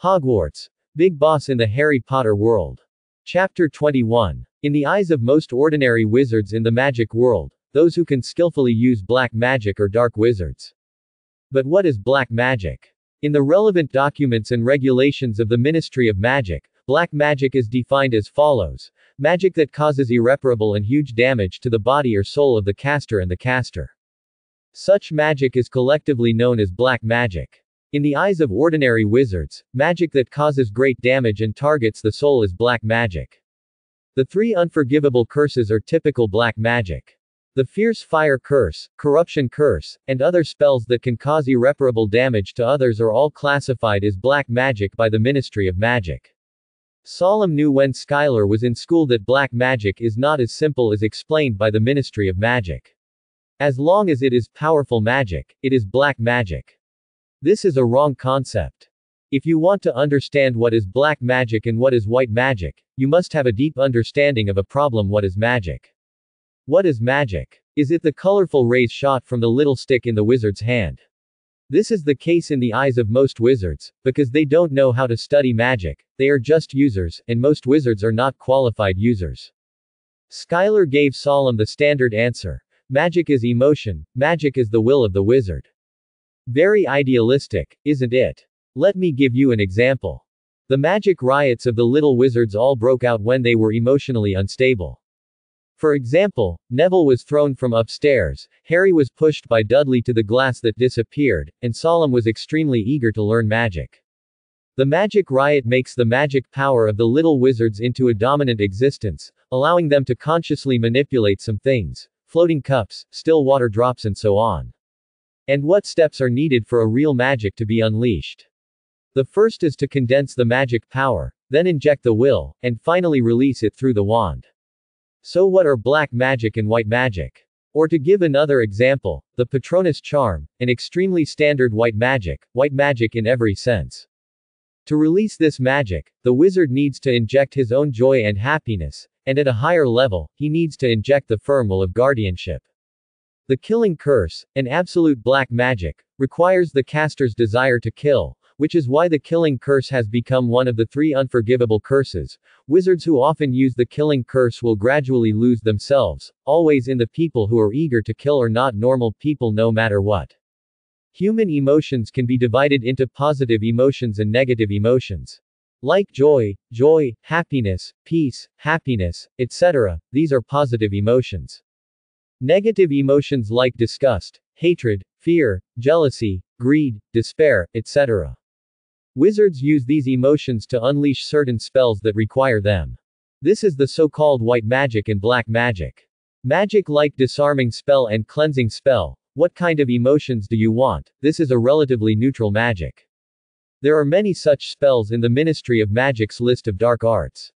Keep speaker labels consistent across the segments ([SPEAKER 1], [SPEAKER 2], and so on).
[SPEAKER 1] Hogwarts. Big Boss in the Harry Potter world. Chapter 21. In the eyes of most ordinary wizards in the magic world, those who can skillfully use black magic are dark wizards. But what is black magic? In the relevant documents and regulations of the Ministry of Magic, black magic is defined as follows magic that causes irreparable and huge damage to the body or soul of the caster and the caster. Such magic is collectively known as black magic. In the eyes of ordinary wizards, magic that causes great damage and targets the soul is black magic. The three unforgivable curses are typical black magic. The fierce fire curse, corruption curse, and other spells that can cause irreparable damage to others are all classified as black magic by the Ministry of Magic. Solemn knew when Skylar was in school that black magic is not as simple as explained by the Ministry of Magic. As long as it is powerful magic, it is black magic. This is a wrong concept. If you want to understand what is black magic and what is white magic, you must have a deep understanding of a problem what is magic. What is magic? Is it the colorful rays shot from the little stick in the wizard's hand? This is the case in the eyes of most wizards, because they don't know how to study magic, they are just users, and most wizards are not qualified users. Skylar gave Solemn the standard answer. Magic is emotion, magic is the will of the wizard. Very idealistic, isn't it? Let me give you an example. The magic riots of the little wizards all broke out when they were emotionally unstable. For example, Neville was thrown from upstairs, Harry was pushed by Dudley to the glass that disappeared, and Solemn was extremely eager to learn magic. The magic riot makes the magic power of the little wizards into a dominant existence, allowing them to consciously manipulate some things, floating cups, still water drops and so on. And what steps are needed for a real magic to be unleashed? The first is to condense the magic power, then inject the will, and finally release it through the wand. So what are black magic and white magic? Or to give another example, the Patronus charm, an extremely standard white magic, white magic in every sense. To release this magic, the wizard needs to inject his own joy and happiness, and at a higher level, he needs to inject the firm will of guardianship. The killing curse, an absolute black magic, requires the caster's desire to kill, which is why the killing curse has become one of the three unforgivable curses. Wizards who often use the killing curse will gradually lose themselves, always in the people who are eager to kill or not normal people no matter what. Human emotions can be divided into positive emotions and negative emotions. Like joy, joy, happiness, peace, happiness, etc., these are positive emotions. Negative emotions like disgust, hatred, fear, jealousy, greed, despair, etc. Wizards use these emotions to unleash certain spells that require them. This is the so-called white magic and black magic. Magic like disarming spell and cleansing spell. What kind of emotions do you want? This is a relatively neutral magic. There are many such spells in the Ministry of Magic's list of dark arts.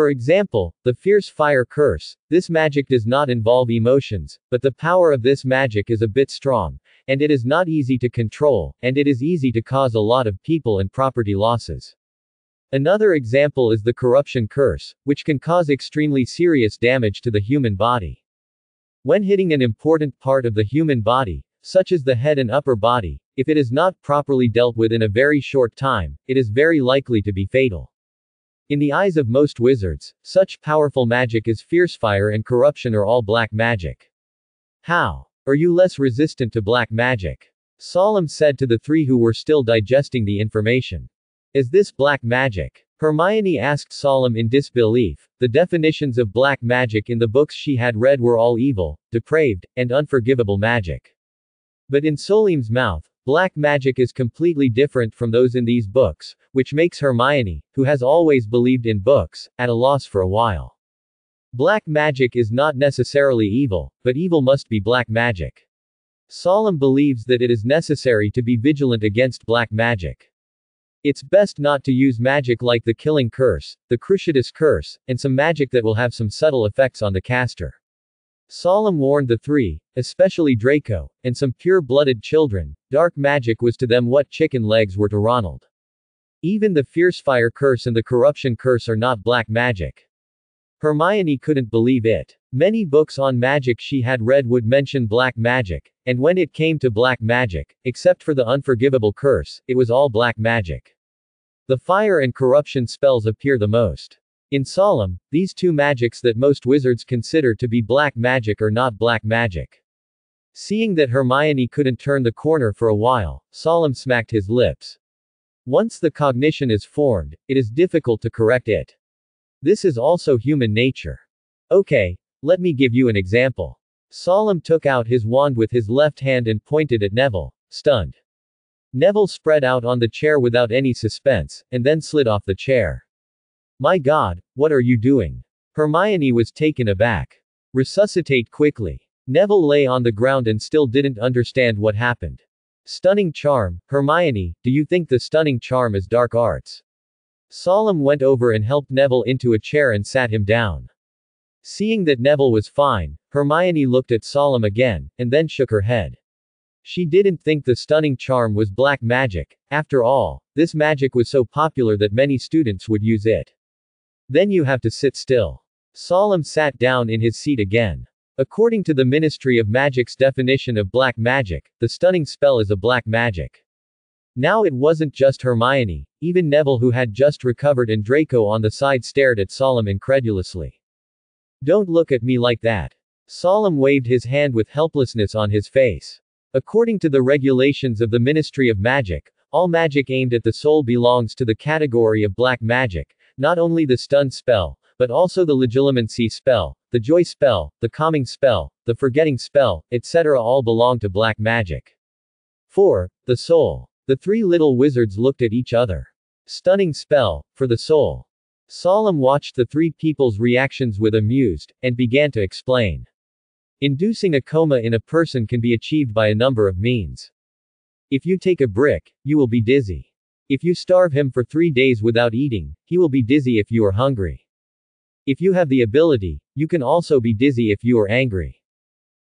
[SPEAKER 1] For example, the Fierce Fire Curse, this magic does not involve emotions, but the power of this magic is a bit strong, and it is not easy to control, and it is easy to cause a lot of people and property losses. Another example is the Corruption Curse, which can cause extremely serious damage to the human body. When hitting an important part of the human body, such as the head and upper body, if it is not properly dealt with in a very short time, it is very likely to be fatal. In the eyes of most wizards, such powerful magic as fierce fire and corruption are all black magic. How? Are you less resistant to black magic? Solemn said to the three who were still digesting the information. Is this black magic? Hermione asked Solemn in disbelief. The definitions of black magic in the books she had read were all evil, depraved, and unforgivable magic. But in Solemn's mouth, Black magic is completely different from those in these books, which makes Hermione, who has always believed in books, at a loss for a while. Black magic is not necessarily evil, but evil must be black magic. Solemn believes that it is necessary to be vigilant against black magic. It's best not to use magic like the killing curse, the Cruciatus curse, and some magic that will have some subtle effects on the caster. Solemn warned the three, especially Draco, and some pure-blooded children, dark magic was to them what chicken legs were to Ronald. Even the fierce fire curse and the corruption curse are not black magic. Hermione couldn't believe it. Many books on magic she had read would mention black magic, and when it came to black magic, except for the unforgivable curse, it was all black magic. The fire and corruption spells appear the most. In Solemn, these two magics that most wizards consider to be black magic are not black magic. Seeing that Hermione couldn't turn the corner for a while, Solemn smacked his lips. Once the cognition is formed, it is difficult to correct it. This is also human nature. Okay, let me give you an example. Solemn took out his wand with his left hand and pointed at Neville, stunned. Neville spread out on the chair without any suspense, and then slid off the chair. My god, what are you doing? Hermione was taken aback. Resuscitate quickly. Neville lay on the ground and still didn't understand what happened. Stunning charm, Hermione, do you think the stunning charm is dark arts? Solemn went over and helped Neville into a chair and sat him down. Seeing that Neville was fine, Hermione looked at Solemn again, and then shook her head. She didn't think the stunning charm was black magic, after all, this magic was so popular that many students would use it. Then you have to sit still. Solemn sat down in his seat again. According to the Ministry of Magic's definition of black magic, the stunning spell is a black magic. Now it wasn't just Hermione, even Neville who had just recovered and Draco on the side stared at Solemn incredulously. Don't look at me like that. Solemn waved his hand with helplessness on his face. According to the regulations of the Ministry of Magic, all magic aimed at the soul belongs to the category of black magic, not only the stun spell, but also the legilimency spell, the joy spell, the calming spell, the forgetting spell, etc. all belong to black magic. 4. The soul. The three little wizards looked at each other. Stunning spell, for the soul. Solemn watched the three people's reactions with amused, and began to explain. Inducing a coma in a person can be achieved by a number of means. If you take a brick, you will be dizzy. If you starve him for three days without eating, he will be dizzy if you are hungry. If you have the ability, you can also be dizzy if you are angry.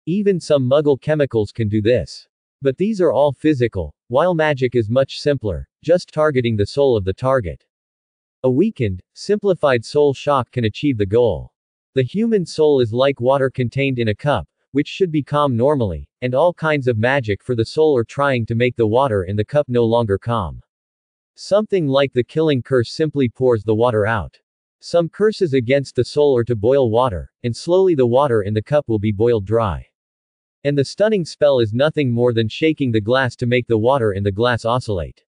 [SPEAKER 1] Even some muggle chemicals can do this. But these are all physical, while magic is much simpler, just targeting the soul of the target. A weakened, simplified soul shock can achieve the goal. The human soul is like water contained in a cup, which should be calm normally, and all kinds of magic for the soul are trying to make the water in the cup no longer calm. Something like the killing curse simply pours the water out. Some curses against the soul are to boil water, and slowly the water in the cup will be boiled dry. And the stunning spell is nothing more than shaking the glass to make the water in the glass oscillate.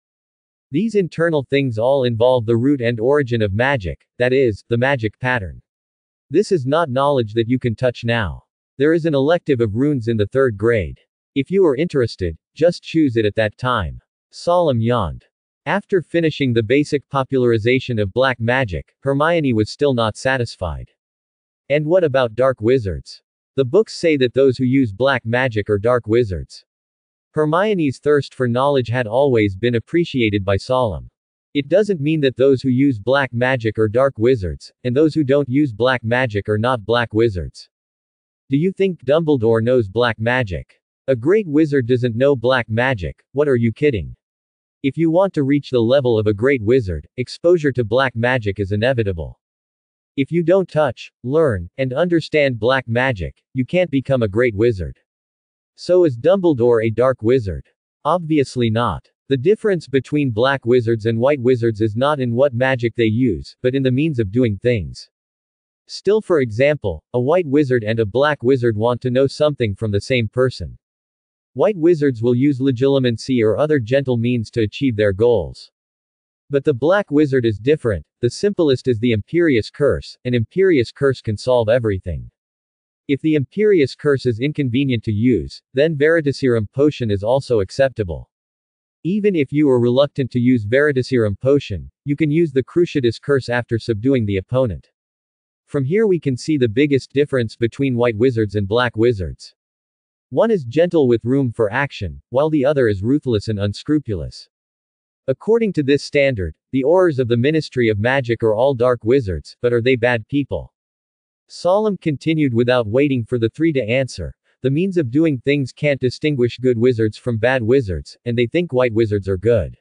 [SPEAKER 1] These internal things all involve the root and origin of magic, that is, the magic pattern. This is not knowledge that you can touch now. There is an elective of runes in the third grade. If you are interested, just choose it at that time. Solemn yawned. After finishing the basic popularization of black magic, Hermione was still not satisfied. And what about dark wizards? The books say that those who use black magic are dark wizards. Hermione's thirst for knowledge had always been appreciated by Solemn. It doesn't mean that those who use black magic are dark wizards, and those who don't use black magic are not black wizards. Do you think Dumbledore knows black magic? A great wizard doesn't know black magic, what are you kidding? If you want to reach the level of a great wizard, exposure to black magic is inevitable. If you don't touch, learn, and understand black magic, you can't become a great wizard. So is Dumbledore a dark wizard? Obviously not. The difference between black wizards and white wizards is not in what magic they use, but in the means of doing things. Still for example, a white wizard and a black wizard want to know something from the same person. White wizards will use legilimency or other gentle means to achieve their goals. But the black wizard is different, the simplest is the Imperius Curse, an Imperius Curse can solve everything. If the Imperius curse is inconvenient to use, then Veritaserum potion is also acceptable. Even if you are reluctant to use Veritaserum potion, you can use the Cruciatus curse after subduing the opponent. From here we can see the biggest difference between white wizards and black wizards. One is gentle with room for action, while the other is ruthless and unscrupulous. According to this standard, the Aurors of the Ministry of Magic are all dark wizards, but are they bad people? Solemn continued without waiting for the three to answer. The means of doing things can't distinguish good wizards from bad wizards, and they think white wizards are good.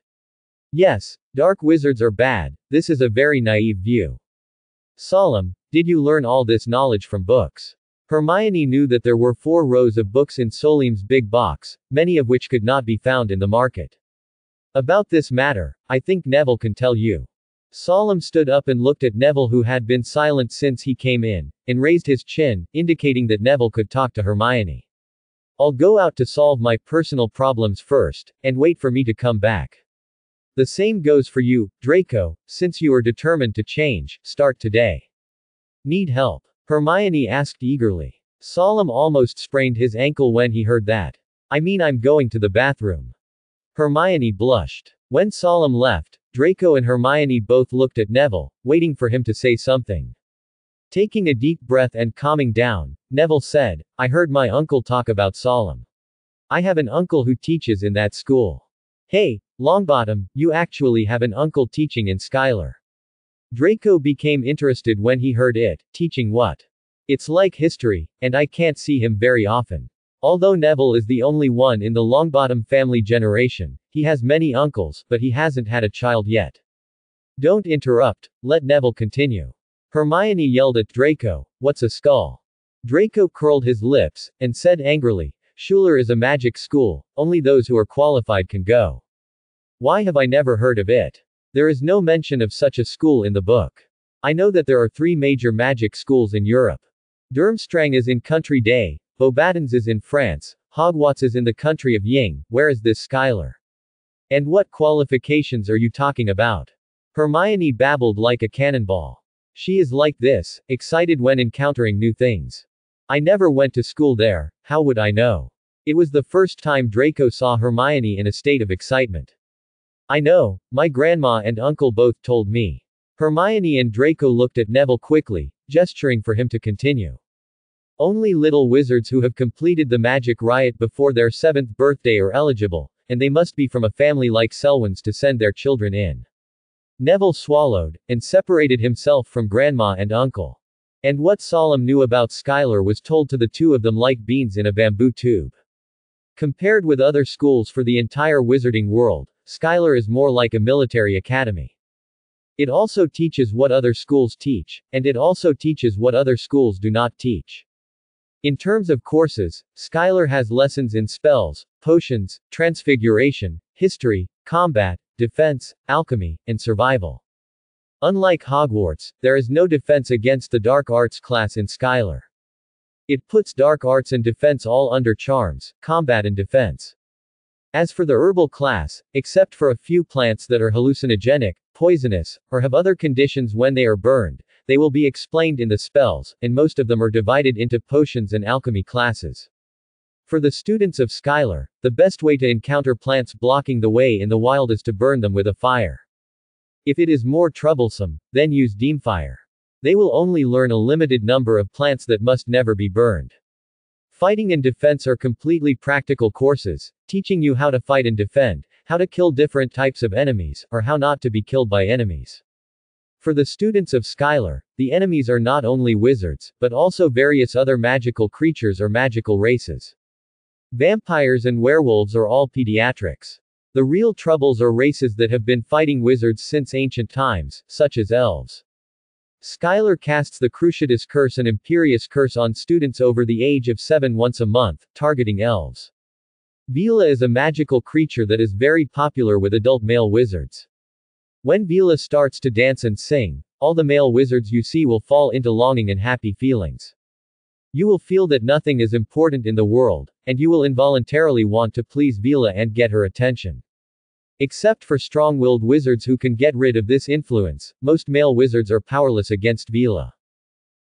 [SPEAKER 1] Yes, dark wizards are bad, this is a very naive view. Solemn, did you learn all this knowledge from books? Hermione knew that there were four rows of books in Solemn's big box, many of which could not be found in the market. About this matter, I think Neville can tell you. Solemn stood up and looked at Neville who had been silent since he came in, and raised his chin, indicating that Neville could talk to Hermione. I'll go out to solve my personal problems first, and wait for me to come back. The same goes for you, Draco, since you are determined to change, start today. Need help? Hermione asked eagerly. Solemn almost sprained his ankle when he heard that. I mean I'm going to the bathroom. Hermione blushed. When Solemn left, Draco and Hermione both looked at Neville, waiting for him to say something. Taking a deep breath and calming down, Neville said, I heard my uncle talk about Solemn. I have an uncle who teaches in that school. Hey, Longbottom, you actually have an uncle teaching in Skylar. Draco became interested when he heard it, teaching what? It's like history, and I can't see him very often. Although Neville is the only one in the Longbottom family generation, he has many uncles, but he hasn't had a child yet. Don't interrupt, let Neville continue. Hermione yelled at Draco, What's a skull? Draco curled his lips, and said angrily, Schuler is a magic school, only those who are qualified can go. Why have I never heard of it? There is no mention of such a school in the book. I know that there are three major magic schools in Europe. Durmstrang is in Country Day, Beauxbatons is in France, Hogwarts is in the country of Ying, where is this Skylar? And what qualifications are you talking about? Hermione babbled like a cannonball. She is like this, excited when encountering new things. I never went to school there, how would I know? It was the first time Draco saw Hermione in a state of excitement. I know, my grandma and uncle both told me. Hermione and Draco looked at Neville quickly, gesturing for him to continue. Only little wizards who have completed the magic riot before their seventh birthday are eligible, and they must be from a family like Selwyn's to send their children in. Neville swallowed, and separated himself from grandma and uncle. And what Solemn knew about Skylar was told to the two of them like beans in a bamboo tube. Compared with other schools for the entire wizarding world, Skylar is more like a military academy. It also teaches what other schools teach, and it also teaches what other schools do not teach. In terms of courses, Skylar has lessons in spells, potions, transfiguration, history, combat, defense, alchemy, and survival. Unlike Hogwarts, there is no defense against the dark arts class in Skylar. It puts dark arts and defense all under charms, combat and defense. As for the herbal class, except for a few plants that are hallucinogenic, poisonous, or have other conditions when they are burned, they will be explained in the spells, and most of them are divided into potions and alchemy classes. For the students of Skylar, the best way to encounter plants blocking the way in the wild is to burn them with a fire. If it is more troublesome, then use Fiendfyre. They will only learn a limited number of plants that must never be burned. Fighting and defense are completely practical courses, teaching you how to fight and defend, how to kill different types of enemies, or how not to be killed by enemies. For the students of Skylar, the enemies are not only wizards, but also various other magical creatures or magical races. Vampires and werewolves are all pediatrics. The real troubles are races that have been fighting wizards since ancient times, such as elves. Skylar casts the Cruciatus Curse and Imperius Curse on students over the age of 7 once a month, targeting elves. Veela is a magical creature that is very popular with adult male wizards. When Veela starts to dance and sing, all the male wizards you see will fall into longing and happy feelings. You will feel that nothing is important in the world, and you will involuntarily want to please Veela and get her attention. Except for strong-willed wizards who can get rid of this influence, most male wizards are powerless against Veela.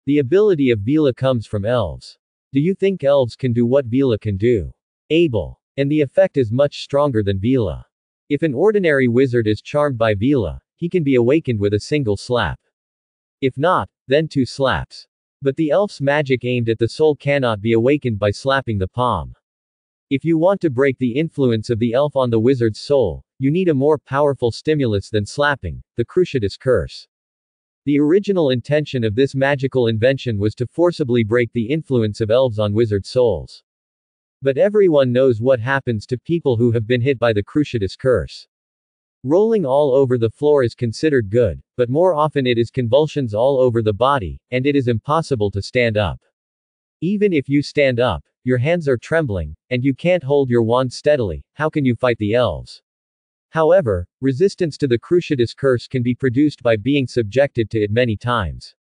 [SPEAKER 1] The ability of Veela comes from elves. Do you think elves can do what Veela can do? Able. And the effect is much stronger than Veela. If an ordinary wizard is charmed by Veela, he can be awakened with a single slap. If not, then two slaps. But the elf's magic aimed at the soul cannot be awakened by slapping the palm. If you want to break the influence of the elf on the wizard's soul, you need a more powerful stimulus than slapping, the Cruciatus curse. The original intention of this magical invention was to forcibly break the influence of elves on wizard souls. But everyone knows what happens to people who have been hit by the Cruciatus curse. Rolling all over the floor is considered good, but more often it is convulsions all over the body, and it is impossible to stand up. Even if you stand up, your hands are trembling, and you can't hold your wand steadily, how can you fight the elves? However, resistance to the Cruciatus curse can be produced by being subjected to it many times.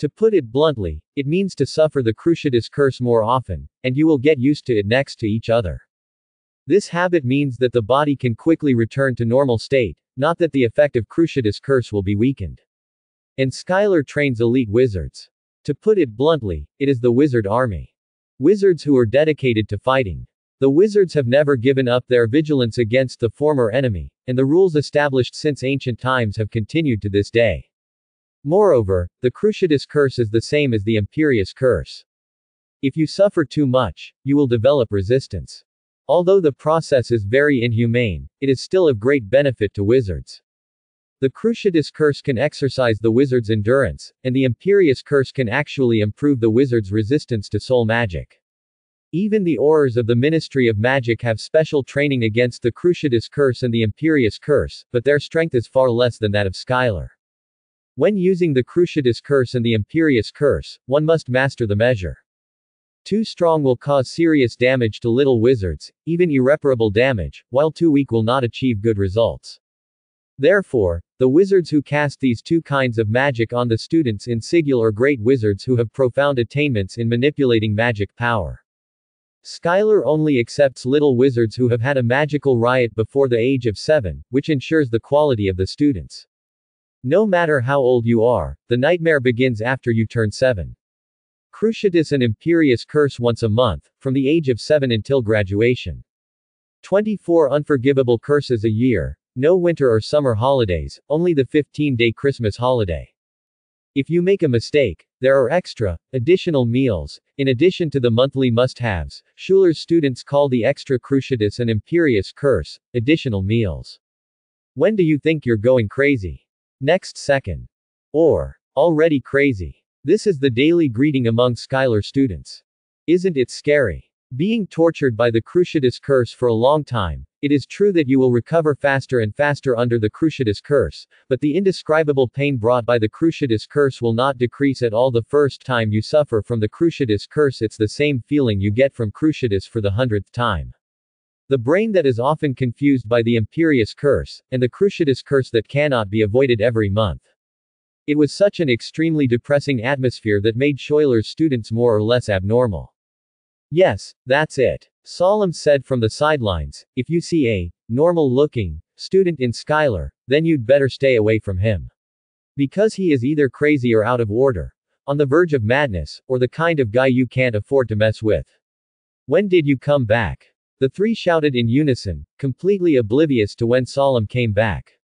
[SPEAKER 1] To put it bluntly, it means to suffer the Cruciatus curse more often, and you will get used to it next to each other. This habit means that the body can quickly return to normal state, not that the effect of Cruciatus curse will be weakened. And Skylar trains elite wizards. To put it bluntly, it is the wizard army. Wizards who are dedicated to fighting. The wizards have never given up their vigilance against the former enemy, and the rules established since ancient times have continued to this day. Moreover, the Cruciatus curse is the same as the Imperius curse. If you suffer too much, you will develop resistance. Although the process is very inhumane, it is still of great benefit to wizards. The Cruciatus curse can exercise the wizard's endurance, and the Imperius curse can actually improve the wizard's resistance to soul magic. Even the Aurors of the Ministry of Magic have special training against the Cruciatus curse and the Imperius curse, but their strength is far less than that of Skylar. When using the Cruciatus curse and the Imperius curse, one must master the measure. Too strong will cause serious damage to little wizards, even irreparable damage, while too weak will not achieve good results. Therefore, the wizards who cast these two kinds of magic on the students in Sigil are great wizards who have profound attainments in manipulating magic power. Skylar only accepts little wizards who have had a magical riot before the age of 7, which ensures the quality of the students. No matter how old you are, the nightmare begins after you turn 7. Cruciatus and Imperius curse once a month, from the age of 7 until graduation. 24 unforgivable curses a year, no winter or summer holidays, only the 15-day Christmas holiday. If you make a mistake, there are extra, additional meals, in addition to the monthly must-haves, Schuler's students call the extra Cruciatus an Imperius curse, additional meals. When do you think you're going crazy? Next second. Or, already crazy. This is the daily greeting among Skylar students. Isn't it scary? Being tortured by the Cruciatus curse for a long time, it is true that you will recover faster and faster under the Cruciatus curse, but the indescribable pain brought by the Cruciatus curse will not decrease at all the first time you suffer from the Cruciatus curse it's the same feeling you get from Cruciatus for the hundredth time. The brain that is often confused by the Imperius curse, and the Cruciatus curse that cannot be avoided every month. It was such an extremely depressing atmosphere that made Schuyler's students more or less abnormal. Yes, that's it. Solemn said from the sidelines, if you see a normal-looking student in Skylar, then you'd better stay away from him. Because he is either crazy or out of order, on the verge of madness, or the kind of guy you can't afford to mess with. When did you come back? The three shouted in unison, completely oblivious to when Solemn came back.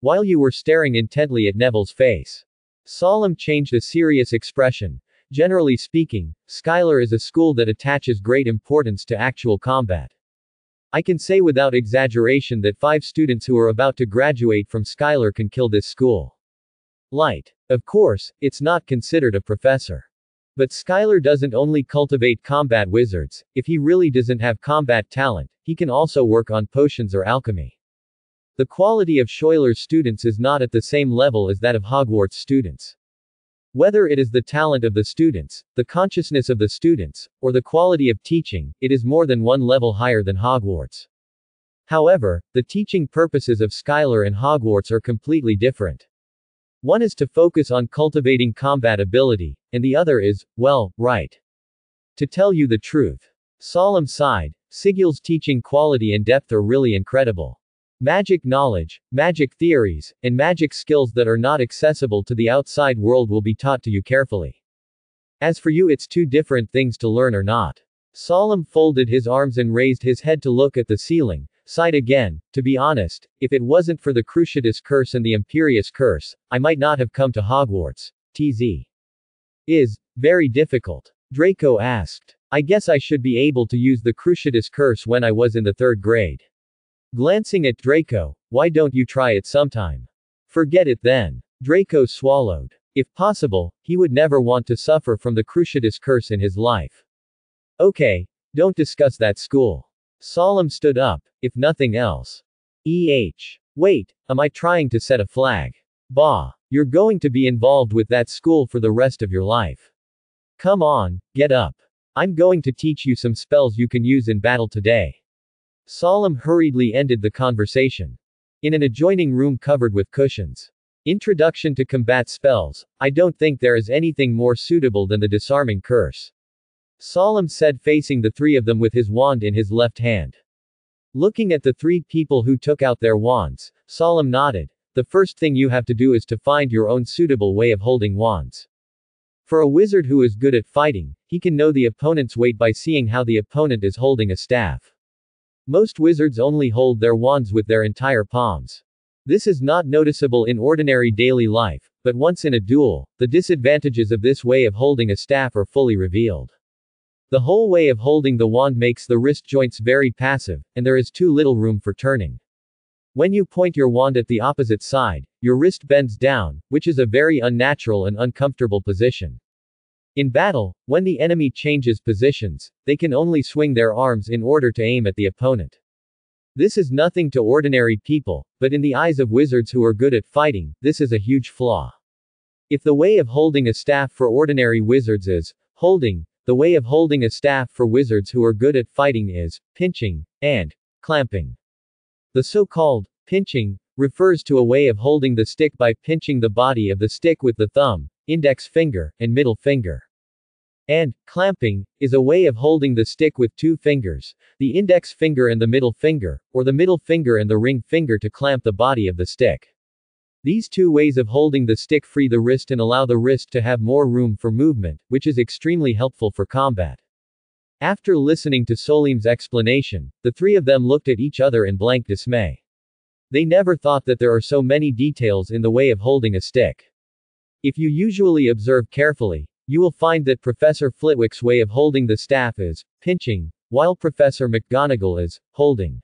[SPEAKER 1] While you were staring intently at Neville's face. Solemn changed a serious expression. Generally speaking, Skylar is a school that attaches great importance to actual combat. I can say without exaggeration that five students who are about to graduate from Skylar can kill this school. Light. Of course, it's not considered a professor. But Skylar doesn't only cultivate combat wizards, if he really doesn't have combat talent, he can also work on potions or alchemy. The quality of Schuyler's students is not at the same level as that of Hogwarts students. Whether it is the talent of the students, the consciousness of the students, or the quality of teaching, it is more than one level higher than Hogwarts. However, the teaching purposes of Skylar and Hogwarts are completely different. One is to focus on cultivating combat ability, and the other is, well, right. To tell you the truth. Solemn sighed, Sigil's teaching quality and depth are really incredible. Magic knowledge, magic theories, and magic skills that are not accessible to the outside world will be taught to you carefully. As for you, it's two different things to learn or not. Solemn folded his arms and raised his head to look at the ceiling, sighed again, to be honest, if it wasn't for the Cruciatus curse and the Imperius curse, I might not have come to Hogwarts. TZ. Is, very difficult. Draco asked. I guess I should be able to use the Cruciatus curse when I was in the third grade. Glancing at Draco, why don't you try it sometime? Forget it then. Draco swallowed. If possible, he would never want to suffer from the Cruciatus curse in his life. Okay, don't discuss that school. Solemn stood up, if nothing else. Eh. Wait, am I trying to set a flag? Bah. You're going to be involved with that school for the rest of your life. Come on, get up. I'm going to teach you some spells you can use in battle today. Solemn hurriedly ended the conversation. In an adjoining room covered with cushions. Introduction to Combat Spells, I don't think there is anything more suitable than the Disarming Curse. Solemn said facing the three of them with his wand in his left hand. Looking at the three people who took out their wands, Solemn nodded. The first thing you have to do is to find your own suitable way of holding wands. For a wizard who is good at fighting, he can know the opponent's weight by seeing how the opponent is holding a staff. Most wizards only hold their wands with their entire palms. This is not noticeable in ordinary daily life, but once in a duel, the disadvantages of this way of holding a staff are fully revealed. The whole way of holding the wand makes the wrist joints very passive, and there is too little room for turning. When you point your wand at the opposite side, your wrist bends down, which is a very unnatural and uncomfortable position. In battle, when the enemy changes positions, they can only swing their arms in order to aim at the opponent. This is nothing to ordinary people, but in the eyes of wizards who are good at fighting, this is a huge flaw. If the way of holding a staff for ordinary wizards is holding, the way of holding a staff for wizards who are good at fighting is pinching and clamping. The so-called pinching refers to a way of holding the stick by pinching the body of the stick with the thumb, index finger, and middle finger. And clamping is a way of holding the stick with two fingers, the index finger and the middle finger, or the middle finger and the ring finger to clamp the body of the stick. These two ways of holding the stick free the wrist and allow the wrist to have more room for movement, which is extremely helpful for combat. After listening to Solemn's explanation, the three of them looked at each other in blank dismay. They never thought that there are so many details in the way of holding a stick. If you usually observe carefully, you will find that Professor Flitwick's way of holding the staff is pinching, while Professor McGonagall is holding.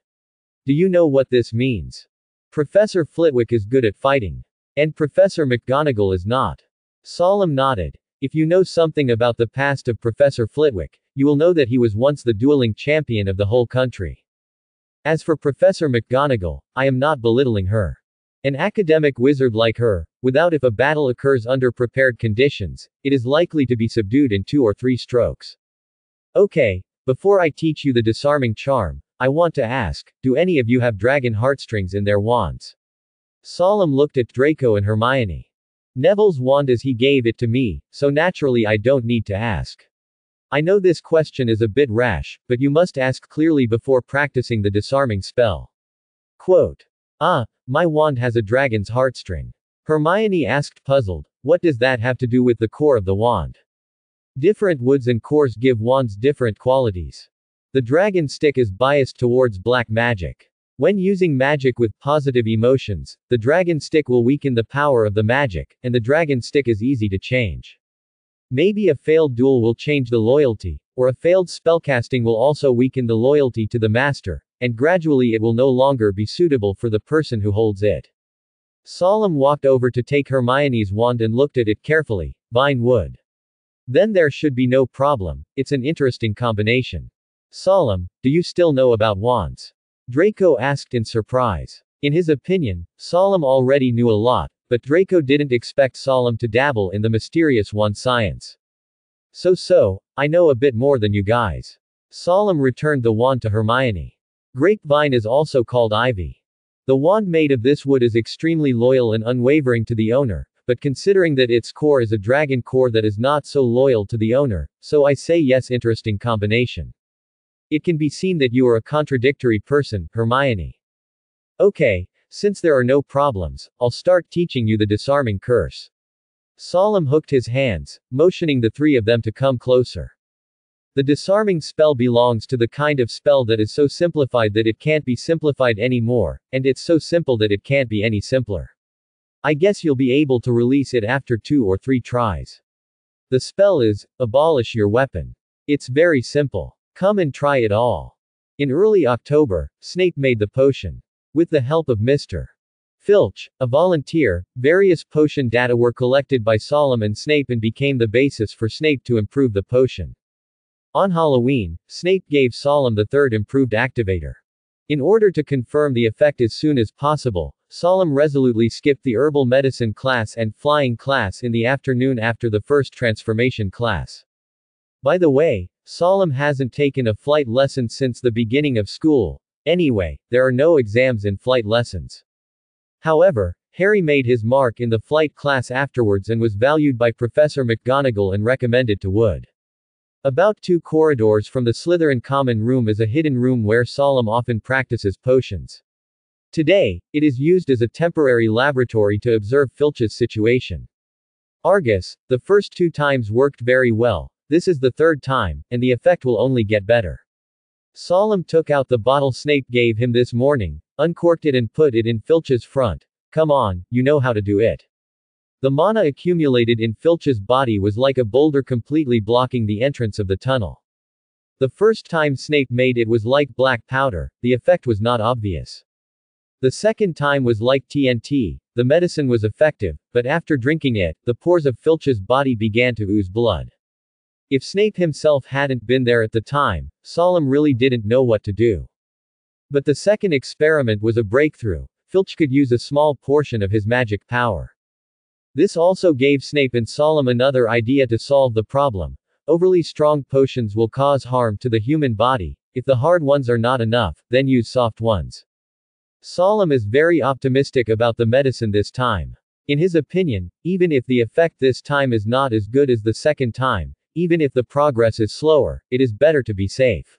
[SPEAKER 1] Do you know what this means? Professor Flitwick is good at fighting. And Professor McGonagall is not. Solemn nodded. If you know something about the past of Professor Flitwick, you will know that he was once the dueling champion of the whole country. As for Professor McGonagall, I am not belittling her. An academic wizard like her, without if a battle occurs under prepared conditions, it is likely to be subdued in two or three strokes. Okay, before I teach you the disarming charm, I want to ask, do any of you have dragon heartstrings in their wands? Solemn looked at Draco and Hermione. Neville's wand as he gave it to me, so naturally I don't need to ask. I know this question is a bit rash, but you must ask clearly before practicing the disarming spell. Quote. Ah, my wand has a dragon's heartstring. Hermione asked puzzled, what does that have to do with the core of the wand? Different woods and cores give wands different qualities. The dragon stick is biased towards black magic. When using magic with positive emotions, the dragon stick will weaken the power of the magic, and the dragon stick is easy to change. Maybe a failed duel will change the loyalty, or a failed spellcasting will also weaken the loyalty to the master, and gradually it will no longer be suitable for the person who holds it. Solemn walked over to take Hermione's wand and looked at it carefully. Vine wood. Then there should be no problem, it's an interesting combination. Solemn, do you still know about wands? Draco asked in surprise. In his opinion, Solemn already knew a lot, but Draco didn't expect Solemn to dabble in the mysterious one science. So so, I know a bit more than you guys. Solemn returned the wand to Hermione. Grapevine is also called ivy. The wand made of this wood is extremely loyal and unwavering to the owner, but considering that its core is a dragon core that is not so loyal to the owner, so I say yes interesting combination. It can be seen that you are a contradictory person, Hermione. Okay, since there are no problems, I'll start teaching you the disarming curse. Solemn hooked his hands, motioning the three of them to come closer. The disarming spell belongs to the kind of spell that is so simplified that it can't be simplified anymore, and it's so simple that it can't be any simpler. I guess you'll be able to release it after two or three tries. The spell is, abolish your weapon. It's very simple. Come and try it all. In early October, Snape made the potion. With the help of Mr. Filch, a volunteer, various potion data were collected by Solemn and Snape and became the basis for Snape to improve the potion. On Halloween, Snape gave Solemn the third improved activator. In order to confirm the effect as soon as possible, Solemn resolutely skipped the herbal medicine class and flying class in the afternoon after the first transformation class. By the way, Solemn hasn't taken a flight lesson since the beginning of school, Anyway, there are no exams in flight lessons. However, Harry made his mark in the flight class afterwards and was valued by Professor McGonagall and recommended to Wood. About two corridors from the Slytherin common room is a hidden room where Solemn often practices potions. Today, it is used as a temporary laboratory to observe Filch's situation. Argus, the first two times worked very well, this is the third time, and the effect will only get better. Solemn took out the bottle Snape gave him this morning, uncorked it and put it in Filch's front. Come on, you know how to do it. The mana accumulated in Filch's body was like a boulder completely blocking the entrance of the tunnel. The first time Snape made it was like black powder, the effect was not obvious. The second time was like TNT, the medicine was effective, but after drinking it, the pores of Filch's body began to ooze blood. If Snape himself hadn't been there at the time, Solemn really didn't know what to do. But the second experiment was a breakthrough, Filch could use a small portion of his magic power. This also gave Snape and Solemn another idea to solve the problem. Overly strong potions will cause harm to the human body, if the hard ones are not enough, then use soft ones. Solemn is very optimistic about the medicine this time. In his opinion, even if the effect this time is not as good as the second time, even if the progress is slower, it is better to be safe.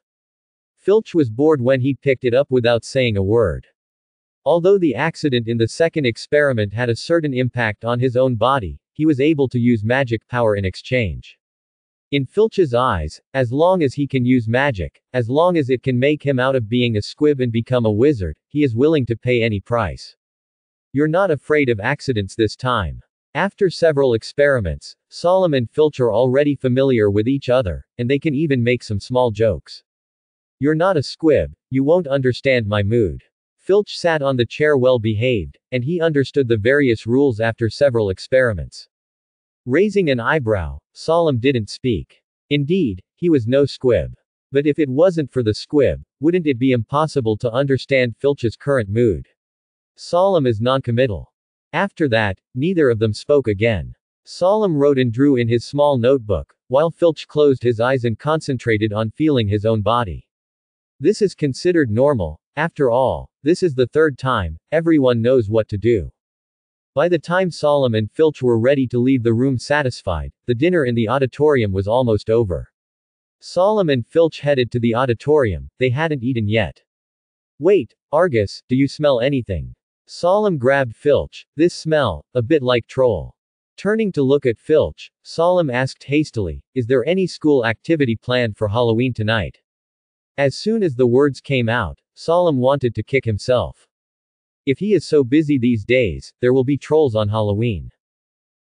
[SPEAKER 1] Filch was bored when he picked it up without saying a word. Although the accident in the second experiment had a certain impact on his own body, he was able to use magic power in exchange. In Filch's eyes, as long as he can use magic, as long as it can make him out of being a squib and become a wizard, he is willing to pay any price. You're not afraid of accidents this time. After several experiments, Solemn and Filch are already familiar with each other, and they can even make some small jokes. You're not a squib, you won't understand my mood. Filch sat on the chair well behaved, and he understood the various rules after several experiments. Raising an eyebrow, Solemn didn't speak. Indeed, he was no squib. But if it wasn't for the squib, wouldn't it be impossible to understand Filch's current mood? Solemn is noncommittal. After that, neither of them spoke again. Solemn wrote and drew in his small notebook, while Filch closed his eyes and concentrated on feeling his own body. This is considered normal, after all, this is the third time, everyone knows what to do. By the time Solemn and Filch were ready to leave the room satisfied, the dinner in the auditorium was almost over. Solemn and Filch headed to the auditorium, they hadn't eaten yet. Wait, Argus, do you smell anything? Solemn grabbed Filch, this smell, a bit like troll. Turning to look at Filch, Solemn asked hastily, Is there any school activity planned for Halloween tonight? As soon as the words came out, Solemn wanted to kick himself. If he is so busy these days, there will be trolls on Halloween.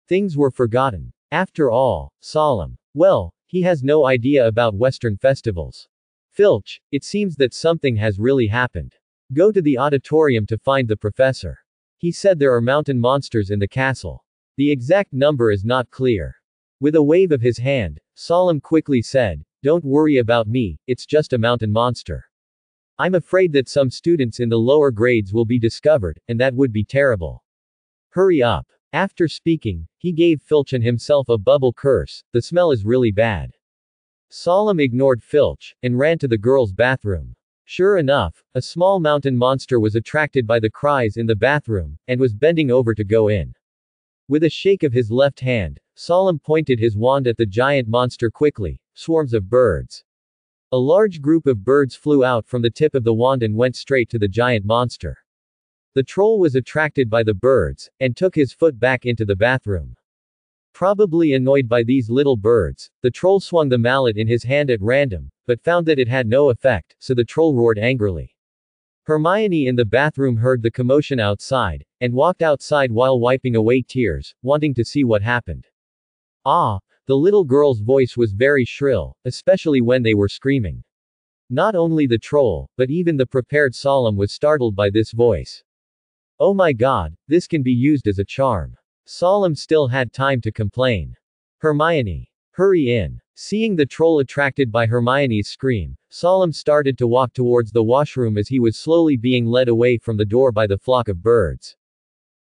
[SPEAKER 1] Things were forgotten. After all, Solemn. Well, he has no idea about Western festivals. Filch, it seems that something has really happened. Go to the auditorium to find the professor. He said there are mountain monsters in the castle. The exact number is not clear. With a wave of his hand, Solemn quickly said, don't worry about me, it's just a mountain monster. I'm afraid that some students in the lower grades will be discovered, and that would be terrible. Hurry up. After speaking, he gave Filch and himself a bubble curse, the smell is really bad. Solemn ignored Filch, and ran to the girls' bathroom. Sure enough, a small mountain monster was attracted by the cries in the bathroom, and was bending over to go in. With a shake of his left hand, Solemn pointed his wand at the giant monster quickly, Swarms of birds. A large group of birds flew out from the tip of the wand and went straight to the giant monster. The troll was attracted by the birds, and took his foot back into the bathroom. Probably annoyed by these little birds, the troll swung the mallet in his hand at random, but found that it had no effect, so the troll roared angrily. Hermione in the bathroom heard the commotion outside, and walked outside while wiping away tears, wanting to see what happened. Ah, the little girl's voice was very shrill, especially when they were screaming. Not only the troll, but even the prepared Solemn was startled by this voice. Oh my god, this can be used as a charm. Solemn still had time to complain. Hermione. Hurry in. Seeing the troll attracted by Hermione's scream, Solemn started to walk towards the washroom as he was slowly being led away from the door by the flock of birds.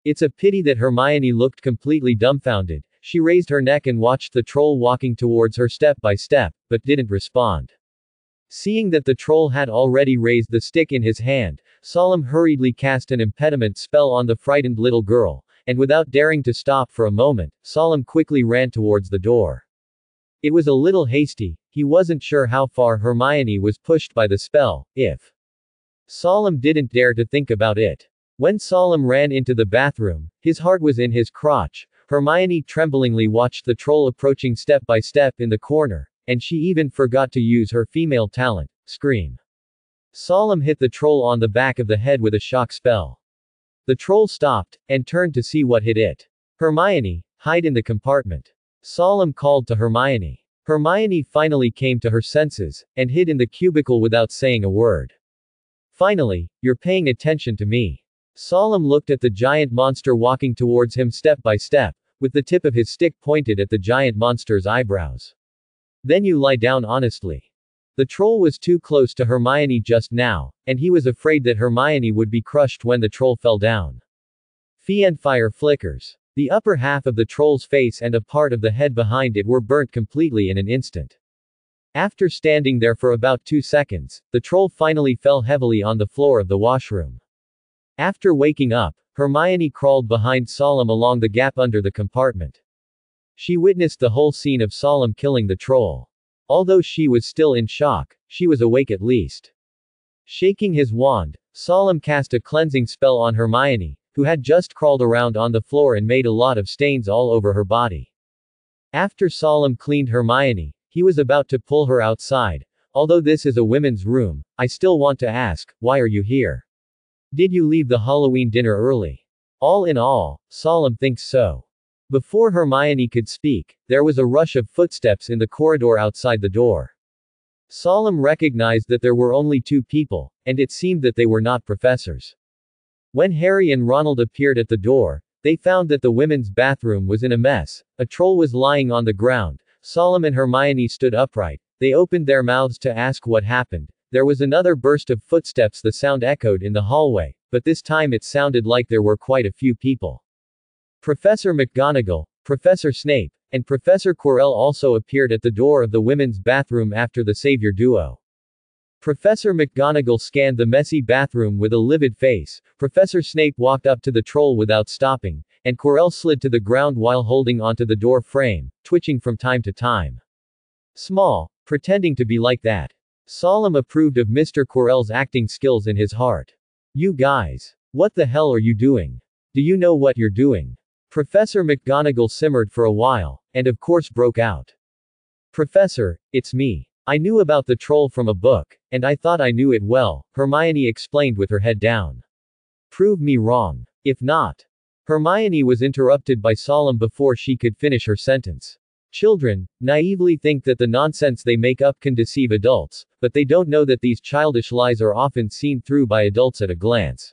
[SPEAKER 1] It's a pity that Hermione looked completely dumbfounded, she raised her neck and watched the troll walking towards her step by step, but didn't respond. Seeing that the troll had already raised the stick in his hand, Solemn hurriedly cast an impediment spell on the frightened little girl, and without daring to stop for a moment, Solemn quickly ran towards the door. It was a little hasty, he wasn't sure how far Hermione was pushed by the spell, if. Solemn didn't dare to think about it. When Solemn ran into the bathroom, his heart was in his crotch, Hermione tremblingly watched the troll approaching step by step in the corner, and she even forgot to use her female talent, scream. Solemn hit the troll on the back of the head with a shock spell. The troll stopped, and turned to see what hit it. Hermione, hide in the compartment. Solemn called to Hermione. Hermione finally came to her senses, and hid in the cubicle without saying a word. Finally, you're paying attention to me. Solemn looked at the giant monster walking towards him step by step, with the tip of his stick pointed at the giant monster's eyebrows. Then you lie down honestly. The troll was too close to Hermione just now, and he was afraid that Hermione would be crushed when the troll fell down. Fiendfyre flickers. The upper half of the troll's face and a part of the head behind it were burnt completely in an instant. After standing there for about two seconds, the troll finally fell heavily on the floor of the washroom. After waking up, Hermione crawled behind Solemn along the gap under the compartment. She witnessed the whole scene of Solemn killing the troll. Although she was still in shock, she was awake at least. Shaking his wand, Solemn cast a cleansing spell on Hermione, who had just crawled around on the floor and made a lot of stains all over her body. After Solemn cleaned Hermione, he was about to pull her outside. Although this is a women's room, I still want to ask, why are you here? Did you leave the Halloween dinner early? All in all, Solemn thinks so. Before Hermione could speak, there was a rush of footsteps in the corridor outside the door. Solemn recognized that there were only two people, and it seemed that they were not professors. When Harry and Ronald appeared at the door, they found that the women's bathroom was in a mess. A troll was lying on the ground. Solemn and Hermione stood upright. They opened their mouths to ask what happened. There was another burst of footsteps. The sound echoed in the hallway, but this time it sounded like there were quite a few people. Professor McGonagall, Professor Snape, and Professor Quirrell also appeared at the door of the women's bathroom after the savior duo. Professor McGonagall scanned the messy bathroom with a livid face, Professor Snape walked up to the troll without stopping, and Quirrell slid to the ground while holding onto the door frame, twitching from time to time. Small, pretending to be like that. Solemn approved of Mr. Quirrell's acting skills in his heart. You guys. What the hell are you doing? Do you know what you're doing? Professor McGonagall simmered for a while, and of course broke out. Professor, it's me. I knew about the troll from a book, and I thought I knew it well, Hermione explained with her head down. Prove me wrong. If not. Hermione was interrupted by Solemn before she could finish her sentence. Children, naively think that the nonsense they make up can deceive adults, but they don't know that these childish lies are often seen through by adults at a glance.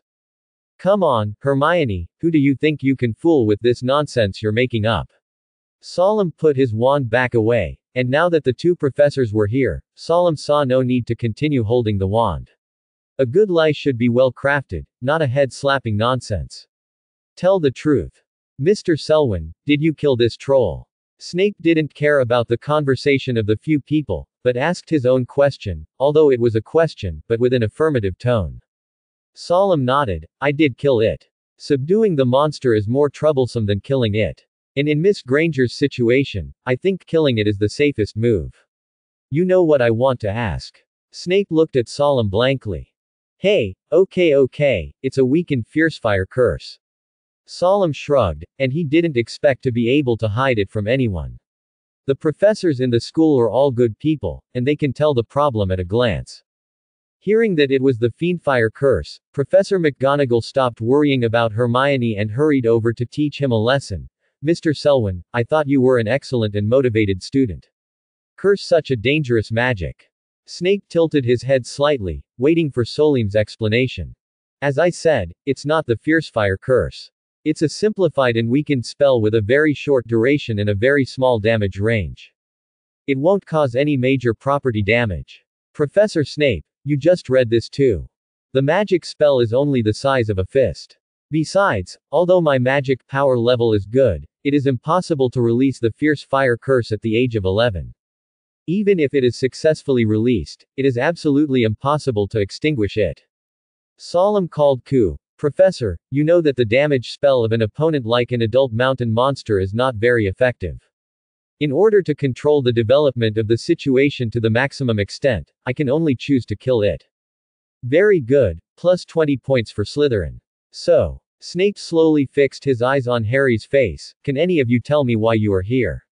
[SPEAKER 1] Come on, Hermione, who do you think you can fool with this nonsense you're making up? Solemn put his wand back away, and now that the two professors were here, Solemn saw no need to continue holding the wand. A good lie should be well crafted, not a head slapping nonsense. Tell the truth. Mr. Selwyn, did you kill this troll? Snape didn't care about the conversation of the few people, but asked his own question, although it was a question, but with an affirmative tone. Solemn nodded, I did kill it. Subduing the monster is more troublesome than killing it. And in Miss Granger's situation, I think killing it is the safest move. You know what I want to ask. Snape looked at Solemn blankly. Hey, okay okay, it's a weakened fiercefire curse. Solemn shrugged, and he didn't expect to be able to hide it from anyone. The professors in the school are all good people, and they can tell the problem at a glance. Hearing that it was the Fiendfyre curse, Professor McGonagall stopped worrying about Hermione and hurried over to teach him a lesson. Mr. Selwyn, I thought you were an excellent and motivated student. Curse such a dangerous magic. Snape tilted his head slightly, waiting for Solim's explanation. As I said, it's not the Fiercefire curse. It's a simplified and weakened spell with a very short duration and a very small damage range. It won't cause any major property damage. Professor Snape, you just read this too. The magic spell is only the size of a fist. Besides, although my magic power level is good, it is impossible to release the fierce fire curse at the age of 11. Even if it is successfully released, it is absolutely impossible to extinguish it. Solemn called Ku. Professor, you know that the damage spell of an opponent like an adult mountain monster is not very effective. In order to control the development of the situation to the maximum extent, I can only choose to kill it. Very good, plus 20 points for Slytherin. So, Snape slowly fixed his eyes on Harry's face, can any of you tell me why you are here?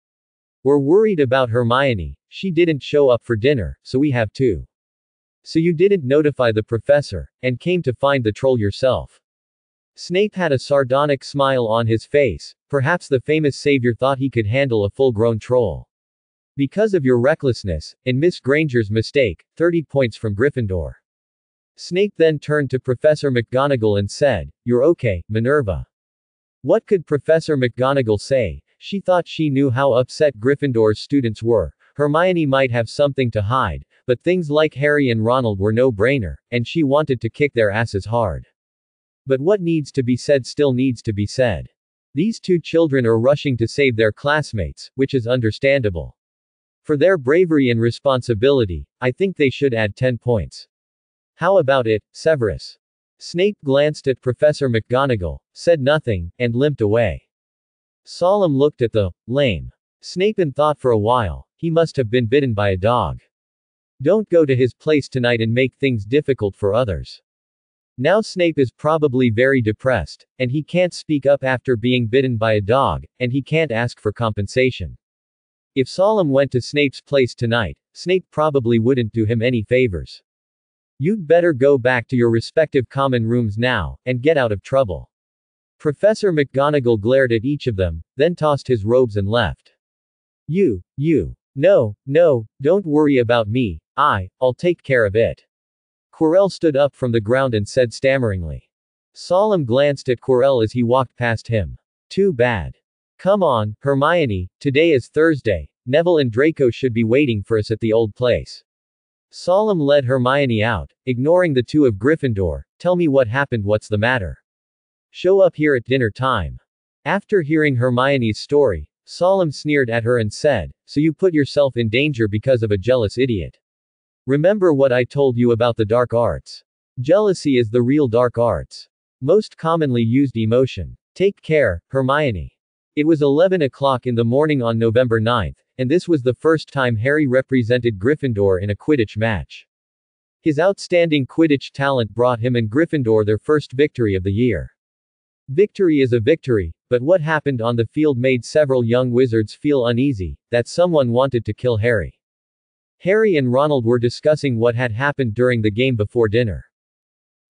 [SPEAKER 1] We're worried about Hermione, she didn't show up for dinner, so we have to. So you didn't notify the professor, and came to find the troll yourself. Snape had a sardonic smile on his face, perhaps the famous savior thought he could handle a full-grown troll. Because of your recklessness, and Miss Granger's mistake, 30 points from Gryffindor. Snape then turned to Professor McGonagall and said, You're okay, Minerva. What could Professor McGonagall say? She thought she knew how upset Gryffindor's students were. Hermione might have something to hide, but things like Harry and Ronald were no brainer, and she wanted to kick their asses hard. But what needs to be said still needs to be said. These two children are rushing to save their classmates, which is understandable. For their bravery and responsibility, I think they should add 10 points. How about it, Severus? Snape glanced at Professor McGonagall, said nothing, and limped away. Solemn looked at the lame Snape and thought for a while, he must have been bitten by a dog. Don't go to his place tonight and make things difficult for others. Now Snape is probably very depressed, and he can't speak up after being bitten by a dog, and he can't ask for compensation. If Solemn went to Snape's place tonight, Snape probably wouldn't do him any favors. You'd better go back to your respective common rooms now, and get out of trouble. Professor McGonagall glared at each of them, then tossed his robes and left. You, you. No, no, don't worry about me, I, I'll take care of it. Quirrell stood up from the ground and said stammeringly. Solemn glanced at Quirrell as he walked past him. Too bad. Come on, Hermione, today is Thursday, Neville and Draco should be waiting for us at the old place. Solemn led Hermione out, ignoring the two of Gryffindor, tell me what happened what's the matter. Show up here at dinner time. After hearing Hermione's story, Solemn sneered at her and said, so you put yourself in danger because of a jealous idiot. Remember what I told you about the dark arts. Jealousy is the real dark arts. Most commonly used emotion. Take care, Hermione. It was 11 o'clock in the morning on November 9, and this was the first time Harry represented Gryffindor in a Quidditch match. His outstanding Quidditch talent brought him and Gryffindor their first victory of the year. Victory is a victory, but what happened on the field made several young wizards feel uneasy, that someone wanted to kill Harry. Harry and Ronald were discussing what had happened during the game before dinner.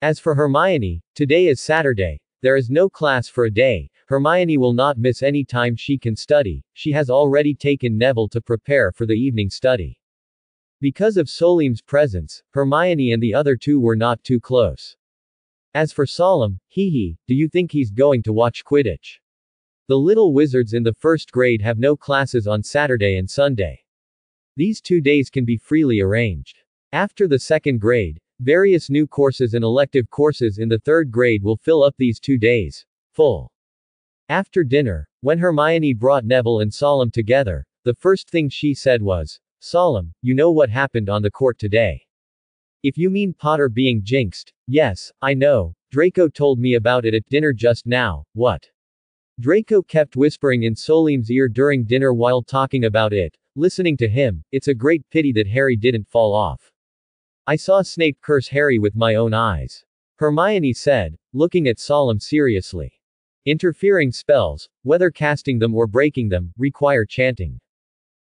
[SPEAKER 1] As for Hermione, today is Saturday, there is no class for a day, Hermione will not miss any time she can study, she has already taken Neville to prepare for the evening study. Because of Solim's presence, Hermione and the other two were not too close. As for Solemn, hee hee, do you think he's going to watch Quidditch? The little wizards in the first grade have no classes on Saturday and Sunday. These two days can be freely arranged. After the second grade, various new courses and elective courses in the third grade will fill up these two days. Full. After dinner, when Hermione brought Neville and Solemn together, the first thing she said was, Solemn, you know what happened on the court today. If you mean Potter being jinxed, yes, I know, Draco told me about it at dinner just now, what? Draco kept whispering in Solim's ear during dinner while talking about it, Listening to him, it's a great pity that Harry didn't fall off. I saw Snape curse Harry with my own eyes. Hermione said, looking at Solemn seriously. Interfering spells, whether casting them or breaking them, require chanting.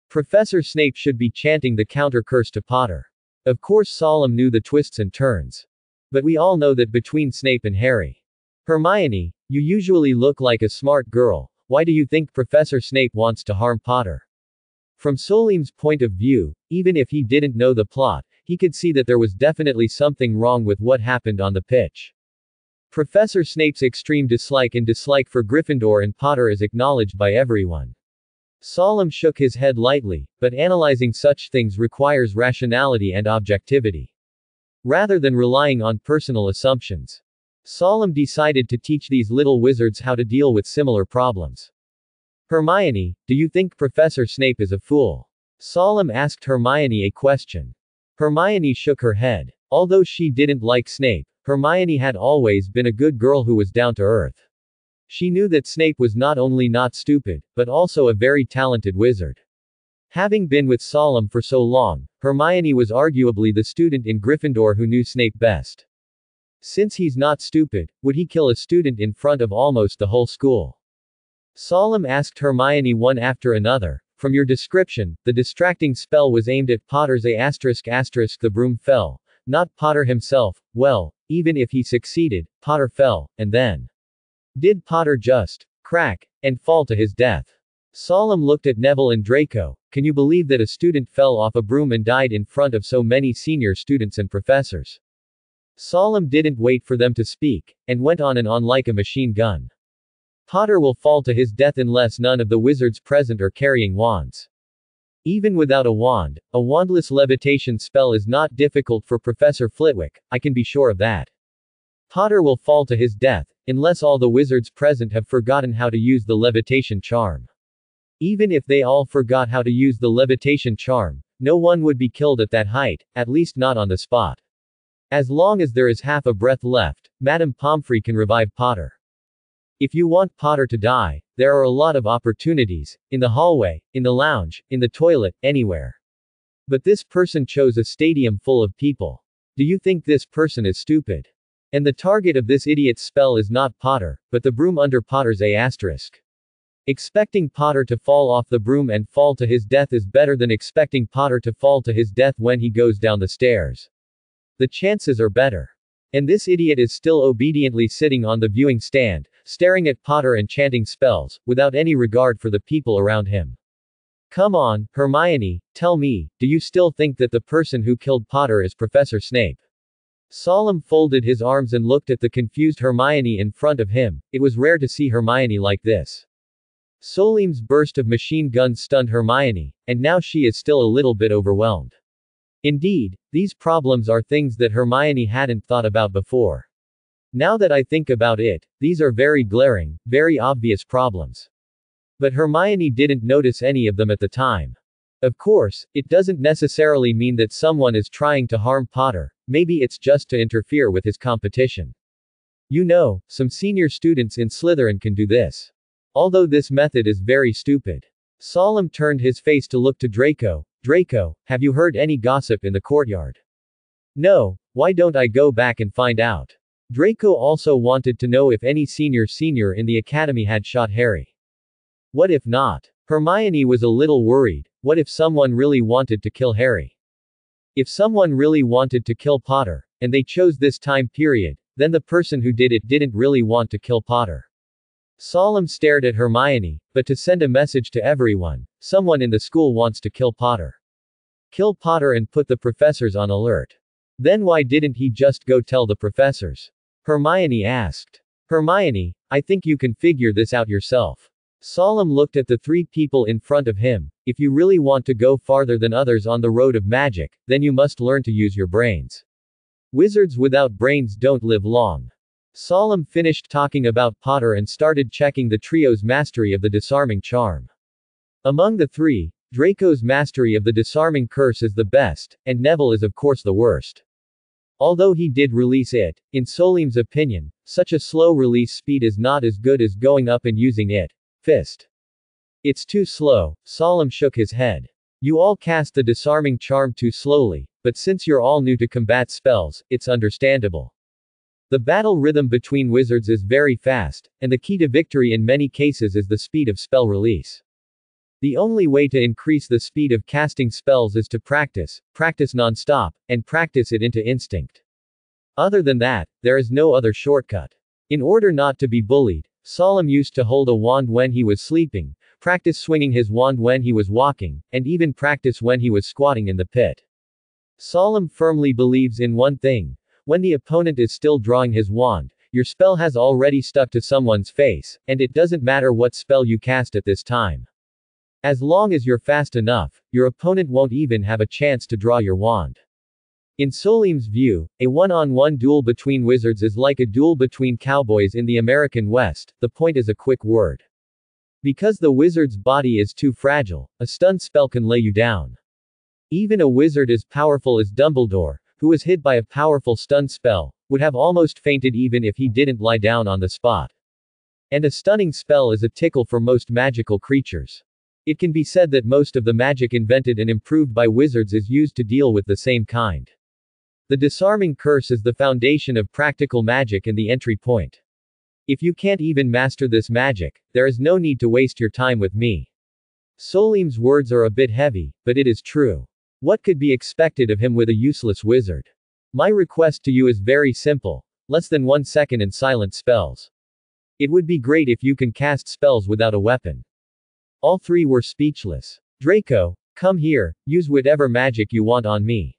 [SPEAKER 1] Professor Snape should be chanting the counter curse to Potter. Of course Solemn knew the twists and turns. But we all know that between Snape and Harry. Hermione, you usually look like a smart girl, why do you think Professor Snape wants to harm Potter? From Solim's point of view, even if he didn't know the plot, he could see that there was definitely something wrong with what happened on the pitch. Professor Snape's extreme dislike and dislike for Gryffindor and Potter is acknowledged by everyone. Solemn shook his head lightly, but analyzing such things requires rationality and objectivity. Rather than relying on personal assumptions. Solemn decided to teach these little wizards how to deal with similar problems. Hermione, do you think Professor Snape is a fool? Solemn asked Hermione a question. Hermione shook her head. Although she didn't like Snape, Hermione had always been a good girl who was down to earth. She knew that Snape was not only not stupid, but also a very talented wizard. Having been with Solemn for so long, Hermione was arguably the student in Gryffindor who knew Snape best. Since he's not stupid, would he kill a student in front of almost the whole school? Solemn asked Hermione one after another. From your description, the distracting spell was aimed at Potter's a asterisk asterisk the broom fell, not Potter himself. Well, even if he succeeded, Potter fell, and then. Did Potter just crack and fall to his death? Solemn looked at Neville and Draco. Can you believe that a student fell off a broom and died in front of so many senior students and professors? Solemn didn't wait for them to speak, and went on and on like a machine gun. Potter will fall to his death unless none of the wizards present are carrying wands. Even without a wand, a wandless levitation spell is not difficult for Professor Flitwick, I can be sure of that. Potter will fall to his death, unless all the wizards present have forgotten how to use the levitation charm. Even if they all forgot how to use the levitation charm, no one would be killed at that height, at least not on the spot. As long as there is half a breath left, Madame Pomfrey can revive Potter. If you want Potter to die, there are a lot of opportunities in the hallway, in the lounge, in the toilet, anywhere. But this person chose a stadium full of people. Do you think this person is stupid? And the target of this idiot's spell is not Potter, but the broom under Potter's A asterisk. Expecting Potter to fall off the broom and fall to his death is better than expecting Potter to fall to his death when he goes down the stairs. The chances are better. And this idiot is still obediently sitting on the viewing stand, staring at Potter and chanting spells, without any regard for the people around him. Come on, Hermione, tell me, do you still think that the person who killed Potter is Professor Snape? Solemn folded his arms and looked at the confused Hermione in front of him. It was rare to see Hermione like this. Solim's burst of machine guns stunned Hermione, and now she is still a little bit overwhelmed. Indeed, these problems are things that Hermione hadn't thought about before. Now that I think about it, these are very glaring, very obvious problems. But Hermione didn't notice any of them at the time. Of course, it doesn't necessarily mean that someone is trying to harm Potter, maybe it's just to interfere with his competition. You know, some senior students in Slytherin can do this. Although this method is very stupid. Solemn turned his face to look to Draco. Draco, have you heard any gossip in the courtyard? No, why don't I go back and find out? Draco also wanted to know if any senior senior in the academy had shot Harry. What if not? Hermione was a little worried. What if someone really wanted to kill Harry? If someone really wanted to kill Potter, and they chose this time period, then the person who did it didn't really want to kill Potter. Solemn stared at Hermione, but to send a message to everyone, someone in the school wants to kill Potter. Kill Potter and put the professors on alert. Then why didn't he just go tell the professors? Hermione asked. Hermione, I think you can figure this out yourself. Solemn looked at the three people in front of him. If you really want to go farther than others on the road of magic, then you must learn to use your brains. Wizards without brains don't live long. Solemn finished talking about Potter and started checking the trio's mastery of the disarming charm. Among the three, Draco's mastery of the disarming curse is the best, and Neville is of course the worst. Although he did release it, in Solemn's opinion, such a slow release speed is not as good as going up and using it. Fist. It's too slow, Solemn shook his head. You all cast the disarming charm too slowly, but since you're all new to combat spells, it's understandable. The battle rhythm between wizards is very fast, and the key to victory in many cases is the speed of spell release. The only way to increase the speed of casting spells is to practice, practice non-stop, and practice it into instinct. Other than that, there is no other shortcut. In order not to be bullied, Solemn used to hold a wand when he was sleeping, practice swinging his wand when he was walking, and even practice when he was squatting in the pit. Solemn firmly believes in one thing. When the opponent is still drawing his wand, your spell has already stuck to someone's face, and it doesn't matter what spell you cast at this time. As long as you're fast enough, your opponent won't even have a chance to draw your wand. In Solim's view, a one-on-one duel between wizards is like a duel between cowboys in the American West, the point is a quick word. Because the wizard's body is too fragile, a stun spell can lay you down. Even a wizard as powerful as Dumbledore, who was hit by a powerful stun spell, would have almost fainted even if he didn't lie down on the spot. And a stunning spell is a tickle for most magical creatures. It can be said that most of the magic invented and improved by wizards is used to deal with the same kind. The disarming curse is the foundation of practical magic and the entry point. If you can't even master this magic, there is no need to waste your time with me. Solim's words are a bit heavy, but it is true. What could be expected of him with a useless wizard? My request to you is very simple. Less than one second and silent spells. It would be great if you can cast spells without a weapon. All three were speechless. Draco, come here, use whatever magic you want on me.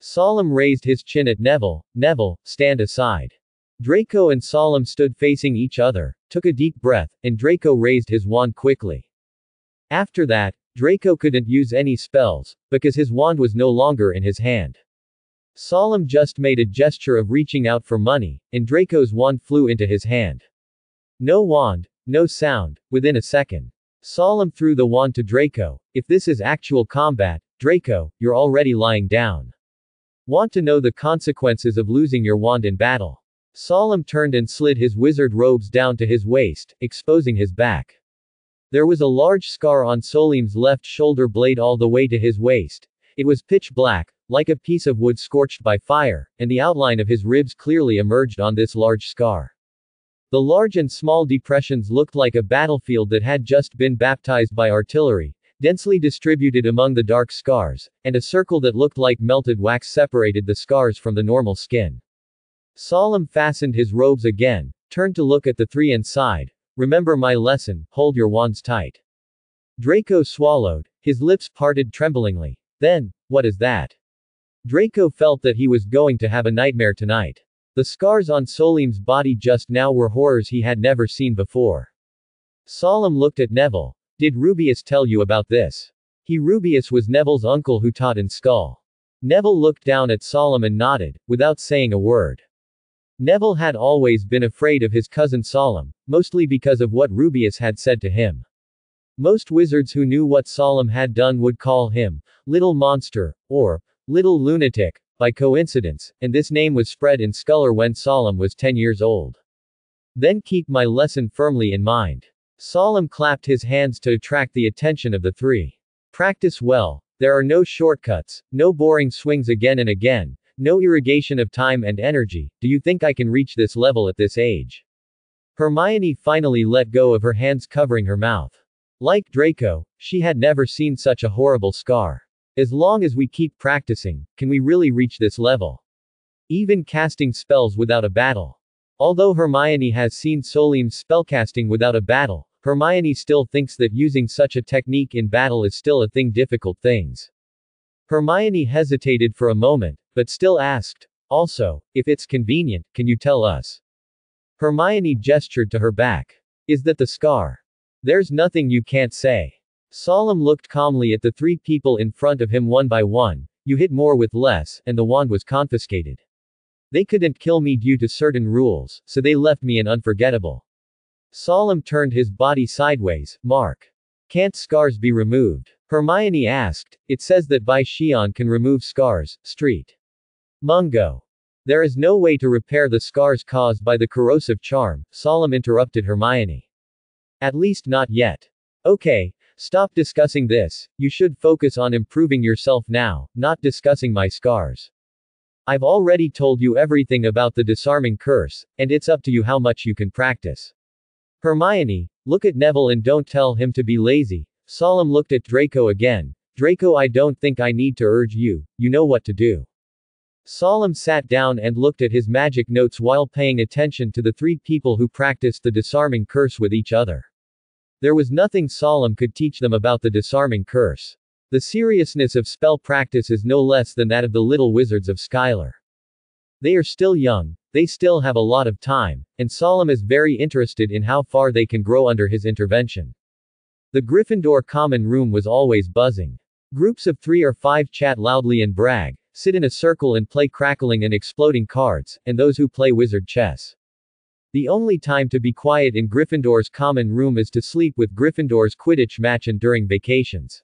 [SPEAKER 1] Solemn raised his chin at Neville, Neville, stand aside. Draco and Solemn stood facing each other, took a deep breath, and Draco raised his wand quickly. After that, Draco couldn't use any spells, because his wand was no longer in his hand. Solemn just made a gesture of reaching out for money, and Draco's wand flew into his hand. No wand, no sound, within a second. Solemn threw the wand to Draco. If this is actual combat, Draco, you're already lying down. Want to know the consequences of losing your wand in battle? Solemn turned and slid his wizard robes down to his waist, exposing his back. There was a large scar on Solim's left shoulder blade all the way to his waist. It was pitch black, like a piece of wood scorched by fire, and the outline of his ribs clearly emerged on this large scar. The large and small depressions looked like a battlefield that had just been baptized by artillery, densely distributed among the dark scars, and a circle that looked like melted wax separated the scars from the normal skin. Solemn fastened his robes again, turned to look at the three and sighed. Remember my lesson, hold your wands tight. Draco swallowed, his lips parted tremblingly. Then, what is that? Draco felt that he was going to have a nightmare tonight. The scars on Solim's body just now were horrors he had never seen before. Solemn looked at Neville. Did Rubius tell you about this? He Rubius was Neville's uncle who taught in Skull. Neville looked down at Solemn and nodded, without saying a word. Neville had always been afraid of his cousin Solemn, mostly because of what Rubius had said to him. Most wizards who knew what Solemn had done would call him, Little Monster, or, Little Lunatic, by coincidence, and this name was spread in Sculler when Solemn was 10 years old. Then keep my lesson firmly in mind. Solemn clapped his hands to attract the attention of the three. Practice well. There are no shortcuts, no boring swings again and again, no irrigation of time and energy, do you think I can reach this level at this age? Hermione finally let go of her hands covering her mouth. Like Draco, she had never seen such a horrible scar. As long as we keep practicing, can we really reach this level? Even casting spells without a battle. Although Hermione has seen Solim's spellcasting without a battle, Hermione still thinks that using such a technique in battle is still a thing difficult things. Hermione hesitated for a moment, but still asked, also, if it's convenient, can you tell us? Hermione gestured to her back. Is that the scar? There's nothing you can't say. Solemn looked calmly at the three people in front of him one by one. You hit more with less, and the wand was confiscated. They couldn't kill me due to certain rules, so they left me an unforgettable. Solemn turned his body sideways. Mark. Can't scars be removed? Hermione asked. It says that by Xian can remove scars. Street. Mungo. There is no way to repair the scars caused by the corrosive charm, Solemn interrupted Hermione. At least not yet. Okay, stop discussing this, you should focus on improving yourself now, not discussing my scars. I've already told you everything about the disarming curse, and it's up to you how much you can practice. Hermione, look at Neville and don't tell him to be lazy, Solemn looked at Draco again. Draco I don't think I need to urge you, you know what to do. Solemn sat down and looked at his magic notes while paying attention to the three people who practiced the disarming curse with each other. There was nothing Solemn could teach them about the disarming curse. The seriousness of spell practice is no less than that of the little wizards of Skylar. They are still young, they still have a lot of time, and Solemn is very interested in how far they can grow under his intervention. The Gryffindor common room was always buzzing. Groups of three or five chat loudly and brag, sit in a circle and play crackling and exploding cards, and those who play wizard chess. The only time to be quiet in Gryffindor's common room is to sleep with Gryffindor's Quidditch match and during vacations.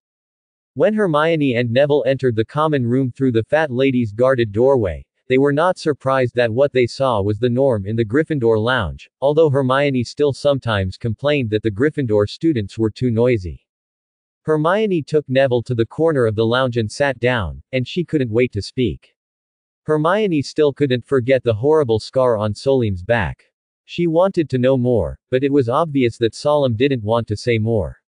[SPEAKER 1] When Hermione and Neville entered the common room through the fat lady's guarded doorway, they were not surprised that what they saw was the norm in the Gryffindor lounge, although Hermione still sometimes complained that the Gryffindor students were too noisy. Hermione took Neville to the corner of the lounge and sat down, and she couldn't wait to speak. Hermione still couldn't forget the horrible scar on Solim's back. She wanted to know more, but it was obvious that Solim didn't want to say more.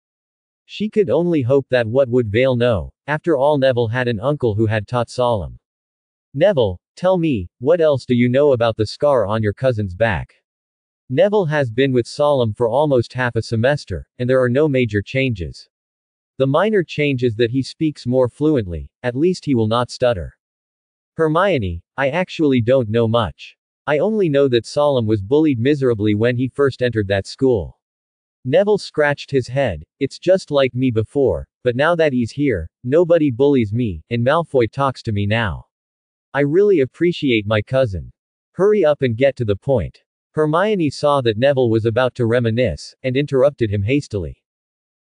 [SPEAKER 1] She could only hope that what would Vale know? After all Neville had an uncle who had taught Solim. Neville, tell me, what else do you know about the scar on your cousin's back? Neville has been with Solim for almost half a semester, and there are no major changes. The minor change is that he speaks more fluently, at least he will not stutter. Hermione, I actually don't know much. I only know that Solim was bullied miserably when he first entered that school. Neville scratched his head, it's just like me before, but now that he's here, nobody bullies me, and Malfoy talks to me now. I really appreciate my cousin. Hurry up and get to the point. Hermione saw that Neville was about to reminisce, and interrupted him hastily.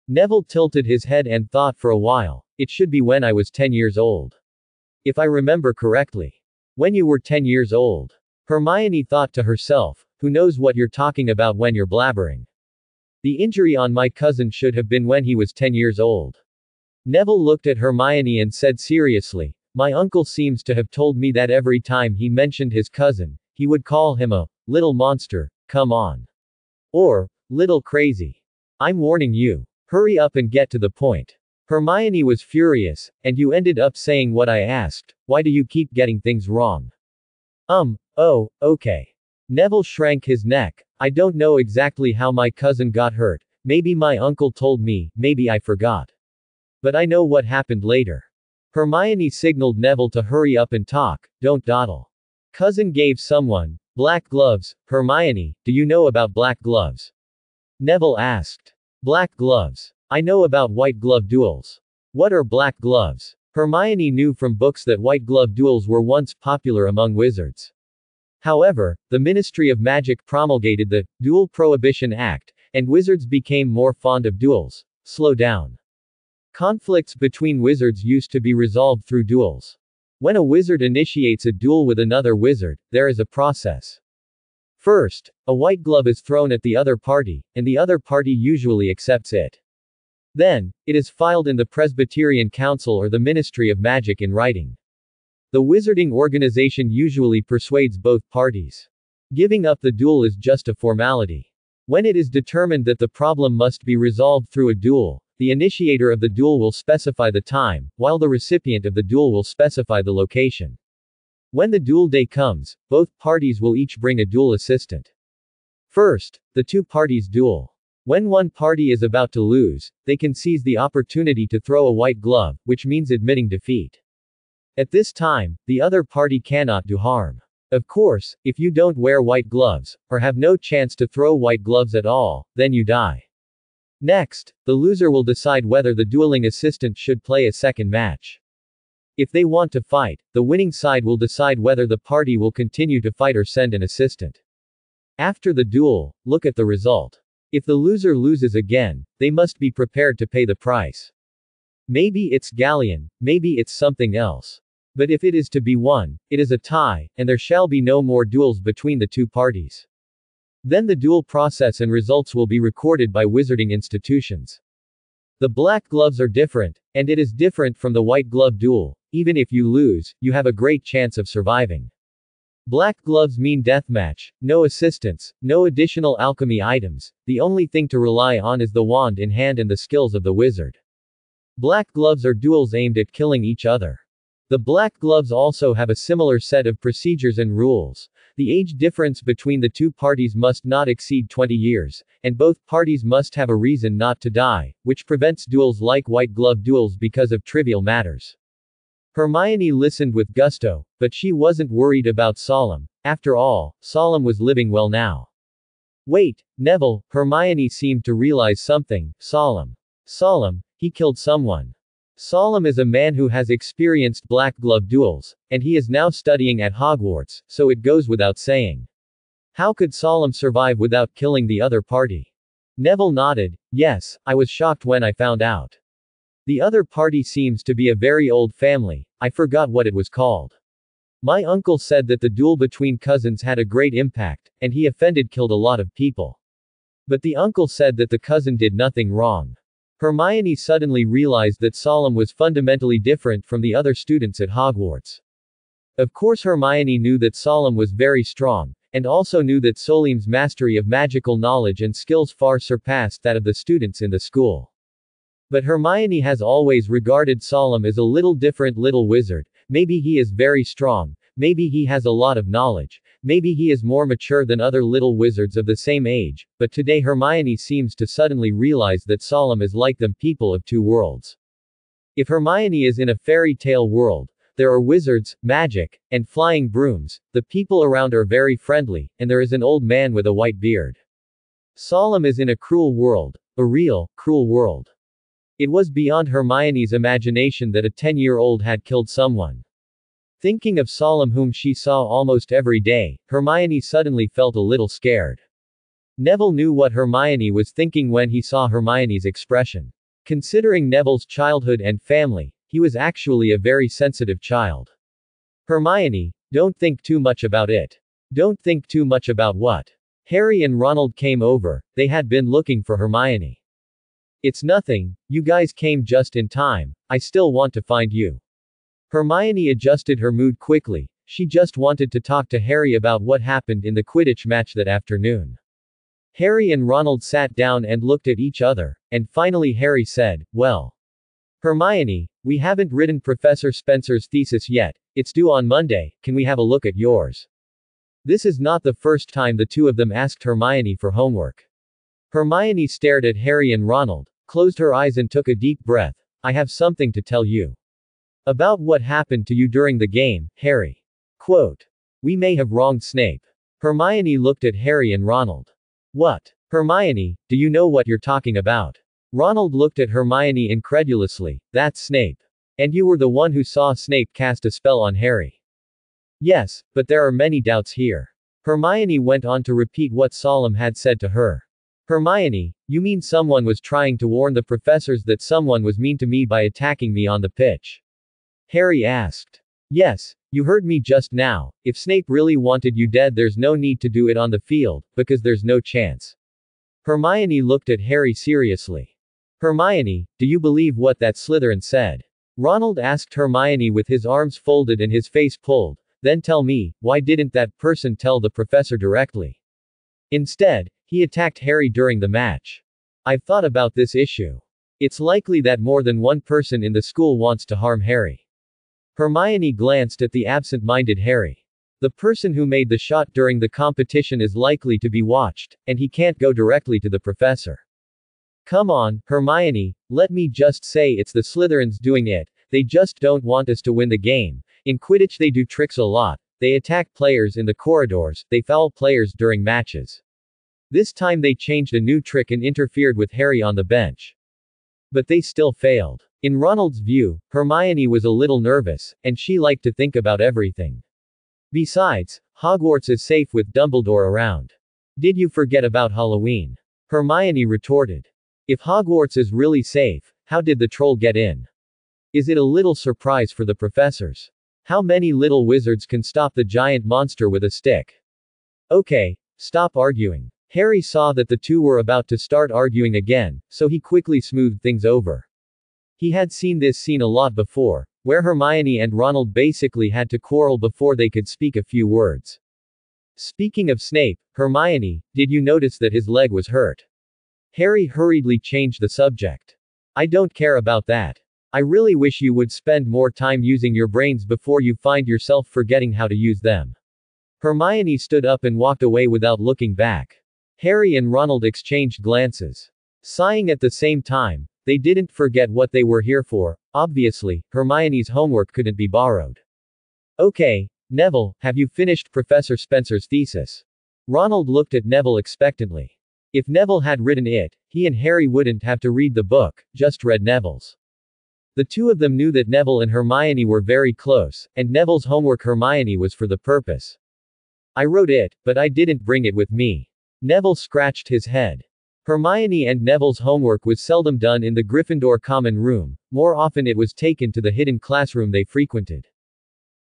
[SPEAKER 1] Neville tilted his head and thought for a while, it should be when I was 10 years old. If I remember correctly. When you were 10 years old. Hermione thought to herself, who knows what you're talking about when you're blabbering. The injury on my cousin should have been when he was 10 years old. Neville looked at Hermione and said seriously, My uncle seems to have told me that every time he mentioned his cousin, he would call him a little monster, come on. Or, little crazy. I'm warning you. Hurry up and get to the point. Hermione was furious, and you ended up saying what I asked, why do you keep getting things wrong? Um, oh, okay. Neville shrank his neck. I don't know exactly how my cousin got hurt. Maybe my uncle told me, maybe I forgot. But I know what happened later. Hermione signaled Neville to hurry up and talk, don't dawdle. Cousin gave someone, black gloves, Hermione, do you know about black gloves? Neville asked. Black gloves. I know about white glove duels. What are black gloves? Hermione knew from books that white glove duels were once popular among wizards. However, the Ministry of Magic promulgated the Duel Prohibition Act, and wizards became more fond of duels. Slow down. Conflicts between wizards used to be resolved through duels. When a wizard initiates a duel with another wizard, there is a process. First, a white glove is thrown at the other party, and the other party usually accepts it. Then, it is filed in the Presbyterian Council or the Ministry of Magic in writing. The wizarding organization usually persuades both parties. Giving up the duel is just a formality. When it is determined that the problem must be resolved through a duel, the initiator of the duel will specify the time, while the recipient of the duel will specify the location. When the duel day comes, both parties will each bring a duel assistant. First, the two parties duel. When one party is about to lose, they can seize the opportunity to throw a white glove, which means admitting defeat. At this time, the other party cannot do harm. Of course, if you don't wear white gloves, or have no chance to throw white gloves at all, then you die. Next, the loser will decide whether the dueling assistant should play a second match. If they want to fight, the winning side will decide whether the party will continue to fight or send an assistant. After the duel, look at the result. If the loser loses again, they must be prepared to pay the price. Maybe it's galleon, maybe it's something else. But if it is to be won, it is a tie, and there shall be no more duels between the two parties. Then the duel process and results will be recorded by wizarding institutions. The black gloves are different, and it is different from the white glove duel. Even if you lose, you have a great chance of surviving. Black gloves mean deathmatch, no assistance, no additional alchemy items, the only thing to rely on is the wand in hand and the skills of the wizard. Black gloves are duels aimed at killing each other. The black gloves also have a similar set of procedures and rules. The age difference between the two parties must not exceed 20 years, and both parties must have a reason not to die, which prevents duels like white glove duels because of trivial matters. Hermione listened with gusto, but she wasn't worried about Solim. After all, Solim was living well now. Wait, Neville, Hermione seemed to realize something, Solim. Solim, he killed someone. Solim is a man who has experienced black glove duels, and he is now studying at Hogwarts, so it goes without saying. How could Solemn survive without killing the other party? Neville nodded, yes, I was shocked when I found out. The other party seems to be a very old family, I forgot what it was called. My uncle said that the duel between cousins had a great impact, and he offended killed a lot of people. But the uncle said that the cousin did nothing wrong. Hermione suddenly realized that Solemn was fundamentally different from the other students at Hogwarts. Of course Hermione knew that Solemn was very strong, and also knew that Solim's mastery of magical knowledge and skills far surpassed that of the students in the school. But Hermione has always regarded Solemn as a little different little wizard, maybe he is very strong, maybe he has a lot of knowledge, maybe he is more mature than other little wizards of the same age, but today Hermione seems to suddenly realize that Solemn is like them people of two worlds. If Hermione is in a fairy tale world, there are wizards, magic, and flying brooms, the people around are very friendly, and there is an old man with a white beard. Solemn is in a cruel world, a real, cruel world. It was beyond Hermione's imagination that a 10-year-old had killed someone. Thinking of Solemn whom she saw almost every day, Hermione suddenly felt a little scared. Neville knew what Hermione was thinking when he saw Hermione's expression. Considering Neville's childhood and family, he was actually a very sensitive child. Hermione, don't think too much about it. Don't think too much about what? Harry and Ronald came over, they had been looking for Hermione. It's nothing, you guys came just in time, I still want to find you. Hermione adjusted her mood quickly, she just wanted to talk to Harry about what happened in the Quidditch match that afternoon. Harry and Ronald sat down and looked at each other, and finally Harry said, Well. Hermione, we haven't written Professor Spencer's thesis yet, it's due on Monday, can we have a look at yours? This is not the first time the two of them asked Hermione for homework. Hermione stared at Harry and Ronald, closed her eyes and took a deep breath. I have something to tell you. About what happened to you during the game, Harry. Quote. We may have wronged Snape. Hermione looked at Harry and Ronald. What? Hermione, do you know what you're talking about? Ronald looked at Hermione incredulously. That's Snape. And you were the one who saw Snape cast a spell on Harry. Yes, but there are many doubts here. Hermione went on to repeat what Solemn had said to her. Hermione, you mean someone was trying to warn the professors that someone was mean to me by attacking me on the pitch? Harry asked. Yes, you heard me just now. If Snape really wanted you dead, there's no need to do it on the field, because there's no chance. Hermione looked at Harry seriously. Hermione, do you believe what that Slytherin said? Ronald asked Hermione with his arms folded and his face pulled. Then tell me, why didn't that person tell the professor directly? Instead, he attacked Harry during the match. I've thought about this issue. It's likely that more than one person in the school wants to harm Harry. Hermione glanced at the absent-minded Harry. The person who made the shot during the competition is likely to be watched, and he can't go directly to the professor. Come on, Hermione, let me just say it's the Slytherins doing it, they just don't want us to win the game. In Quidditch they do tricks a lot, they attack players in the corridors, they foul players during matches. This time they changed a new trick and interfered with Harry on the bench. But they still failed. In Ronald's view, Hermione was a little nervous, and she liked to think about everything. Besides, Hogwarts is safe with Dumbledore around. Did you forget about Halloween? Hermione retorted. If Hogwarts is really safe, how did the troll get in? Is it a little surprise for the professors? How many little wizards can stop the giant monster with a stick? Okay, stop arguing. Harry saw that the two were about to start arguing again, so he quickly smoothed things over. He had seen this scene a lot before, where Hermione and Ronald basically had to quarrel before they could speak a few words. Speaking of Snape, Hermione, did you notice that his leg was hurt? Harry hurriedly changed the subject. I don't care about that. I really wish you would spend more time using your brains before you find yourself forgetting how to use them. Hermione stood up and walked away without looking back. Harry and Ronald exchanged glances. Sighing at the same time, they didn't forget what they were here for. Obviously, Hermione's homework couldn't be borrowed. Okay, Neville, have you finished Professor Spencer's thesis? Ronald looked at Neville expectantly. If Neville had written it, he and Harry wouldn't have to read the book, just read Neville's. The two of them knew that Neville and Hermione were very close, and Neville's homework Hermione was for the purpose. I wrote it, but I didn't bring it with me. Neville scratched his head. Hermione and Neville's homework was seldom done in the Gryffindor common room, more often it was taken to the hidden classroom they frequented.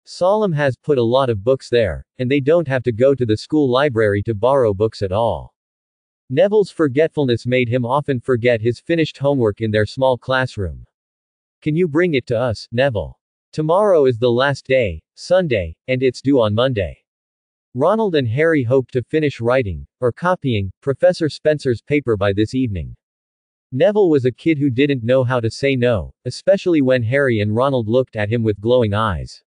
[SPEAKER 1] Solemn has put a lot of books there, and they don't have to go to the school library to borrow books at all. Neville's forgetfulness made him often forget his finished homework in their small classroom. Can you bring it to us, Neville? Tomorrow is the last day, Sunday, and it's due on Monday. Ronald and Harry hoped to finish writing, or copying, Professor Spencer's paper by this evening. Neville was a kid who didn't know how to say no, especially when Harry and Ronald looked at him with glowing eyes.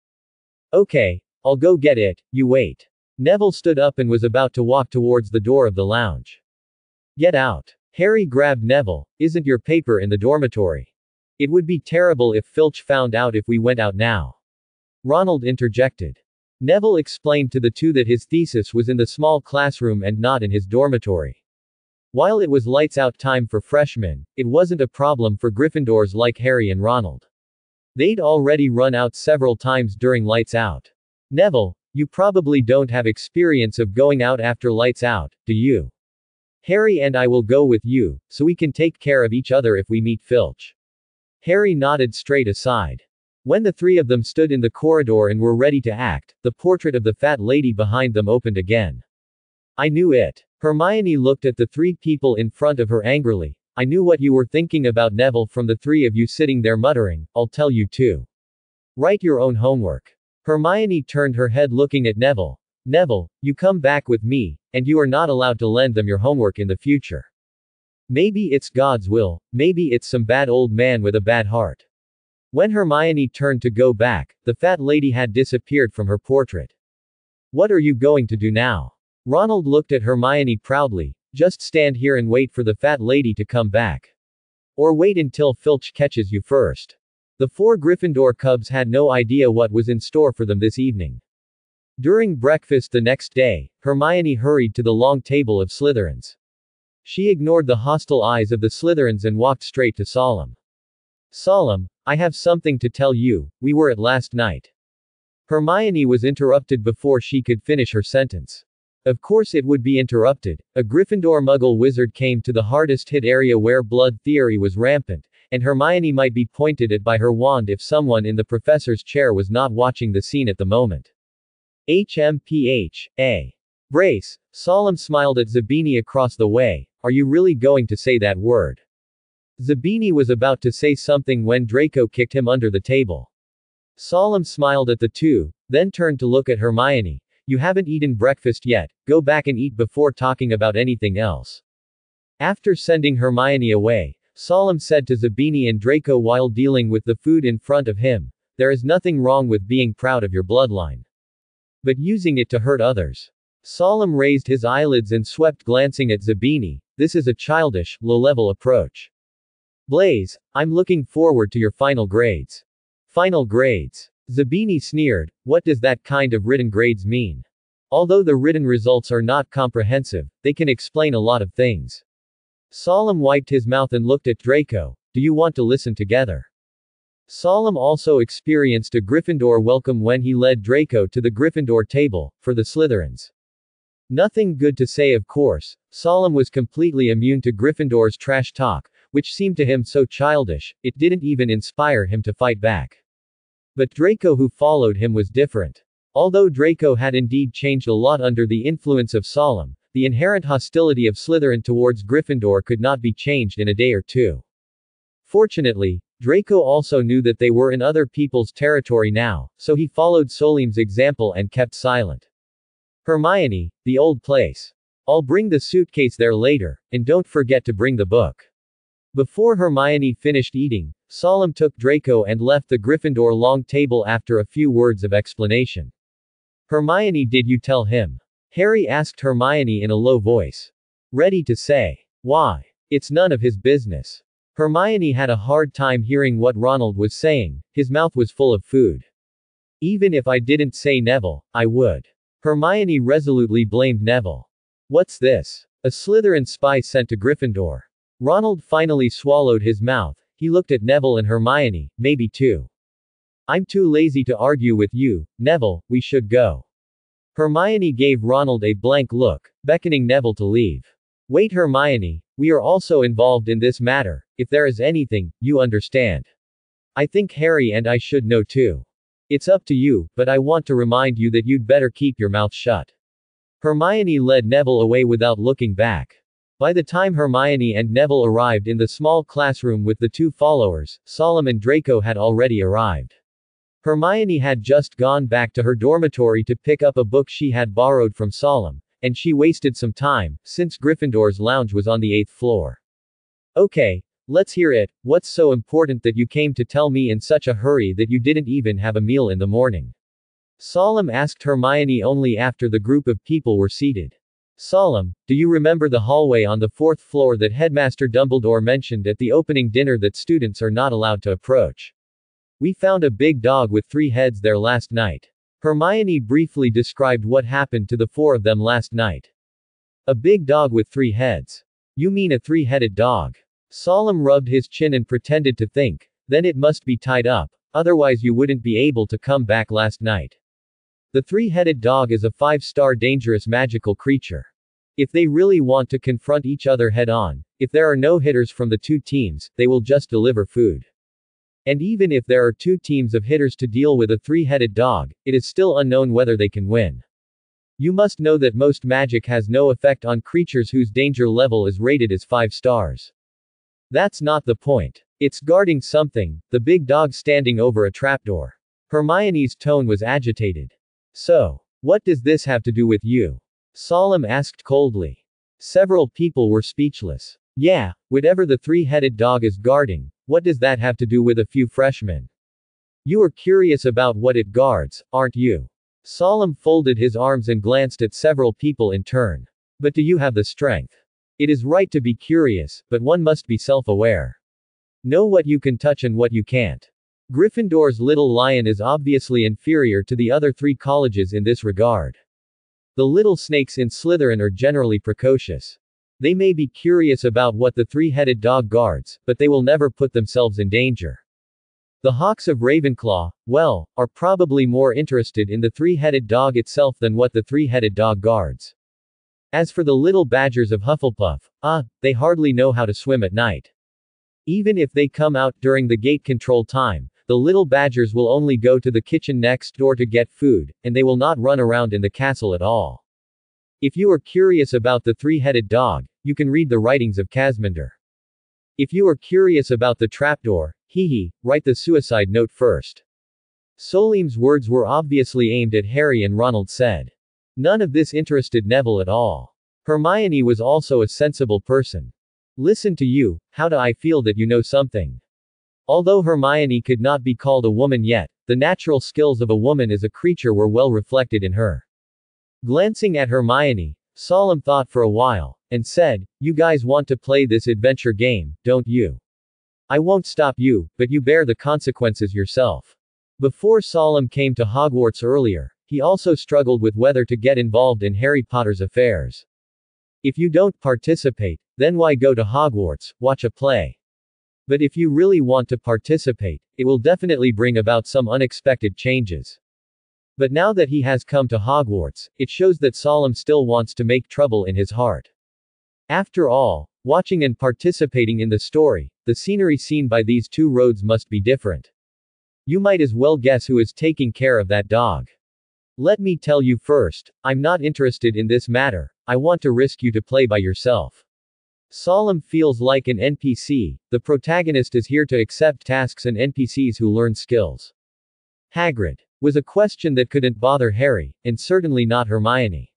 [SPEAKER 1] Okay, I'll go get it, you wait. Neville stood up and was about to walk towards the door of the lounge. Get out. Harry grabbed Neville, isn't your paper in the dormitory? It would be terrible if Filch found out if we went out now. Ronald interjected. Neville explained to the two that his thesis was in the small classroom and not in his dormitory. While it was lights out time for freshmen, it wasn't a problem for Gryffindors like Harry and Ronald. They'd already run out several times during lights out. Neville, you probably don't have experience of going out after lights out, do you? Harry and I will go with you, so we can take care of each other if we meet Filch. Harry nodded straight aside. When the three of them stood in the corridor and were ready to act, the portrait of the fat lady behind them opened again. I knew it. Hermione looked at the three people in front of her angrily. I knew what you were thinking about Neville from the three of you sitting there muttering, I'll tell you too. Write your own homework. Hermione turned her head looking at Neville. Neville, you come back with me, and you are not allowed to lend them your homework in the future. Maybe it's God's will, maybe it's some bad old man with a bad heart. When Hermione turned to go back, the fat lady had disappeared from her portrait. What are you going to do now? Ronald looked at Hermione proudly. Just stand here and wait for the fat lady to come back. Or wait until Filch catches you first. The four Gryffindor cubs had no idea what was in store for them this evening. During breakfast the next day, Hermione hurried to the long table of Slytherins. She ignored the hostile eyes of the Slytherins and walked straight to Solemn. Solemn, I have something to tell you, we were at last night. Hermione was interrupted before she could finish her sentence. Of course it would be interrupted. A Gryffindor muggle wizard came to the hardest hit area where blood theory was rampant, and Hermione might be pointed at by her wand if someone in the professor's chair was not watching the scene at the moment. HMPH, A. Brace, Solemn smiled at Zabini across the way. Are you really going to say that word? Zabini was about to say something when Draco kicked him under the table. Solemn smiled at the two, then turned to look at Hermione. You haven't eaten breakfast yet, go back and eat before talking about anything else. After sending Hermione away, Solemn said to Zabini and Draco while dealing with the food in front of him, There is nothing wrong with being proud of your bloodline. But using it to hurt others. Solemn raised his eyelids and swept glancing at Zabini, this is a childish, low-level approach. Blaise, I'm looking forward to your final grades. Final grades. Zabini sneered, what does that kind of written grades mean? Although the written results are not comprehensive, they can explain a lot of things. Solemn wiped his mouth and looked at Draco, do you want to listen together? Solemn also experienced a Gryffindor welcome when he led Draco to the Gryffindor table, for the Slytherins. Nothing good to say of course, Solemn was completely immune to Gryffindor's trash talk, which seemed to him so childish, it didn't even inspire him to fight back. But Draco who followed him was different. Although Draco had indeed changed a lot under the influence of Solemn, the inherent hostility of Slytherin towards Gryffindor could not be changed in a day or two. Fortunately, Draco also knew that they were in other people's territory now, so he followed Solemn's example and kept silent. Hermione, the old place. I'll bring the suitcase there later, and don't forget to bring the book. Before Hermione finished eating, Solemn took Draco and left the Gryffindor long table after a few words of explanation. Hermione did you tell him? Harry asked Hermione in a low voice. Ready to say. Why? It's none of his business. Hermione had a hard time hearing what Ronald was saying, his mouth was full of food. Even if I didn't say Neville, I would. Hermione resolutely blamed Neville. What's this? A Slytherin spy sent to Gryffindor. Ronald finally swallowed his mouth. He looked at Neville and Hermione, maybe too. I'm too lazy to argue with you, Neville, we should go. Hermione gave Ronald a blank look, beckoning Neville to leave. Wait Hermione, we are also involved in this matter, if there is anything, you understand. I think Harry and I should know too. It's up to you, but I want to remind you that you'd better keep your mouth shut. Hermione led Neville away without looking back. By the time Hermione and Neville arrived in the small classroom with the two followers, Solemn and Draco had already arrived. Hermione had just gone back to her dormitory to pick up a book she had borrowed from Solemn, and she wasted some time, since Gryffindor's lounge was on the eighth floor. Okay, let's hear it, what's so important that you came to tell me in such a hurry that you didn't even have a meal in the morning? Solemn asked Hermione only after the group of people were seated. Solemn, do you remember the hallway on the fourth floor that Headmaster Dumbledore mentioned at the opening dinner that students are not allowed to approach? We found a big dog with three heads there last night. Hermione briefly described what happened to the four of them last night. A big dog with three heads. You mean a three-headed dog. Solemn rubbed his chin and pretended to think, then it must be tied up, otherwise you wouldn't be able to come back last night. The three-headed dog is a five-star dangerous magical creature. If they really want to confront each other head-on, if there are no hitters from the two teams, they will just deliver food. And even if there are two teams of hitters to deal with a three-headed dog, it is still unknown whether they can win. You must know that most magic has no effect on creatures whose danger level is rated as 5 stars. That's not the point. It's guarding something, the big dog standing over a trapdoor. Hermione's tone was agitated. So, what does this have to do with you? Solemn asked coldly. Several people were speechless. Yeah, whatever the three-headed dog is guarding, what does that have to do with a few freshmen? You are curious about what it guards, aren't you? Solemn folded his arms and glanced at several people in turn. But do you have the strength? It is right to be curious, but one must be self-aware. Know what you can touch and what you can't. Gryffindor's Little Lion is obviously inferior to the other three colleges in this regard. The little snakes in Slytherin are generally precocious. They may be curious about what the three-headed dog guards, but they will never put themselves in danger. The hawks of Ravenclaw, well, are probably more interested in the three-headed dog itself than what the three-headed dog guards. As for the little badgers of Hufflepuff, ah, they hardly know how to swim at night. Even if they come out during the gate control time, the little badgers will only go to the kitchen next door to get food, and they will not run around in the castle at all. If you are curious about the three-headed dog, you can read the writings of Scamander. If you are curious about the trapdoor, hee hee, write the suicide note first. Solemn's words were obviously aimed at Harry and Ronald said. None of this interested Neville at all. Hermione was also a sensible person. Listen to you, how do I feel that you know something? Although Hermione could not be called a woman yet, the natural skills of a woman as a creature were well reflected in her. Glancing at Hermione, Solemn thought for a while, and said, You guys want to play this adventure game, don't you? I won't stop you, but you bear the consequences yourself. Before Solemn came to Hogwarts earlier, he also struggled with whether to get involved in Harry Potter's affairs. If you don't participate, then why go to Hogwarts, watch a play? But if you really want to participate, it will definitely bring about some unexpected changes. But now that he has come to Hogwarts, it shows that Solemn still wants to make trouble in his heart. After all, watching and participating in the story, the scenery seen by these two roads must be different. You might as well guess who is taking care of that dog. Let me tell you first, I'm not interested in this matter, I want to risk you to play by yourself. Solemn feels like an NPC, the protagonist is here to accept tasks and NPCs who learn skills. Hagrid was a question that couldn't bother Harry, and certainly not Hermione.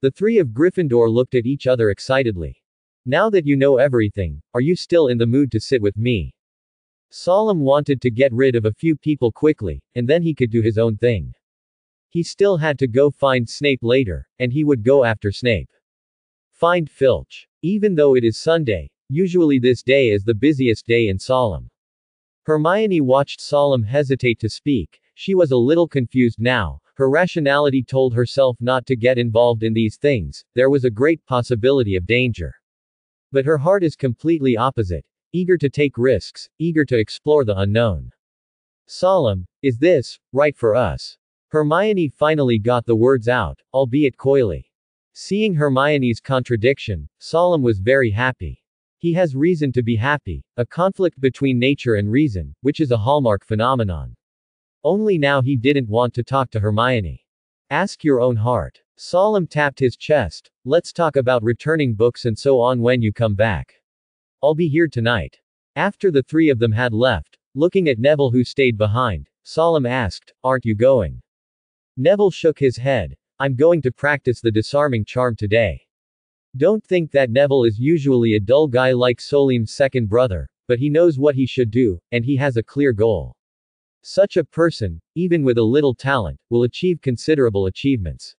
[SPEAKER 1] The three of Gryffindor looked at each other excitedly. Now that you know everything, are you still in the mood to sit with me? Solemn wanted to get rid of a few people quickly, and then he could do his own thing. He still had to go find Snape later, and he would go after Snape. Find Filch. Even though it is Sunday, usually this day is the busiest day in Solemn. Hermione watched Solemn hesitate to speak, she was a little confused now. Her rationality told herself not to get involved in these things, there was a great possibility of danger. But her heart is completely opposite, eager to take risks, eager to explore the unknown. Solemn, is this, right for us? Hermione finally got the words out, albeit coyly. Seeing Hermione's contradiction, Solemn was very happy. He has reason to be happy, a conflict between nature and reason, which is a hallmark phenomenon. Only now he didn't want to talk to Hermione. Ask your own heart. Solemn tapped his chest. Let's talk about returning books and so on when you come back. I'll be here tonight. After the three of them had left, looking at Neville who stayed behind, Solemn asked, Aren't you going? Neville shook his head. I'm going to practice the disarming charm today. Don't think that Neville is usually a dull guy like Solemn's second brother, but he knows what he should do, and he has a clear goal. Such a person, even with a little talent, will achieve considerable achievements.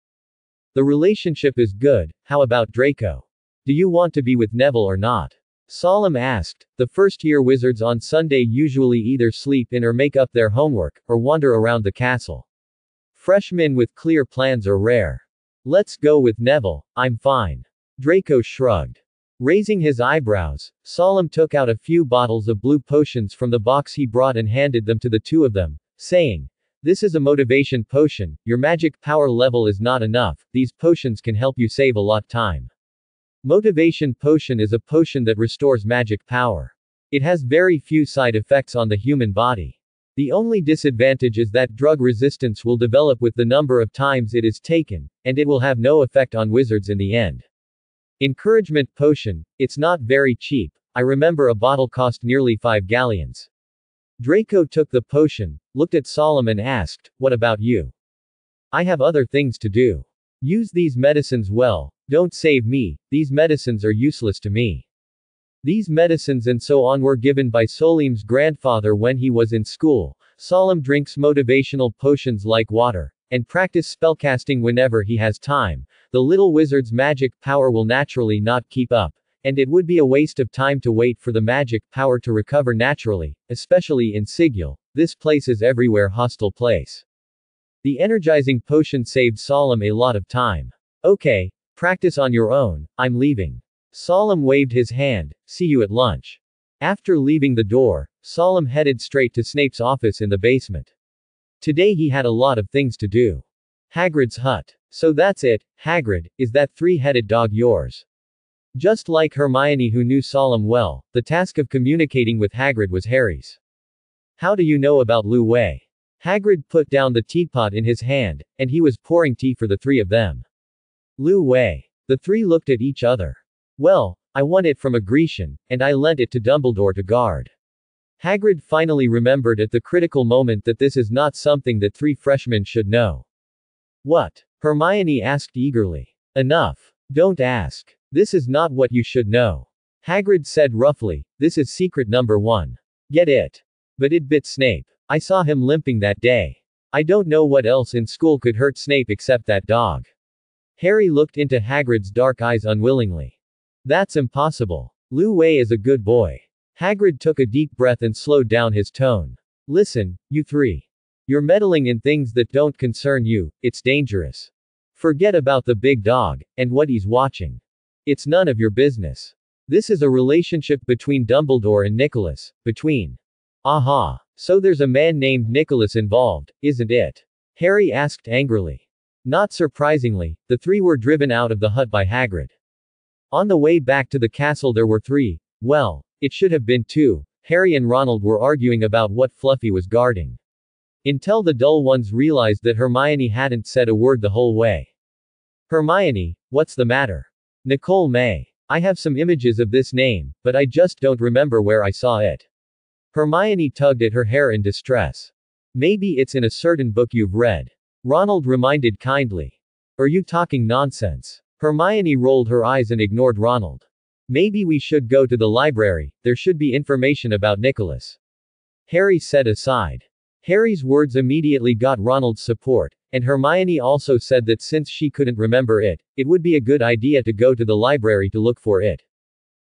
[SPEAKER 1] The relationship is good, how about Draco? Do you want to be with Neville or not? Solemn asked. The first year wizards on Sunday usually either sleep in or make up their homework, or wander around the castle. Freshmen with clear plans are rare. Let's go with Neville, I'm fine. Draco shrugged. Raising his eyebrows, Solemn took out a few bottles of blue potions from the box he brought and handed them to the two of them, saying, This is a motivation potion, your magic power level is not enough, these potions can help you save a lot time. Motivation potion is a potion that restores magic power. It has very few side effects on the human body. The only disadvantage is that drug resistance will develop with the number of times it is taken, and it will have no effect on wizards in the end. Encouragement potion, it's not very cheap, I remember a bottle cost nearly 5 galleons. Draco took the potion, looked at Solemn and asked, What about you? I have other things to do. Use these medicines well, don't save me, these medicines are useless to me. These medicines and so on were given by Solemn's grandfather when he was in school. Solemn drinks motivational potions like water, and practice spellcasting whenever he has time, the little wizard's magic power will naturally not keep up, and it would be a waste of time to wait for the magic power to recover naturally, especially in Sigil, this place is everywhere hostile place. The energizing potion saved Solemn a lot of time. Okay, practice on your own, I'm leaving. Solemn waved his hand, see you at lunch. After leaving the door, Solemn headed straight to Snape's office in the basement. Today he had a lot of things to do. Hagrid's hut. So that's it, Hagrid, is that three-headed dog yours? Just like Hermione who knew Solemn well, the task of communicating with Hagrid was Harry's. How do you know about Lu Wei? Hagrid put down the teapot in his hand, and he was pouring tea for the three of them. Lu Wei. The three looked at each other. Well, I won it from a Grecian, and I lent it to Dumbledore to guard. Hagrid finally remembered at the critical moment that this is not something that three freshmen should know. What? Hermione asked eagerly. Enough. Don't ask. This is not what you should know. Hagrid said roughly, this is secret number one. Get it. But it bit Snape. I saw him limping that day. I don't know what else in school could hurt Snape except that dog. Harry looked into Hagrid's dark eyes unwillingly. That's impossible. Lu Wei is a good boy. Hagrid took a deep breath and slowed down his tone. Listen, you three. You're meddling in things that don't concern you, it's dangerous. Forget about the big dog, and what he's watching. It's none of your business. This is a relationship between Dumbledore and Nicholas, between. Aha. So there's a man named Nicholas involved, isn't it? Harry asked angrily. Not surprisingly, the three were driven out of the hut by Hagrid. On the way back to the castle there were three, well, it should have been two. Harry and Ronald were arguing about what Fluffy was guarding. Until the dull ones realized that Hermione hadn't said a word the whole way. Hermione, what's the matter? Nicole May. I have some images of this name, but I just don't remember where I saw it. Hermione tugged at her hair in distress. Maybe it's in a certain book you've read. Ronald reminded kindly. Are you talking nonsense? Hermione rolled her eyes and ignored Ronald. Maybe we should go to the library, there should be information about Nicholas. Harry said aside. Harry's words immediately got Ronald's support, and Hermione also said that since she couldn't remember it, it would be a good idea to go to the library to look for it.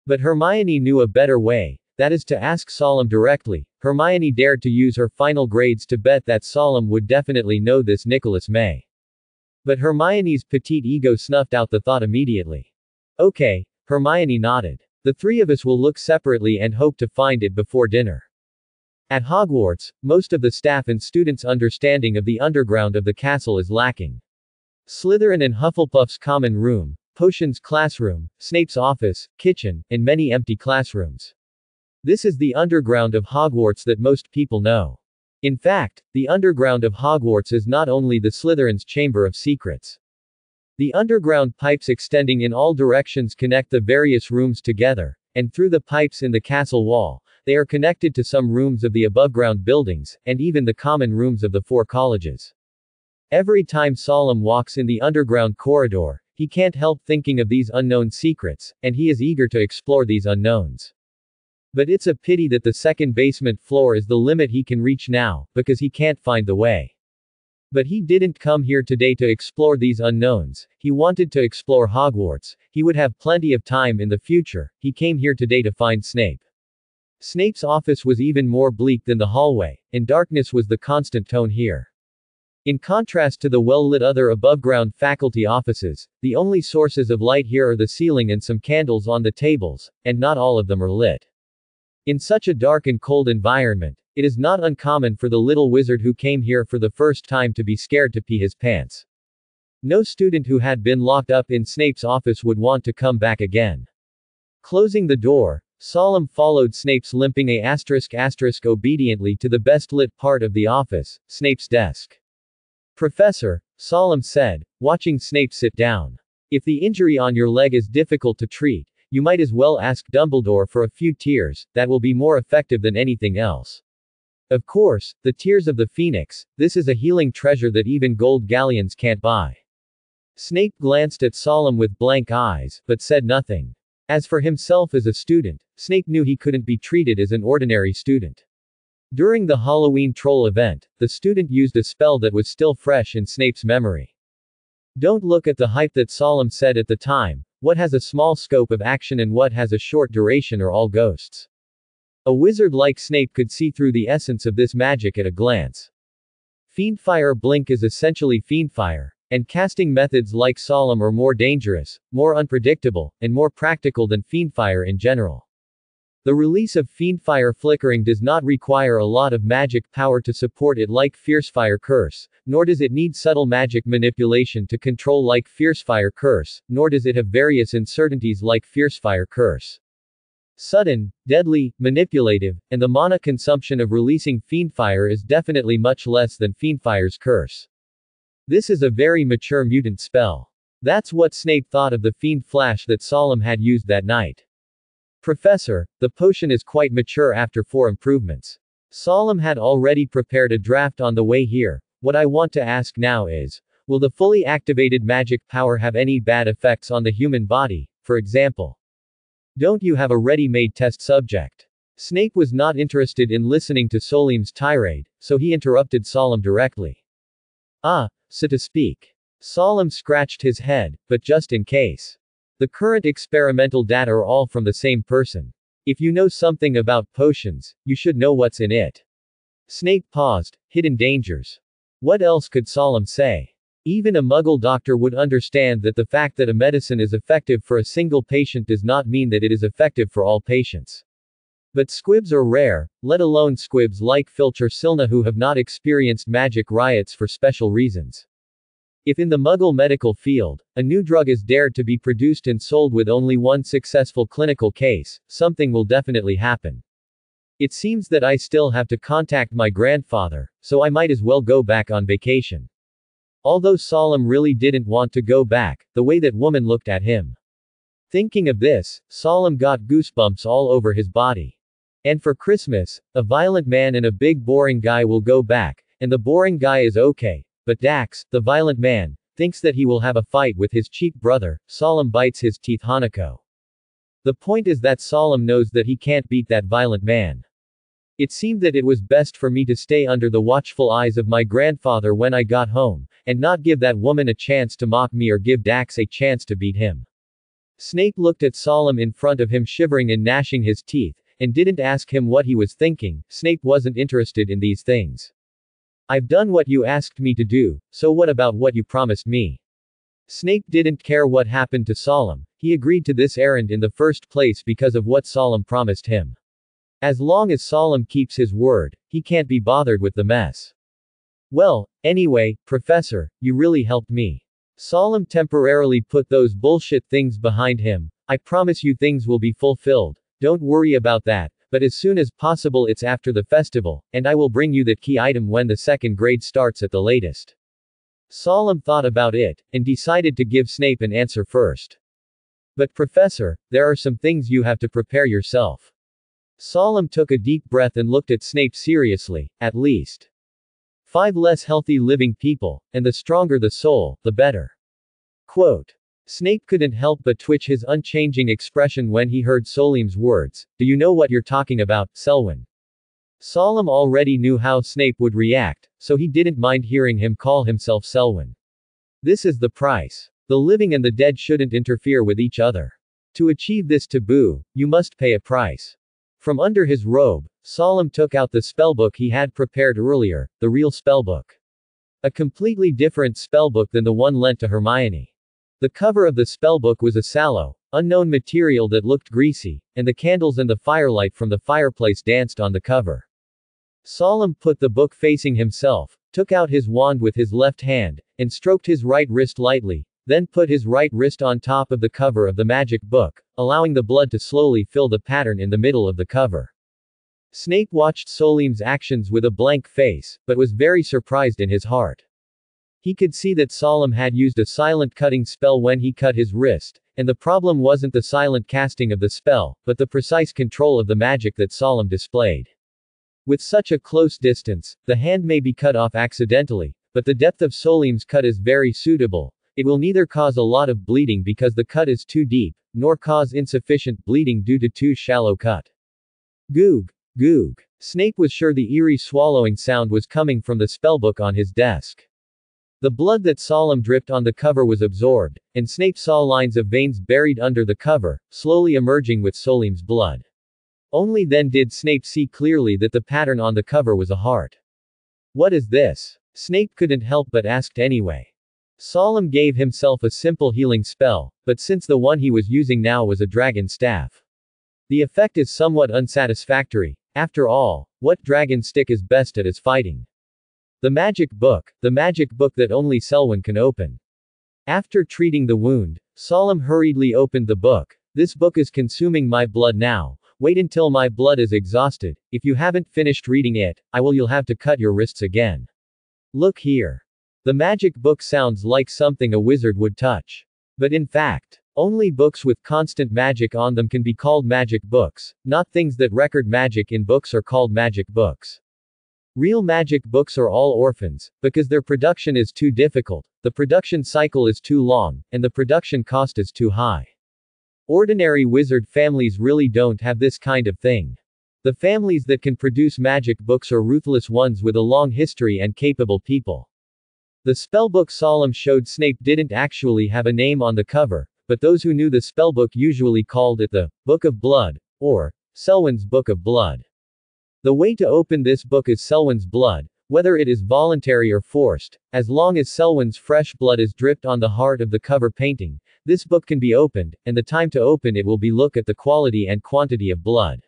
[SPEAKER 1] But Hermione knew a better way, that is to ask Solemn directly. Hermione dared to use her final grades to bet that Solemn would definitely know this Nicholas May. But Hermione's petite ego snuffed out the thought immediately. Okay, Hermione nodded. The three of us will look separately and hope to find it before dinner. At Hogwarts, most of the staff and students' understanding of the underground of the castle is lacking. Slytherin and Hufflepuff's common room, Potion's classroom, Snape's office, kitchen, and many empty classrooms. This is the underground of Hogwarts that most people know. In fact, the underground of Hogwarts is not only the Slytherin's Chamber of Secrets. The underground pipes extending in all directions connect the various rooms together, and through the pipes in the castle wall, they are connected to some rooms of the above-ground buildings, and even the common rooms of the four colleges. Every time Solemn walks in the underground corridor, he can't help thinking of these unknown secrets, and he is eager to explore these unknowns. But it's a pity that the second basement floor is the limit he can reach now, because he can't find the way. But he didn't come here today to explore these unknowns, he wanted to explore Hogwarts, he would have plenty of time in the future, he came here today to find Snape. Snape's office was even more bleak than the hallway, and darkness was the constant tone here. In contrast to the well-lit other above-ground faculty offices, the only sources of light here are the ceiling and some candles on the tables, and not all of them are lit. In such a dark and cold environment, it is not uncommon for the little wizard who came here for the first time to be scared to pee his pants. No student who had been locked up in Snape's office would want to come back again. Closing the door, Solemn followed Snape's limping a asterisk asterisk obediently to the best lit part of the office, Snape's desk. Professor, Solemn said, watching Snape sit down. If the injury on your leg is difficult to treat, you might as well ask Dumbledore for a few tears, that will be more effective than anything else. Of course, the tears of the phoenix, this is a healing treasure that even gold galleons can't buy. Snape glanced at Solemn with blank eyes, but said nothing. As for himself as a student, Snape knew he couldn't be treated as an ordinary student. During the Halloween troll event, the student used a spell that was still fresh in Snape's memory. Don't look at the hype that Solemn said at the time, what has a small scope of action and what has a short duration are all ghosts. A wizard like Snape could see through the essence of this magic at a glance. Fiendfyre Blink is essentially Fiendfyre, and casting methods like Solemn are more dangerous, more unpredictable, and more practical than Fiendfyre in general. The release of Fiendfyre flickering does not require a lot of magic power to support it like Fiercefire Curse, nor does it need subtle magic manipulation to control like Fiercefire Curse, nor does it have various uncertainties like Fiercefire Curse. Sudden, deadly, manipulative, and the mana consumption of releasing Fiendfyre is definitely much less than Fiendfyre's curse. This is a very mature mutant spell. That's what Snape thought of the Fiend Flash that Solemn had used that night. Professor, the potion is quite mature after four improvements. Solemn had already prepared a draft on the way here. What I want to ask now is, will the fully activated magic power have any bad effects on the human body, for example? Don't you have a ready-made test subject? Snape was not interested in listening to Solemn's tirade, so he interrupted Solemn directly. Ah, so to speak. Solemn scratched his head, but just in case. The current experimental data are all from the same person. If you know something about potions, you should know what's in it. Snape paused, hidden dangers. What else could Solemn say? Even a muggle doctor would understand that the fact that a medicine is effective for a single patient does not mean that it is effective for all patients. But squibs are rare, let alone squibs like Filch or Silna who have not experienced magic riots for special reasons. If in the Muggle medical field, a new drug is dared to be produced and sold with only one successful clinical case, something will definitely happen. It seems that I still have to contact my grandfather, so I might as well go back on vacation. Although Solemn really didn't want to go back, the way that woman looked at him. Thinking of this, Solemn got goosebumps all over his body. And for Christmas, a violent man and a big boring guy will go back, and the boring guy is okay, but Dax, the violent man, thinks that he will have a fight with his cheap brother, Solemn bites his teeth Hanako. The point is that Solemn knows that he can't beat that violent man. It seemed that it was best for me to stay under the watchful eyes of my grandfather when I got home, and not give that woman a chance to mock me or give Dax a chance to beat him. Snape looked at Solemn in front of him shivering and gnashing his teeth, and didn't ask him what he was thinking, Snape wasn't interested in these things. I've done what you asked me to do, so what about what you promised me? Snape didn't care what happened to Solemn, he agreed to this errand in the first place because of what Solemn promised him. As long as Solemn keeps his word, he can't be bothered with the mess. Well, anyway, Professor, you really helped me. Solemn temporarily put those bullshit things behind him. I promise you things will be fulfilled. Don't worry about that, but as soon as possible it's after the festival, and I will bring you that key item when the second grade starts at the latest. Solemn thought about it, and decided to give Snape an answer first. But professor, there are some things you have to prepare yourself. Solemn took a deep breath and looked at Snape seriously, at least. Five less healthy living people, and the stronger the soul, the better. Quote. Snape couldn't help but twitch his unchanging expression when he heard Solemn's words, Do you know what you're talking about, Selwyn? Solemn already knew how Snape would react, so he didn't mind hearing him call himself Selwyn. This is the price. The living and the dead shouldn't interfere with each other. To achieve this taboo, you must pay a price. From under his robe, Solemn took out the spellbook he had prepared earlier, the real spellbook. A completely different spellbook than the one lent to Hermione. The cover of the spellbook was a sallow, unknown material that looked greasy, and the candles and the firelight from the fireplace danced on the cover. Solemn put the book facing himself, took out his wand with his left hand, and stroked his right wrist lightly, then put his right wrist on top of the cover of the magic book, allowing the blood to slowly fill the pattern in the middle of the cover. Snape watched Solemn's actions with a blank face, but was very surprised in his heart. He could see that Solemn had used a silent cutting spell when he cut his wrist, and the problem wasn't the silent casting of the spell, but the precise control of the magic that Solemn displayed. With such a close distance, the hand may be cut off accidentally, but the depth of Solemn's cut is very suitable, it will neither cause a lot of bleeding because the cut is too deep, nor cause insufficient bleeding due to too shallow cut. Goog. Goog. Snape was sure the eerie swallowing sound was coming from the spellbook on his desk. The blood that Solemn dripped on the cover was absorbed, and Snape saw lines of veins buried under the cover, slowly emerging with Solemn's blood. Only then did Snape see clearly that the pattern on the cover was a heart. What is this? Snape couldn't help but asked anyway. Solemn gave himself a simple healing spell, but since the one he was using now was a dragon staff. The effect is somewhat unsatisfactory. After all, what dragon stick is best at is fighting. The magic book, the magic book that only Selwyn can open. After treating the wound, Solemn hurriedly opened the book. This book is consuming my blood now. Wait until my blood is exhausted. If you haven't finished reading it, I will you'll have to cut your wrists again. Look here. The magic book sounds like something a wizard would touch. But in fact, only books with constant magic on them can be called magic books, not things that record magic in books are called magic books. Real magic books are all orphans, because their production is too difficult, the production cycle is too long, and the production cost is too high. Ordinary wizard families really don't have this kind of thing. The families that can produce magic books are ruthless ones with a long history and capable people. The spellbook Solemn showed Snape didn't actually have a name on the cover, but those who knew the spellbook usually called it the Book of Blood, or Selwyn's Book of Blood. The way to open this book is Selwyn's blood, whether it is voluntary or forced, as long as Selwyn's fresh blood is dripped on the heart of the cover painting, this book can be opened, and the time to open it will be look at the quality and quantity of blood.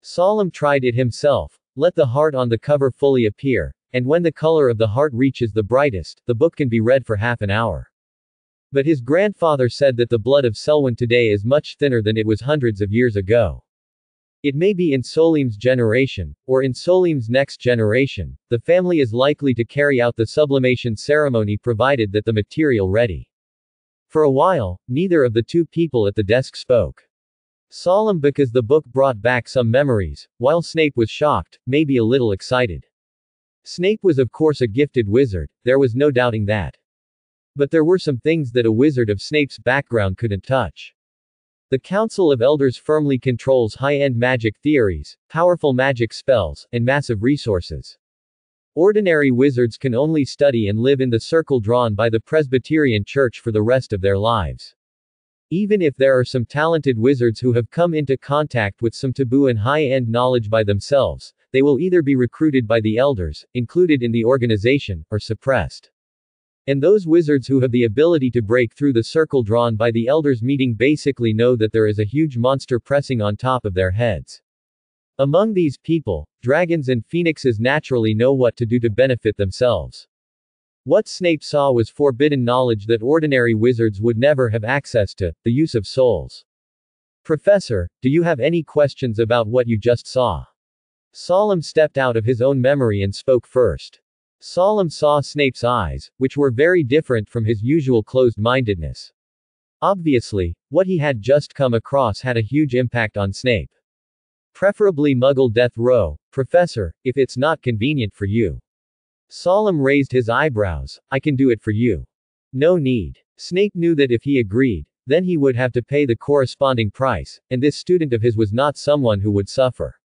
[SPEAKER 1] Solemn tried it himself, let the heart on the cover fully appear, and when the color of the heart reaches the brightest, the book can be read for half an hour. But his grandfather said that the blood of Selwyn today is much thinner than it was hundreds of years ago. It may be in Solemn's generation, or in Solemn's next generation, the family is likely to carry out the sublimation ceremony provided that the material ready. For a while, neither of the two people at the desk spoke. Solemn because the book brought back some memories, while Snape was shocked, maybe a little excited. Snape was of course a gifted wizard, there was no doubting that. But there were some things that a wizard of Snape's background couldn't touch. The Council of Elders firmly controls high-end magic theories, powerful magic spells, and massive resources. Ordinary wizards can only study and live in the circle drawn by the Presbyterian Church for the rest of their lives. Even if there are some talented wizards who have come into contact with some taboo and high-end knowledge by themselves, they will either be recruited by the elders, included in the organization, or suppressed. And those wizards who have the ability to break through the circle drawn by the elders meeting basically know that there is a huge monster pressing on top of their heads. Among these people, dragons and phoenixes naturally know what to do to benefit themselves. What Snape saw was forbidden knowledge that ordinary wizards would never have access to, the use of souls. Professor, do you have any questions about what you just saw? Solemn stepped out of his own memory and spoke first. Solemn saw Snape's eyes, which were very different from his usual closed-mindedness. Obviously, what he had just come across had a huge impact on Snape. Preferably Muggle Death Row, Professor, if it's not convenient for you. Solemn raised his eyebrows, I can do it for you. No need. Snape knew that if he agreed, then he would have to pay the corresponding price, and this student of his was not someone who would suffer.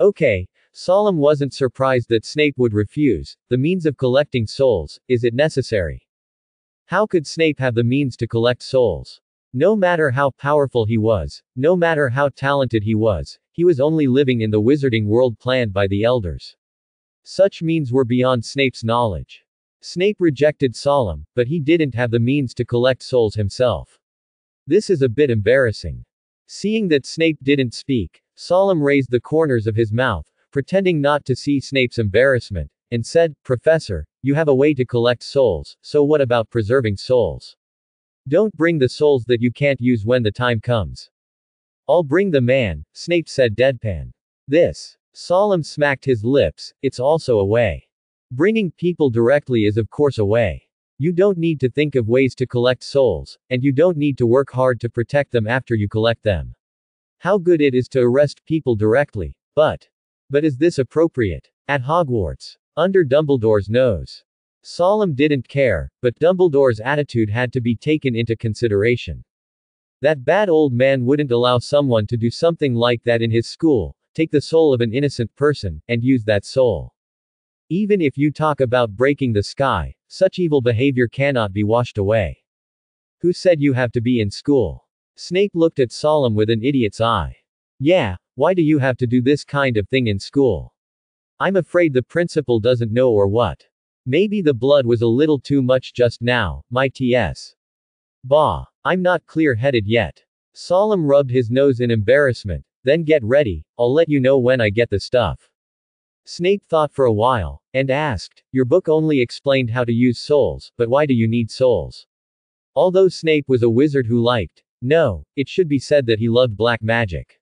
[SPEAKER 1] Okay, Solemn wasn't surprised that Snape would refuse. The means of collecting souls, is it necessary? How could Snape have the means to collect souls? No matter how powerful he was, no matter how talented he was, he was only living in the wizarding world planned by the elders. Such means were beyond Snape's knowledge. Snape rejected Solemn, but he didn't have the means to collect souls himself. This is a bit embarrassing. Seeing that Snape didn't speak, Solemn raised the corners of his mouth, pretending not to see Snape's embarrassment, and said, Professor, you have a way to collect souls, so what about preserving souls? Don't bring the souls that you can't use when the time comes. I'll bring the man, Snape said deadpan. This. Solemn smacked his lips, it's also a way. Bringing people directly is of course a way. You don't need to think of ways to collect souls, and you don't need to work hard to protect them after you collect them. How good it is to arrest people directly, but. But is this appropriate? At Hogwarts. Under Dumbledore's nose. Solemn didn't care, but Dumbledore's attitude had to be taken into consideration. That bad old man wouldn't allow someone to do something like that in his school, take the soul of an innocent person, and use that soul. Even if you talk about breaking the sky, such evil behavior cannot be washed away. Who said you have to be in school? Snape looked at Solemn with an idiot's eye. Yeah, why do you have to do this kind of thing in school? I'm afraid the principal doesn't know or what. Maybe the blood was a little too much just now, my TS. Bah. I'm not clear headed yet. Solemn rubbed his nose in embarrassment, then get ready, I'll let you know when I get the stuff. Snape thought for a while, and asked, Your book only explained how to use souls, but why do you need souls? Although Snape was a wizard who liked, no, it should be said that he loved black magic.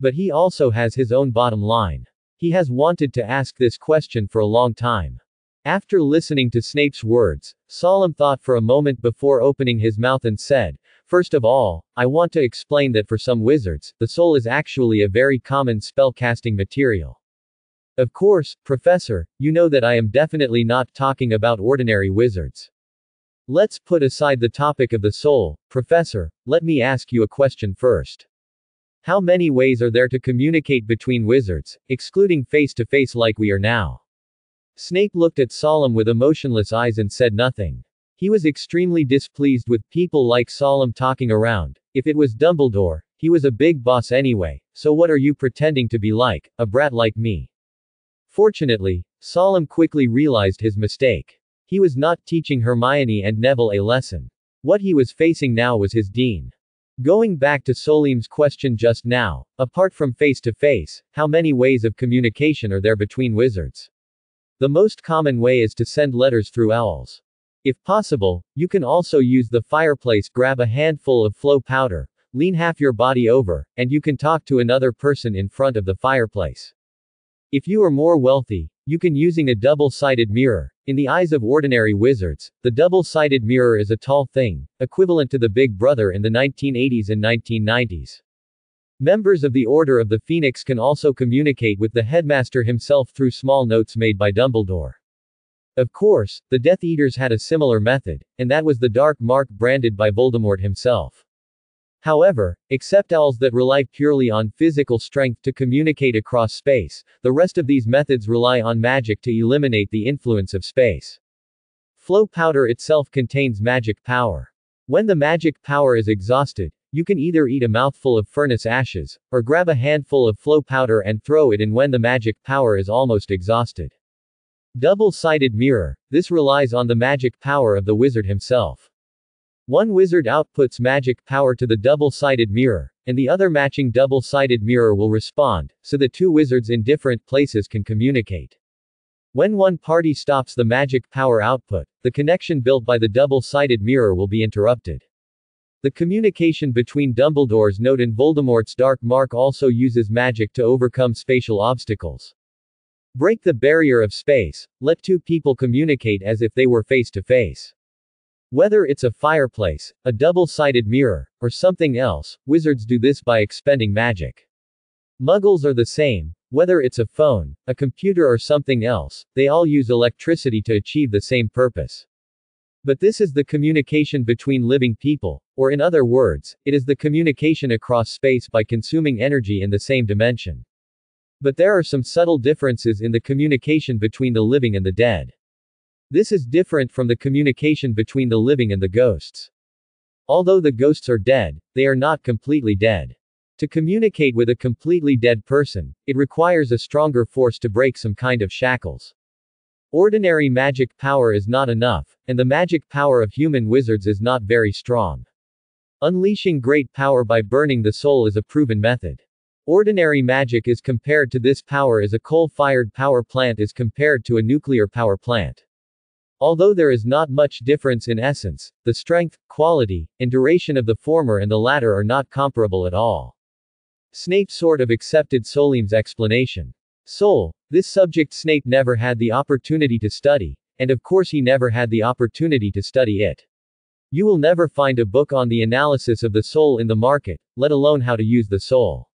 [SPEAKER 1] But he also has his own bottom line. He has wanted to ask this question for a long time. After listening to Snape's words, Solemn thought for a moment before opening his mouth and said, First of all, I want to explain that for some wizards, the soul is actually a very common spell-casting material. Of course, Professor, you know that I am definitely not talking about ordinary wizards. Let's put aside the topic of the soul, Professor, let me ask you a question first. How many ways are there to communicate between wizards, excluding face-to-face like we are now? Snape looked at Solemn with emotionless eyes and said nothing. He was extremely displeased with people like Solemn talking around. If it was Dumbledore, he was a big boss anyway, so what are you pretending to be like, a brat like me? Fortunately, Solemn quickly realized his mistake. He was not teaching Hermione and Neville a lesson. What he was facing now was his dean. Going back to Solemn's question just now, apart from face to face, how many ways of communication are there between wizards? The most common way is to send letters through owls. If possible, you can also use the fireplace, grab a handful of Flow powder, lean half your body over, and you can talk to another person in front of the fireplace. If you are more wealthy, you can using a double-sided mirror. In the eyes of ordinary wizards, the double-sided mirror is a tall thing, equivalent to the Big Brother in the 1980s and 1990s. Members of the Order of the Phoenix can also communicate with the headmaster himself through small notes made by Dumbledore. Of course, the Death Eaters had a similar method, and that was the dark mark branded by Voldemort himself. However, except owls that rely purely on physical strength to communicate across space, the rest of these methods rely on magic to eliminate the influence of space. Flow powder itself contains magic power. When the magic power is exhausted, you can either eat a mouthful of furnace ashes, or grab a handful of flow powder and throw it in when the magic power is almost exhausted. Double-sided mirror. This relies on the magic power of the wizard himself. One wizard outputs magic power to the double-sided mirror, and the other matching double-sided mirror will respond, so the two wizards in different places can communicate. When one party stops the magic power output, the connection built by the double-sided mirror will be interrupted. The communication between Dumbledore's note and Voldemort's dark mark also uses magic to overcome spatial obstacles. Break the barrier of space, let two people communicate as if they were face to face. Whether it's a fireplace, a double-sided mirror, or something else, wizards do this by expending magic. Muggles are the same, whether it's a phone, a computer or something else, they all use electricity to achieve the same purpose. But this is the communication between living people, or in other words, it is the communication across space by consuming energy in the same dimension. But there are some subtle differences in the communication between the living and the dead. This is different from the communication between the living and the ghosts. Although the ghosts are dead, they are not completely dead. To communicate with a completely dead person, it requires a stronger force to break some kind of shackles. Ordinary magic power is not enough, and the magic power of human wizards is not very strong. Unleashing great power by burning the soul is a proven method. Ordinary magic is compared to this power as a coal-fired power plant is compared to a nuclear power plant. Although there is not much difference in essence, the strength, quality, and duration of the former and the latter are not comparable at all. Snape sort of accepted Solemn's explanation. Soul, this subject Snape never had the opportunity to study, and of course he never had the opportunity to study it. You will never find a book on the analysis of the soul in the market, let alone how to use the soul.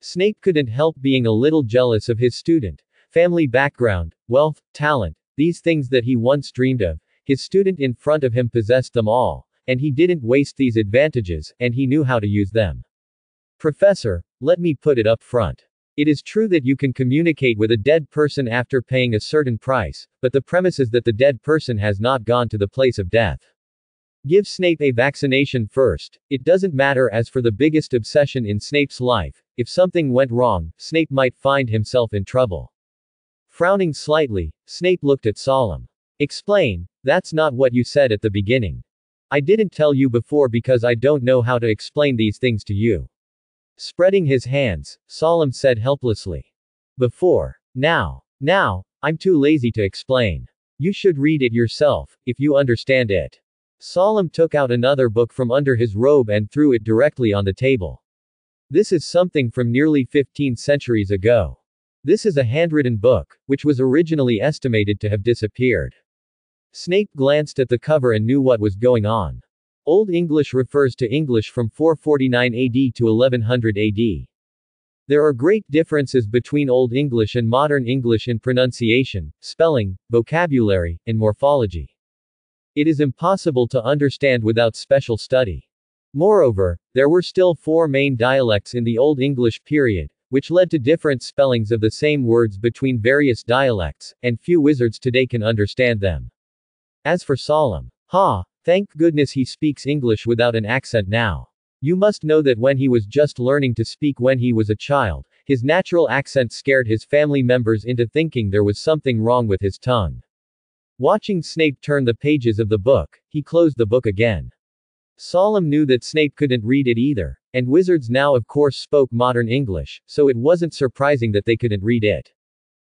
[SPEAKER 1] Snape couldn't help being a little jealous of his student. Family background, wealth, talent, these things that he once dreamed of, his student in front of him possessed them all, and he didn't waste these advantages, and he knew how to use them. Professor, let me put it up front. It is true that you can communicate with a dead person after paying a certain price, but the premise is that the dead person has not gone to the place of death. Give Snape a vaccination first. It doesn't matter as for the biggest obsession in Snape's life. If something went wrong, Snape might find himself in trouble. Frowning slightly, Snape looked at Solemn. Explain, that's not what you said at the beginning. I didn't tell you before because I don't know how to explain these things to you. Spreading his hands, Solemn said helplessly. Before. Now. Now, I'm too lazy to explain. You should read it yourself, if you understand it. Solemn took out another book from under his robe and threw it directly on the table. This is something from nearly 15 centuries ago. This is a handwritten book, which was originally estimated to have disappeared. Snape glanced at the cover and knew what was going on. Old English refers to English from 449 AD to 1100 AD. There are great differences between Old English and Modern English in pronunciation, spelling, vocabulary, and morphology. It is impossible to understand without special study. Moreover, there were still four main dialects in the Old English period, which led to different spellings of the same words between various dialects, and few wizards today can understand them. As for Solemn, ha, Thank goodness he speaks English without an accent now. You must know that when he was just learning to speak when he was a child, his natural accent scared his family members into thinking there was something wrong with his tongue. Watching Snape turn the pages of the book, he closed the book again. Solemn knew that Snape couldn't read it either, and wizards now of course spoke modern English, so it wasn't surprising that they couldn't read it.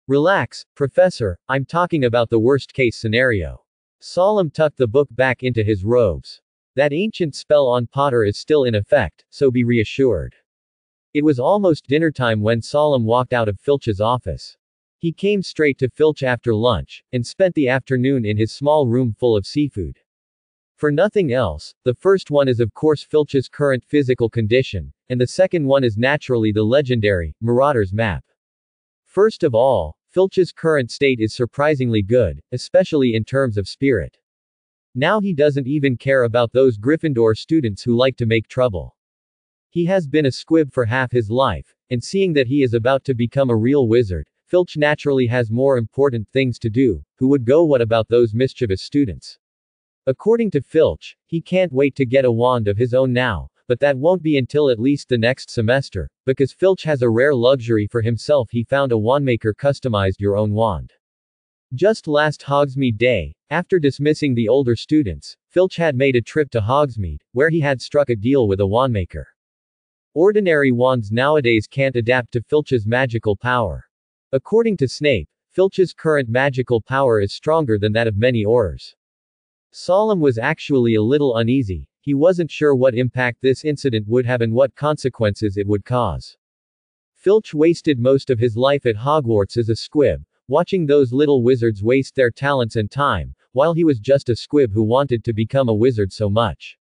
[SPEAKER 1] Relax, Professor, I'm talking about the worst case scenario. Solemn tucked the book back into his robes. That ancient spell on Potter is still in effect, so be reassured. It was almost dinner time when Solemn walked out of Filch's office. He came straight to Filch after lunch, and spent the afternoon in his small room full of seafood. For nothing else, the first one is of course Filch's current physical condition, and the second one is naturally the legendary, Marauder's map. First of all, Filch's current state is surprisingly good, especially in terms of spirit. Now he doesn't even care about those Gryffindor students who like to make trouble. He has been a squib for half his life, and seeing that he is about to become a real wizard, Filch naturally has more important things to do, who would go what about those mischievous students? According to Filch, he can't wait to get a wand of his own now, but that won't be until at least the next semester, because Filch has a rare luxury for himself he found a wandmaker customized your own wand. Just last Hogsmeade Day, after dismissing the older students, Filch had made a trip to Hogsmeade, where he had struck a deal with a wandmaker. Ordinary wands nowadays can't adapt to Filch's magical power. According to Snape, Filch's current magical power is stronger than that of many Aurors. Solemn was actually a little uneasy, he wasn't sure what impact this incident would have and what consequences it would cause. Filch wasted most of his life at Hogwarts as a squib, watching those little wizards waste their talents and time, while he was just a squib who wanted to become a wizard so much.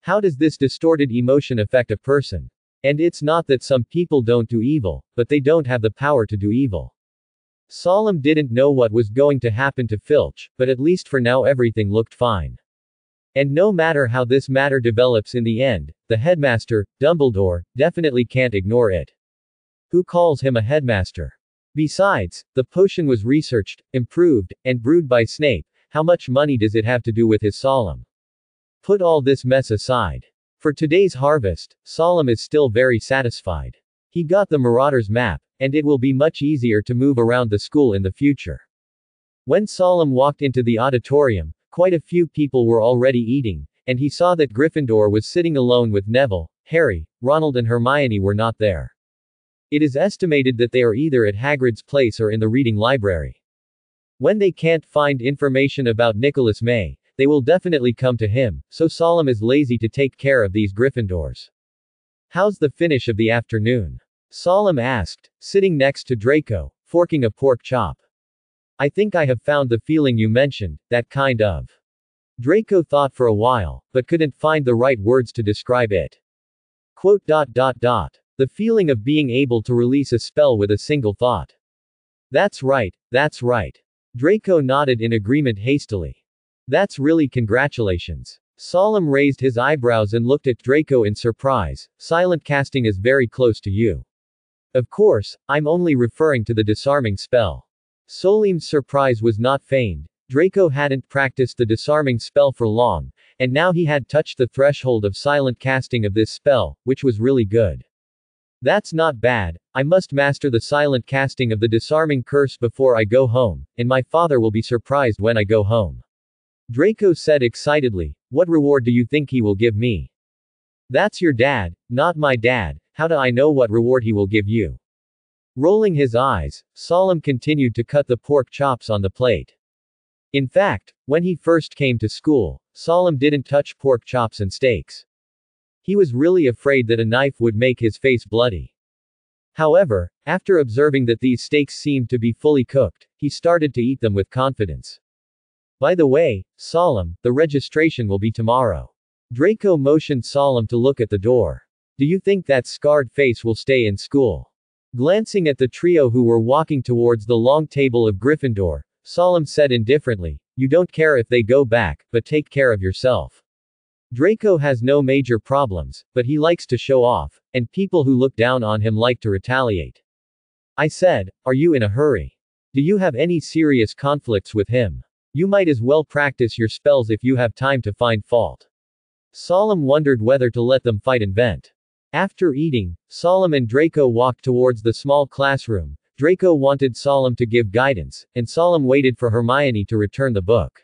[SPEAKER 1] How does this distorted emotion affect a person? And it's not that some people don't do evil, but they don't have the power to do evil. Solemn didn't know what was going to happen to Filch, but at least for now everything looked fine. And no matter how this matter develops in the end, the headmaster, Dumbledore, definitely can't ignore it. Who calls him a headmaster? Besides, the potion was researched, improved, and brewed by Snape, how much money does it have to do with his solemn? Put all this mess aside. For today's harvest, Solemn is still very satisfied. He got the Marauders map, and it will be much easier to move around the school in the future. When Solemn walked into the auditorium, quite a few people were already eating, and he saw that Gryffindor was sitting alone with Neville, Harry, Ronald and Hermione were not there. It is estimated that they are either at Hagrid's place or in the reading library. When they can't find information about Nicholas Flamel, they will definitely come to him, so Solemn is lazy to take care of these Gryffindors. How's the finish of the afternoon? Solemn asked, sitting next to Draco, forking a pork chop. I think I have found the feeling you mentioned, that kind of. Draco thought for a while, but couldn't find the right words to describe it. Quote dot dot dot. The feeling of being able to release a spell with a single thought. That's right, that's right. Draco nodded in agreement hastily. That's really congratulations. Solemn raised his eyebrows and looked at Draco in surprise. Silent casting is very close to you. Of course, I'm only referring to the disarming spell. Solemn's surprise was not feigned. Draco hadn't practiced the disarming spell for long, and now he had touched the threshold of silent casting of this spell, which was really good. That's not bad, I must master the silent casting of the disarming curse before I go home, and my father will be surprised when I go home. Draco said excitedly, What reward do you think he will give me? That's your dad, not my dad, how do I know what reward he will give you? Rolling his eyes, Solemn continued to cut the pork chops on the plate. In fact, when he first came to school, Solemn didn't touch pork chops and steaks. He was really afraid that a knife would make his face bloody. However, after observing that these steaks seemed to be fully cooked, he started to eat them with confidence. By the way, Solemn, the registration will be tomorrow. Draco motioned Solemn to look at the door. Do you think that scarred face will stay in school? Glancing at the trio who were walking towards the long table of Gryffindor, Solemn said indifferently, You don't care if they go back, but take care of yourself. Draco has no major problems, but he likes to show off, and people who look down on him like to retaliate. I said, Are you in a hurry? Do you have any serious conflicts with him? You might as well practice your spells if you have time to find fault. Solemn wondered whether to let them fight and vent. After eating, Solemn and Draco walked towards the small classroom. Draco wanted Solemn to give guidance, and Solemn waited for Hermione to return the book.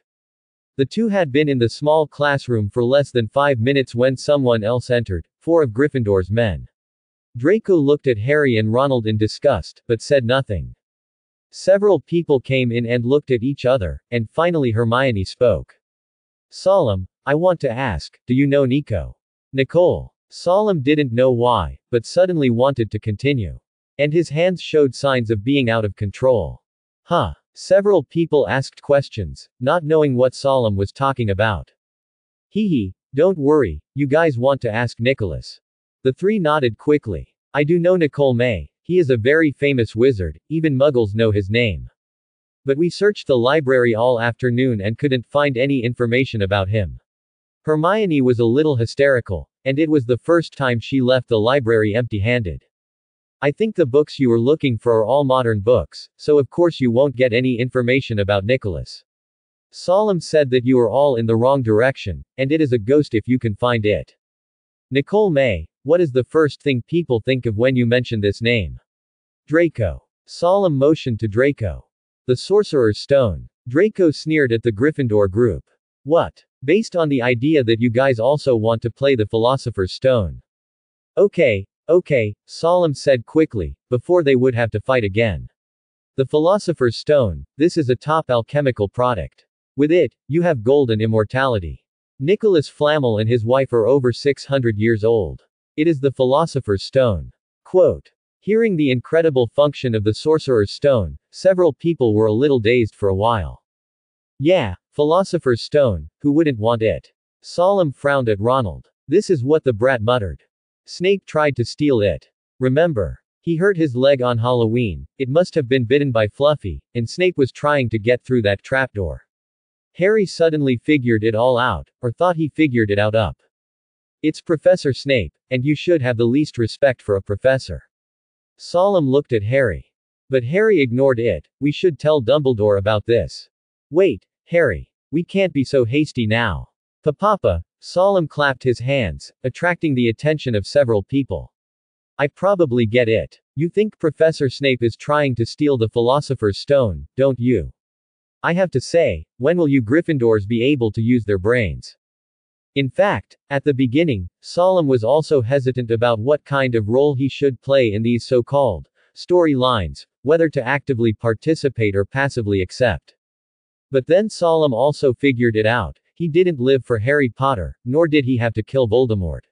[SPEAKER 1] The two had been in the small classroom for less than five minutes when someone else entered, four of Gryffindor's men. Draco looked at Harry and Ronald in disgust, but said nothing. Several people came in and looked at each other, and finally Hermione spoke. Solemn, I want to ask, do you know Nico? Nicole. Solemn didn't know why, but suddenly wanted to continue. And his hands showed signs of being out of control. Huh. Several people asked questions, not knowing what Solemn was talking about. Hee hee, don't worry, you guys want to ask Nicholas. The three nodded quickly. I do know Nicholas Flamel, he is a very famous wizard, even muggles know his name. But we searched the library all afternoon and couldn't find any information about him. Hermione was a little hysterical, and it was the first time she left the library empty handed. I think the books you are looking for are all modern books, so of course you won't get any information about Nicholas. Solemn said that you are all in the wrong direction, and it is a ghost if you can find it. Nicholas Flamel, what is the first thing people think of when you mention this name? Draco. Solemn motion to Draco. The Sorcerer's Stone. Draco sneered at the Gryffindor group. What? Based on the idea that you guys also want to play the Philosopher's Stone. Okay, Okay, Solemn said quickly, before they would have to fight again. The Philosopher's Stone, this is a top alchemical product. With it, you have gold and immortality. Nicholas Flamel and his wife are over 600 years old. It is the Philosopher's Stone. Quote. Hearing the incredible function of the Sorcerer's Stone, several people were a little dazed for a while. Yeah, Philosopher's Stone, who wouldn't want it? Solemn frowned at Ronald. This is what the brat muttered. Snape tried to steal it. Remember. He hurt his leg on Halloween, it must have been bitten by Fluffy, and Snape was trying to get through that trapdoor. Harry suddenly figured it all out, or thought he figured it out up. It's Professor Snape, and you should have the least respect for a professor. Solemn looked at Harry. But Harry ignored it, we should tell Dumbledore about this. Wait, Harry. We can't be so hasty now. Papapa, Solemn clapped his hands, attracting the attention of several people. I probably get it. You think Professor Snape is trying to steal the Philosopher's Stone, don't you? I have to say, when will you Gryffindors be able to use their brains? In fact, at the beginning, Solemn was also hesitant about what kind of role he should play in these so-called story lines, whether to actively participate or passively accept. But then Solemn also figured it out, he didn't live for Harry Potter, nor did he have to kill Voldemort.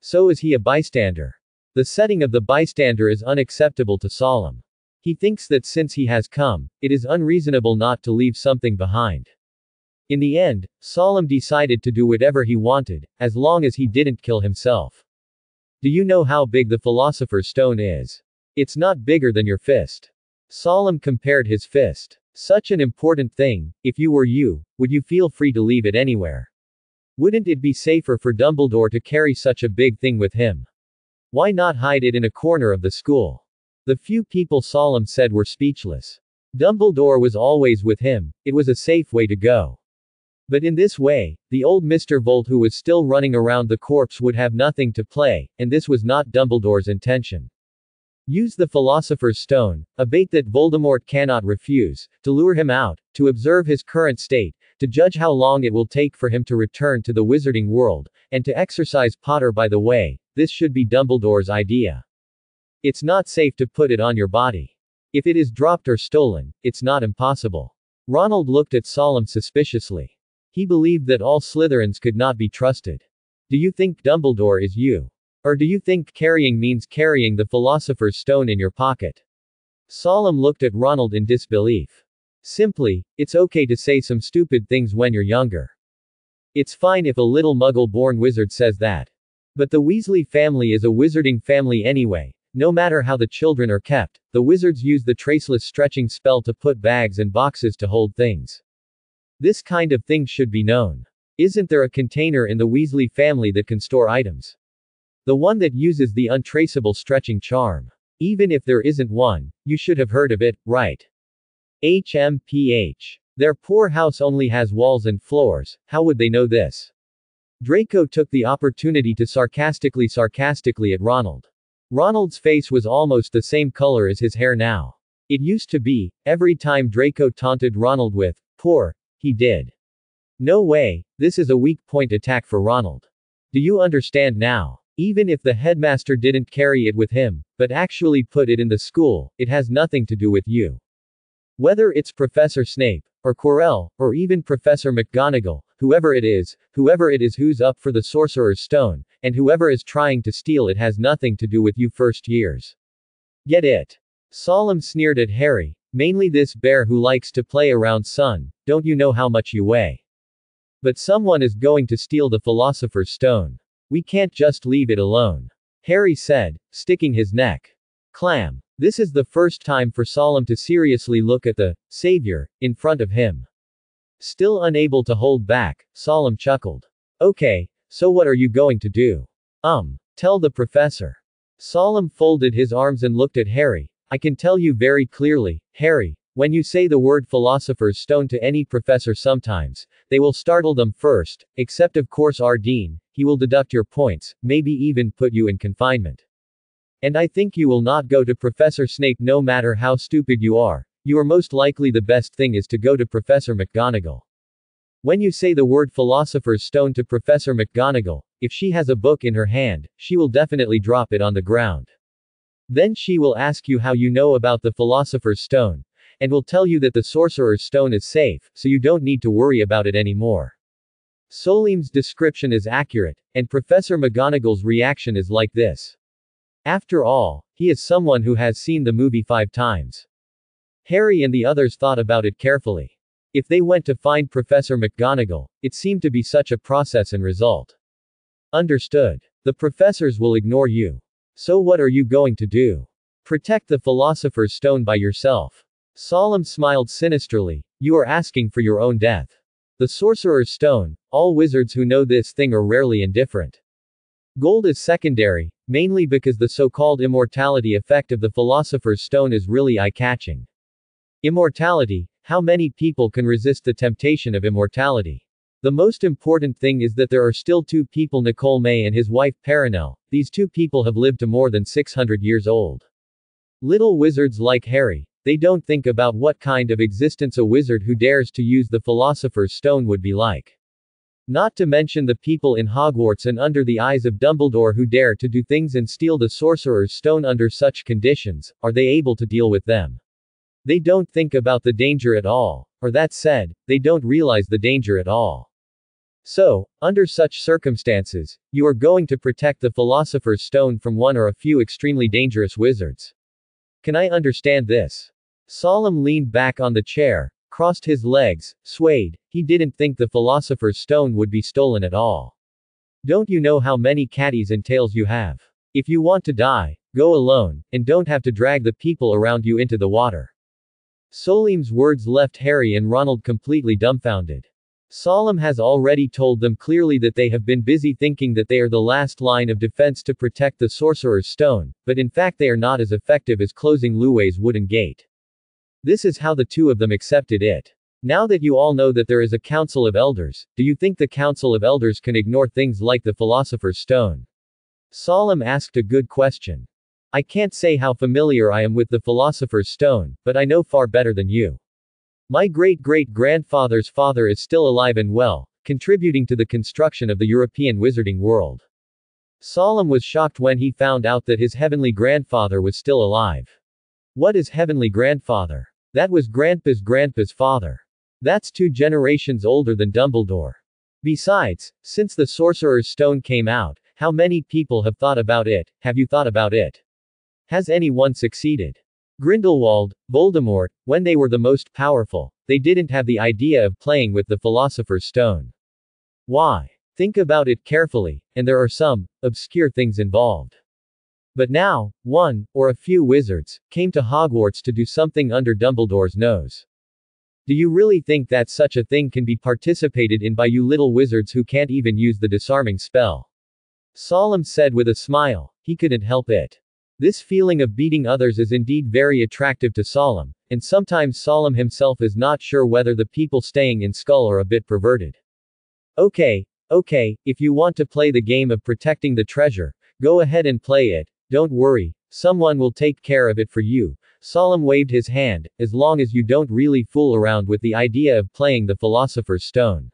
[SPEAKER 1] So is he a bystander. The setting of the bystander is unacceptable to Solemn. He thinks that since he has come, it is unreasonable not to leave something behind. In the end, Solemn decided to do whatever he wanted, as long as he didn't kill himself. Do you know how big the Philosopher's Stone is? It's not bigger than your fist. Solemn compared his fist. Such an important thing, if you were you, would you feel free to leave it anywhere? Wouldn't it be safer for Dumbledore to carry such a big thing with him? Why not hide it in a corner of the school? The few people Solemn said were speechless. Dumbledore was always with him, it was a safe way to go. But in this way, the old Mr. Volt who was still running around the corpse would have nothing to play, and this was not Dumbledore's intention. Use the Philosopher's Stone, a bait that Voldemort cannot refuse, to lure him out, to observe his current state, to judge how long it will take for him to return to the wizarding world, and to exercise Potter by the way, this should be Dumbledore's idea. It's not safe to put it on your body. If it is dropped or stolen, it's not impossible. Ronald looked at Solemn suspiciously. He believed that all Slytherins could not be trusted. Do you think Dumbledore is you? Or do you think carrying means carrying the Philosopher's Stone in your pocket? Solemn looked at Ronald in disbelief. Simply, it's okay to say some stupid things when you're younger. It's fine if a little muggle born wizard says that. But the Weasley family is a wizarding family anyway, no matter how the children are kept, the wizards use the traceless stretching spell to put bags and boxes to hold things. This kind of thing should be known. Isn't there a container in the Weasley family that can store items? The one that uses the untraceable stretching charm. Even if there isn't one, you should have heard of it, right? HMPH. Their poor house only has walls and floors, how would they know this? Draco took the opportunity to sarcastically sarcastically at Ronald. Ronald's face was almost the same color as his hair now. It used to be, every time Draco taunted Ronald with, poor, he did. No way, this is a weak point attack for Ronald. Do you understand now? Even if the headmaster didn't carry it with him, but actually put it in the school, it has nothing to do with you. Whether it's Professor Snape, or Quirrell, or even Professor McGonagall, whoever it is, whoever it is who's up for the Sorcerer's Stone, and whoever is trying to steal it has nothing to do with you first years. Get it? Solemn sneered at Harry, mainly this bear who likes to play around son, don't you know how much you weigh? But someone is going to steal the Philosopher's Stone. We can't just leave it alone. Harry said, sticking his neck. Clam. This is the first time for Solemn to seriously look at the Savior in front of him. Still unable to hold back, Solemn chuckled. Okay, so what are you going to do? Um. Tell the professor. Solemn folded his arms and looked at Harry. I can tell you very clearly, Harry, when you say the word philosopher's stone to any professor sometimes, they will startle them first, except of course our dean, he will deduct your points, maybe even put you in confinement. And I think you will not go to Professor Snape no matter how stupid you are, you are most likely the best thing is to go to Professor McGonagall. When you say the word philosopher's stone to Professor McGonagall, if she has a book in her hand, she will definitely drop it on the ground. Then she will ask you how you know about the philosopher's stone, and will tell you that the sorcerer's stone is safe, so you don't need to worry about it anymore. Solemn's description is accurate, and Professor McGonagall's reaction is like this. After all, he is someone who has seen the movie five times. Harry and the others thought about it carefully. If they went to find Professor McGonagall, it seemed to be such a process and result. Understood. The professors will ignore you. So what are you going to do? Protect the Philosopher's Stone by yourself. Solemn smiled sinisterly. You are asking for your own death. The Sorcerer's Stone, all wizards who know this thing are rarely indifferent. Gold is secondary, mainly because the so-called immortality effect of the Philosopher's Stone is really eye-catching. Immortality, how many people can resist the temptation of immortality? The most important thing is that there are still two people Nicholas Flamel and his wife Perenelle, these two people have lived to more than 600 years old. Little wizards like Harry, they don't think about what kind of existence a wizard who dares to use the Philosopher's Stone would be like. Not to mention the people in Hogwarts and under the eyes of Dumbledore who dare to do things and steal the Sorcerer's Stone under such conditions, are they able to deal with them? They don't think about the danger at all, or that said, they don't realize the danger at all. So, under such circumstances, you are going to protect the Philosopher's Stone from one or a few extremely dangerous wizards. Can I understand this? Solemn leaned back on the chair, crossed his legs, swayed, he didn't think the Philosopher's Stone would be stolen at all. Don't you know how many caddies and tails you have? If you want to die, go alone, and don't have to drag the people around you into the water. Solemn's words left Harry and Ronald completely dumbfounded. Solemn has already told them clearly that they have been busy thinking that they are the last line of defense to protect the Sorcerer's Stone, but in fact they are not as effective as closing Luway's wooden gate. This is how the two of them accepted it. Now that you all know that there is a Council of Elders, do you think the Council of Elders can ignore things like the Philosopher's Stone? Solemn asked a good question. I can't say how familiar I am with the Philosopher's Stone, but I know far better than you. My great-great-grandfather's father is still alive and well, contributing to the construction of the European wizarding world. Solemn was shocked when he found out that his heavenly grandfather was still alive. What is heavenly grandfather? That was grandpa's grandpa's father. That's two generations older than Dumbledore. Besides, since the Sorcerer's Stone came out, how many people have thought about it, have you thought about it? Has anyone succeeded? Grindelwald, Voldemort, when they were the most powerful, they didn't have the idea of playing with the Philosopher's Stone. Why? Think about it carefully, and there are some obscure things involved. But now, one, or a few wizards, came to Hogwarts to do something under Dumbledore's nose. Do you really think that such a thing can be participated in by you little wizards who can't even use the disarming spell? Solemn said with a smile, he couldn't help it. This feeling of beating others is indeed very attractive to Solemn, and sometimes Solemn himself is not sure whether the people staying in Skull are a bit perverted. Okay, okay, if you want to play the game of protecting the treasure, go ahead and play it, don't worry, someone will take care of it for you. Solemn waved his hand, as long as you don't really fool around with the idea of playing the Philosopher's Stone.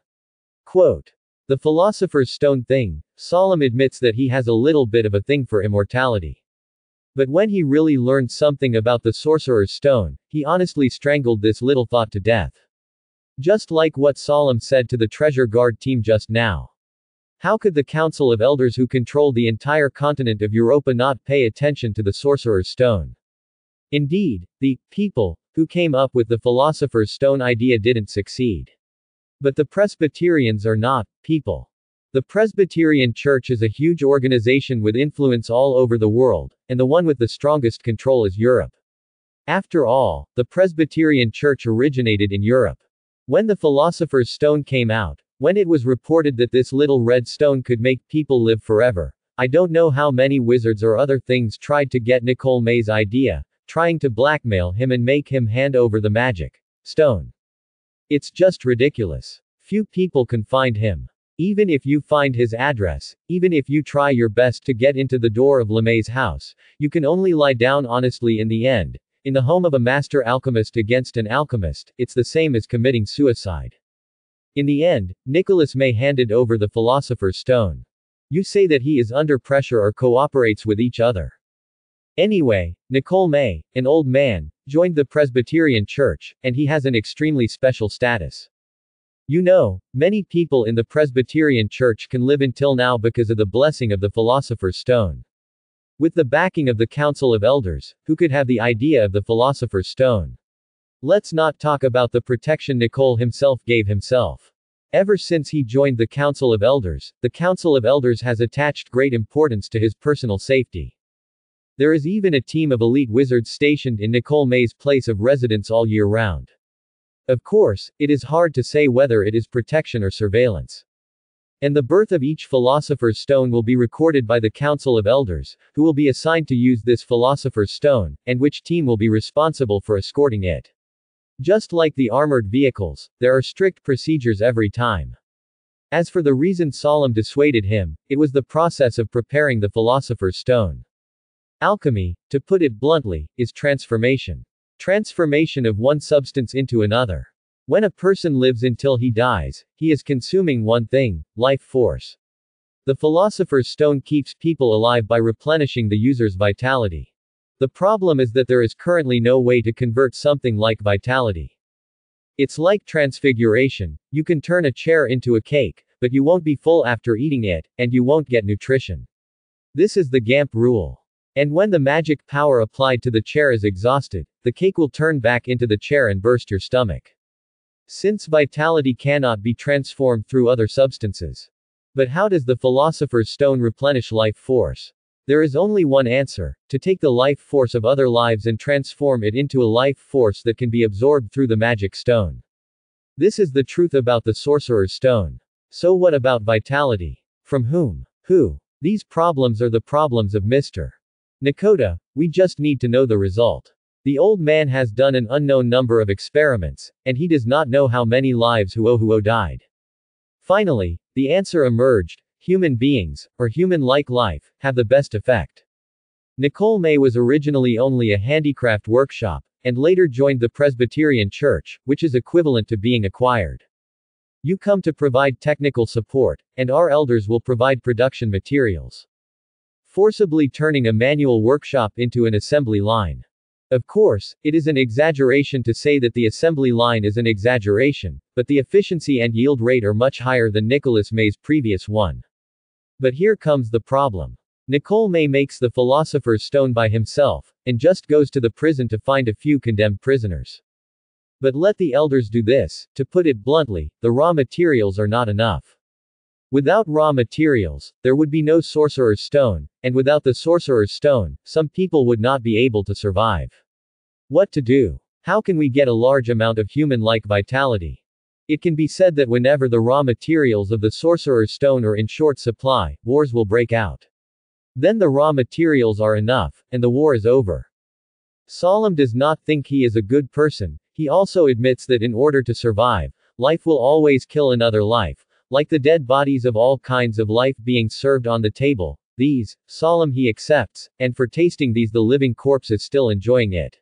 [SPEAKER 1] Quote. The Philosopher's Stone thing, Solemn admits that he has a little bit of a thing for immortality. But when he really learned something about the Sorcerer's Stone, he honestly strangled this little thought to death. Just like what Solemn said to the treasure guard team just now. How could the Council of Elders who control the entire continent of Europa not pay attention to the Sorcerer's Stone? Indeed, the people who came up with the Philosopher's Stone idea didn't succeed. But the Presbyterians are not people. The Presbyterian Church is a huge organization with influence all over the world, and the one with the strongest control is Europe. After all, the Presbyterian Church originated in Europe. When the Philosopher's Stone came out, when it was reported that this little red stone could make people live forever, I don't know how many wizards or other things tried to get Nicholas Flamel's idea, trying to blackmail him and make him hand over the magic stone. It's just ridiculous. Few people can find him. Even if you find his address, even if you try your best to get into the door of Flamel's house, you can only lie down honestly in the end. In the home of a master alchemist against an alchemist, it's the same as committing suicide. In the end, Nicholas Flamel handed over the Philosopher's Stone. You say that he is under pressure or cooperates with each other. Anyway, Nicholas Flamel, an old man, joined the Presbyterian Church, and he has an extremely special status. You know, many people in the Presbyterian Church can live until now because of the blessing of the Philosopher's Stone. With the backing of the Council of Elders, who could have the idea of the Philosopher's Stone? Let's not talk about the protection Nicole himself gave himself. Ever since he joined the Council of Elders, the Council of Elders has attached great importance to his personal safety. There is even a team of elite wizards stationed in Nicholas Flamel's place of residence all year round. Of course, it is hard to say whether it is protection or surveillance. And the birth of each philosopher's stone will be recorded by the Council of Elders, who will be assigned to use this philosopher's stone, and which team will be responsible for escorting it. Just like the armored vehicles, there are strict procedures every time. As for the reason Solemn dissuaded him, it was the process of preparing the philosopher's stone. Alchemy, to put it bluntly, is transformation. Transformation of one substance into another. When a person lives until he dies, he is consuming one thing, life force. The philosopher's stone keeps people alive by replenishing the user's vitality. The problem is that there is currently no way to convert something like vitality. It's like transfiguration, you can turn a chair into a cake, but you won't be full after eating it, and you won't get nutrition. This is the GAMP rule. And when the magic power applied to the chair is exhausted, the cake will turn back into the chair and burst your stomach. Since vitality cannot be transformed through other substances. But how does the philosopher's stone replenish life force? There is only one answer to take the life force of other lives and transform it into a life force that can be absorbed through the magic stone. This is the truth about the sorcerer's stone. So, what about vitality? From whom? Who? These problems are the problems of Mr. Nakota, we just need to know the result. The old man has done an unknown number of experiments, and he does not know how many lives Huohuo died. Finally, the answer emerged human beings, or human like life, have the best effect. Nicholas Flamel was originally only a handicraft workshop, and later joined the Presbyterian Church, which is equivalent to being acquired. You come to provide technical support, and our elders will provide production materials. Forcibly turning a manual workshop into an assembly line. Of course, it is an exaggeration to say that the assembly line is an exaggeration, but the efficiency and yield rate are much higher than Nicholas Flamel's previous one. But here comes the problem. Nicholas Flamel makes the philosopher's stone by himself, and just goes to the prison to find a few condemned prisoners. But let the elders do this, to put it bluntly, the raw materials are not enough. Without raw materials, there would be no sorcerer's stone, and without the sorcerer's stone, some people would not be able to survive. What to do? How can we get a large amount of human-like vitality? It can be said that whenever the raw materials of the sorcerer's stone are in short supply, wars will break out. Then the raw materials are enough, and the war is over. Solemn does not think he is a good person, he also admits that in order to survive, life will always kill another life, like the dead bodies of all kinds of life being served on the table, these, solemn he accepts, and for tasting these the living corpse is still enjoying it.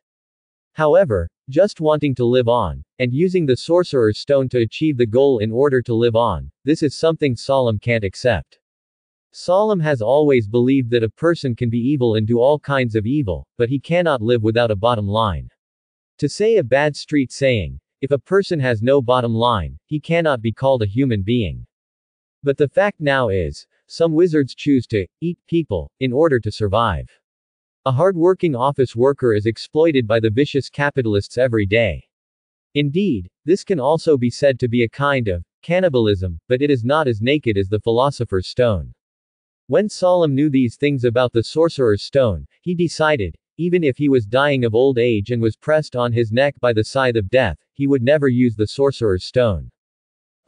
[SPEAKER 1] However, just wanting to live on, and using the sorcerer's stone to achieve the goal in order to live on, this is something Solemn can't accept. Solemn has always believed that a person can be evil and do all kinds of evil, but he cannot live without a bottom line. To say a bad street saying, if a person has no bottom line, he cannot be called a human being. But the fact now is, some wizards choose to eat people in order to survive. A hard-working office worker is exploited by the vicious capitalists every day. Indeed, this can also be said to be a kind of cannibalism, but it is not as naked as the philosopher's stone. When Solemn knew these things about the sorcerer's stone, he decided, even if he was dying of old age and was pressed on his neck by the scythe of death, he would never use the sorcerer's stone.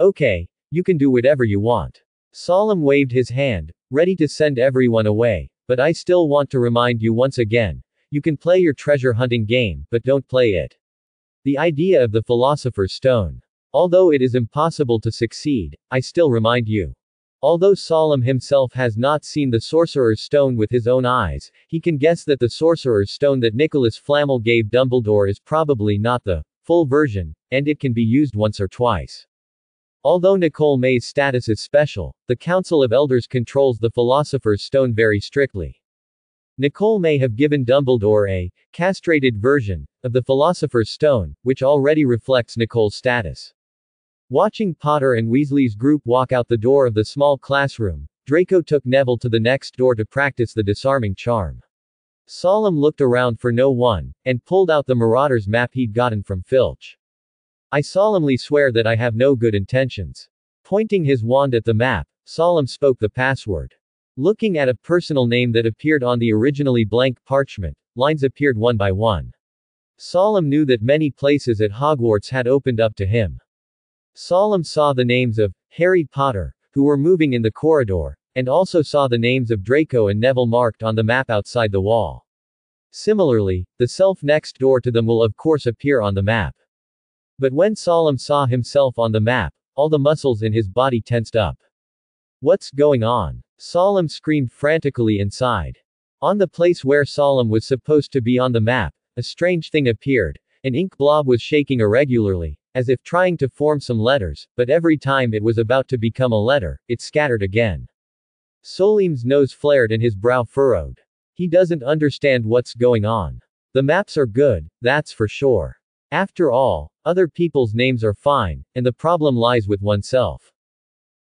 [SPEAKER 1] Okay, you can do whatever you want. Solemn waved his hand, ready to send everyone away, but I still want to remind you once again, you can play your treasure hunting game, but don't play it. The idea of the philosopher's stone. Although it is impossible to succeed, I still remind you. Although Solemn himself has not seen the Sorcerer's Stone with his own eyes, he can guess that the Sorcerer's Stone that Nicholas Flamel gave Dumbledore is probably not the full version, and it can be used once or twice. Although Nicholas Flamel's status is special, the Council of Elders controls the Philosopher's Stone very strictly. Nicole may have given Dumbledore a castrated version of the Philosopher's Stone, which already reflects Nicole's status. Watching Potter and Weasley's group walk out the door of the small classroom, Draco took Neville to the next door to practice the disarming charm. Solemn looked around for no one, and pulled out the Marauders map he'd gotten from Filch. I solemnly swear that I have no good intentions. Pointing his wand at the map, Solemn spoke the password. Looking at a personal name that appeared on the originally blank parchment, lines appeared one by one. Solemn knew that many places at Hogwarts had opened up to him. Solemn saw the names of Harry Potter, who were moving in the corridor, and also saw the names of Draco and Neville marked on the map outside the wall. Similarly, the self next door to them will of course appear on the map. But when Solemn saw himself on the map, all the muscles in his body tensed up. What's going on? Solemn screamed frantically inside. On the place where Solemn was supposed to be on the map, a strange thing appeared. An ink blob was shaking irregularly, as if trying to form some letters, but every time it was about to become a letter, it scattered again. Solemn's nose flared and his brow furrowed. He doesn't understand what's going on. The maps are good, that's for sure. After all, other people's names are fine, and the problem lies with oneself.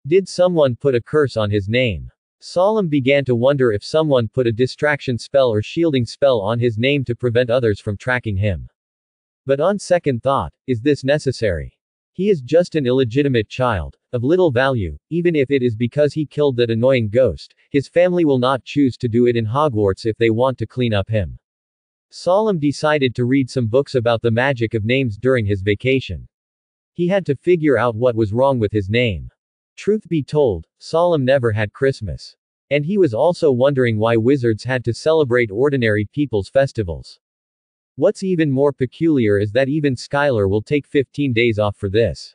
[SPEAKER 1] Did someone put a curse on his name? Solemn began to wonder if someone put a distraction spell or shielding spell on his name to prevent others from tracking him. But on second thought, is this necessary? He is just an illegitimate child, of little value, even if it is because he killed that annoying ghost, his family will not choose to do it in Hogwarts if they want to clean up him. Solemn decided to read some books about the magic of names during his vacation. He had to figure out what was wrong with his name. Truth be told, Solemn never had Christmas. And he was also wondering why wizards had to celebrate ordinary people's festivals. What's even more peculiar is that even Skylar will take 15 days off for this.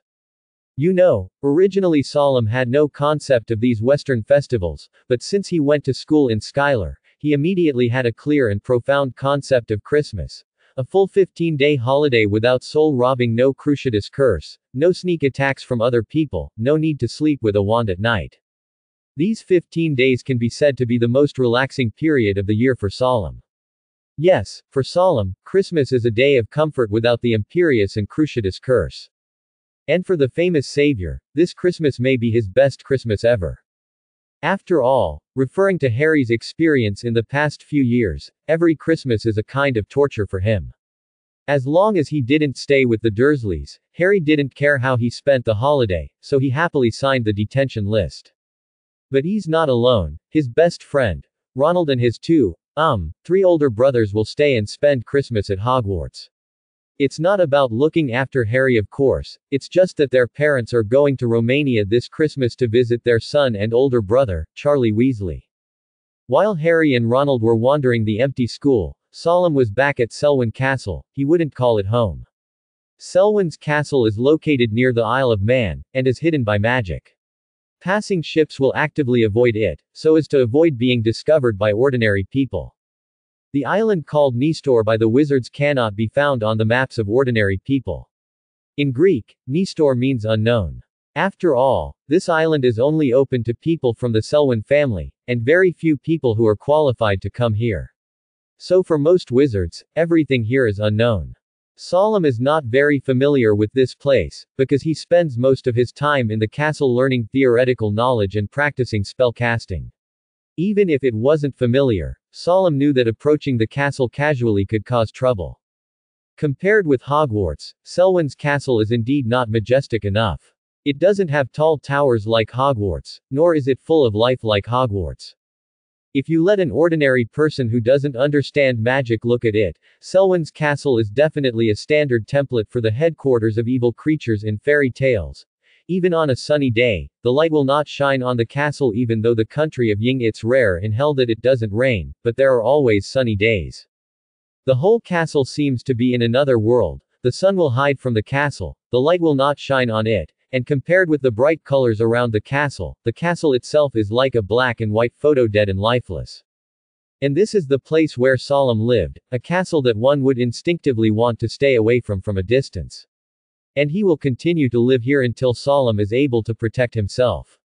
[SPEAKER 1] You know, originally Solemn had no concept of these Western festivals, but since he went to school in Skylar, he immediately had a clear and profound concept of Christmas, a full 15 day holiday without soul robbing, no Cruciatus curse, no sneak attacks from other people, no need to sleep with a wand at night. These 15 days can be said to be the most relaxing period of the year for Solemn. Yes, for Solemn, Christmas is a day of comfort without the Imperius and Cruciatus curse. And for the famous Savior, this Christmas may be his best Christmas ever. After all, referring to Harry's experience in the past few years, every Christmas is a kind of torture for him. As long as he didn't stay with the Dursleys, Harry didn't care how he spent the holiday, so he happily signed the detention list. But he's not alone, his best friend, Ronald and his two, um, three older brothers will stay and spend Christmas at Hogwarts. It's not about looking after Harry of course, it's just that their parents are going to Romania this Christmas to visit their son and older brother, Charlie Weasley. While Harry and Ronald were wandering the empty school, Solemn was back at Selwyn Castle, he wouldn't call it home. Selwyn's castle is located near the Isle of Man, and is hidden by magic. Passing ships will actively avoid it, so as to avoid being discovered by ordinary people. The island called Nistor by the wizards cannot be found on the maps of ordinary people. In Greek, Nistor means unknown. After all, this island is only open to people from the Selwyn family, and very few people who are qualified to come here. So for most wizards, everything here is unknown. Solemn is not very familiar with this place, because he spends most of his time in the castle learning theoretical knowledge and practicing spell casting. Even if it wasn't familiar, Solemn knew that approaching the castle casually could cause trouble. Compared with Hogwarts, Selwyn's castle is indeed not majestic enough. It doesn't have tall towers like Hogwarts, nor is it full of life like Hogwarts. If you let an ordinary person who doesn't understand magic look at it, Selwyn's castle is definitely a standard template for the headquarters of evil creatures in fairy tales, even on a sunny day, the light will not shine on the castle even though the country of Ying it's rare in hell that it doesn't rain, but there are always sunny days. The whole castle seems to be in another world, the sun will hide from the castle, the light will not shine on it, and compared with the bright colors around the castle, the castle itself is like a black and white photo dead and lifeless. And this is the place where Solemn lived, a castle that one would instinctively want to stay away from from a distance. And he will continue to live here until Solemn is able to protect himself.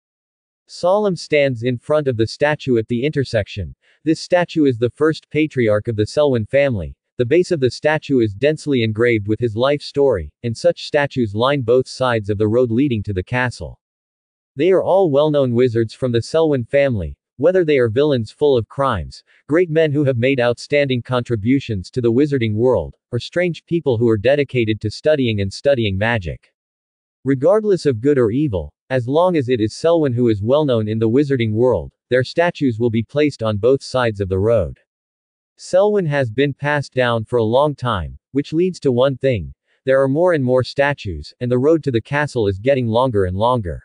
[SPEAKER 1] Solemn stands in front of the statue at the intersection. This statue is the first patriarch of the Selwyn family. The base of the statue is densely engraved with his life story, and such statues line both sides of the road leading to the castle. They are all well-known wizards from the Selwyn family, whether they are villains full of crimes, great men who have made outstanding contributions to the wizarding world, or strange people who are dedicated to studying and studying magic. Regardless of good or evil, as long as it is Selwyn who is well known in the wizarding world, their statues will be placed on both sides of the road. Selwyn has been passed down for a long time, which leads to one thing. There are more and more statues, and the road to the castle is getting longer and longer.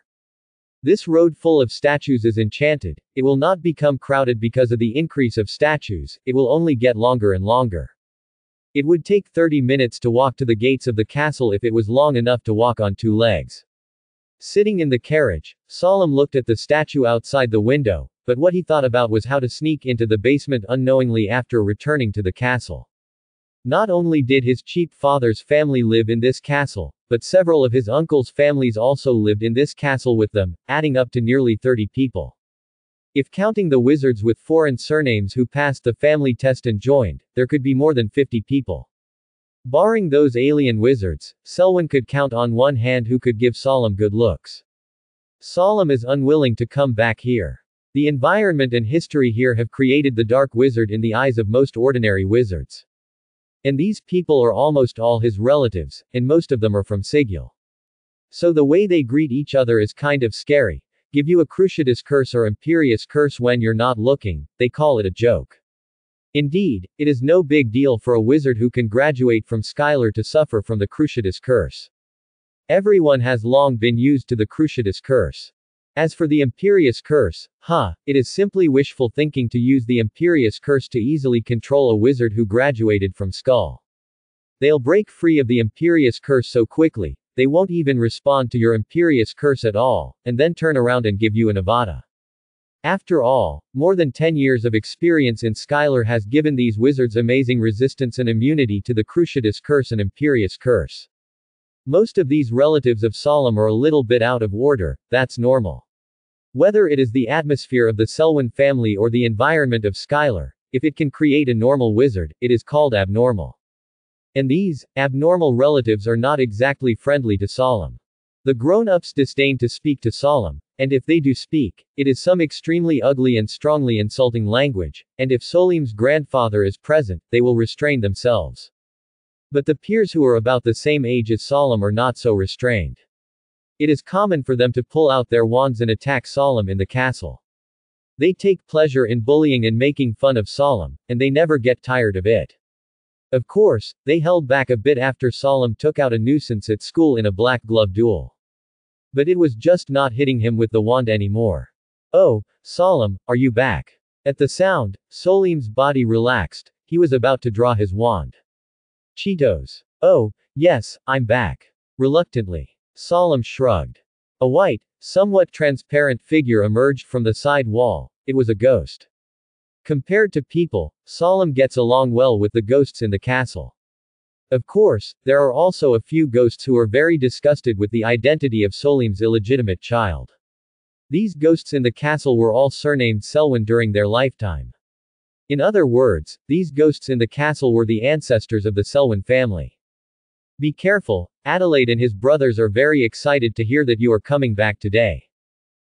[SPEAKER 1] This road full of statues is enchanted, it will not become crowded because of the increase of statues, it will only get longer and longer. It would take 30 minutes to walk to the gates of the castle if it was long enough to walk on two legs. Sitting in the carriage, Solemn looked at the statue outside the window, but what he thought about was how to sneak into the basement unknowingly after returning to the castle. Not only did his cheap father's family live in this castle, but several of his uncle's families also lived in this castle with them, adding up to nearly 30 people. If counting the wizards with foreign surnames who passed the family test and joined, there could be more than 50 people. Barring those alien wizards, Selwyn could count on one hand who could give Solemn good looks. Solemn is unwilling to come back here. The environment and history here have created the dark wizard in the eyes of most ordinary wizards. And these people are almost all his relatives, and most of them are from Sigil. So the way they greet each other is kind of scary. Give you a Cruciatus curse or Imperius curse when you're not looking, they call it a joke. Indeed, it is no big deal for a wizard who can graduate from Skylar to suffer from the Cruciatus curse. Everyone has long been used to the Cruciatus curse. As for the Imperius Curse, huh, it is simply wishful thinking to use the Imperius Curse to easily control a wizard who graduated from Skull. They'll break free of the Imperius Curse so quickly, they won't even respond to your Imperius Curse at all, and then turn around and give you an Avada. After all, more than 10 years of experience in Skylar has given these wizards amazing resistance and immunity to the Cruciatus Curse and Imperius Curse. Most of these relatives of Solemn are a little bit out of order, that's normal. Whether it is the atmosphere of the Selwyn family or the environment of Skylar, if it can create a normal wizard, it is called abnormal. And these, abnormal relatives are not exactly friendly to Solemn. The grown-ups disdain to speak to Solemn, and if they do speak, it is some extremely ugly and strongly insulting language, and if Solemn's grandfather is present, they will restrain themselves. But the peers who are about the same age as Solemn are not so restrained. It is common for them to pull out their wands and attack Solemn in the castle. They take pleasure in bullying and making fun of Solemn, and they never get tired of it. Of course, they held back a bit after Solemn took out a nuisance at school in a black glove duel. But it was just not hitting him with the wand anymore. Oh, Solemn, are you back? At the sound, Solemn's body relaxed, he was about to draw his wand. Cheetos. Oh, yes, I'm back. Reluctantly. Solemn shrugged. A white, somewhat transparent figure emerged from the side wall. It was a ghost. Compared to people, Solemn gets along well with the ghosts in the castle. Of course, there are also a few ghosts who are very disgusted with the identity of Solemn's illegitimate child. These ghosts in the castle were all surnamed Selwyn during their lifetime. In other words, these ghosts in the castle were the ancestors of the Selwyn family. Be careful, Adelaide and his brothers are very excited to hear that you are coming back today.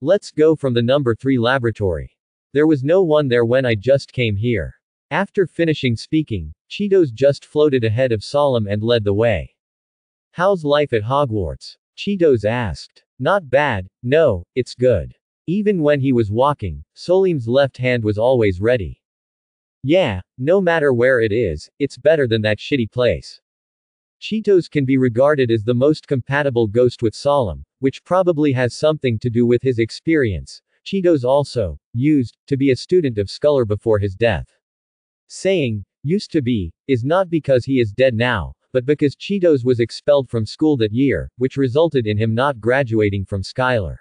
[SPEAKER 1] Let's go from the number 3 laboratory. There was no one there when I just came here. After finishing speaking, Cheetos just floated ahead of Solemn and led the way. How's life at Hogwarts? Cheetos asked. Not bad, no, it's good. Even when he was walking, Solim's left hand was always ready. Yeah, no matter where it is, it's better than that shitty place. Cheetos can be regarded as the most compatible ghost with Solemn, which probably has something to do with his experience. Cheetos also used to be a student of Sculler before his death. Saying, used to be, is not because he is dead now, but because Cheetos was expelled from school that year, which resulted in him not graduating from Skylar.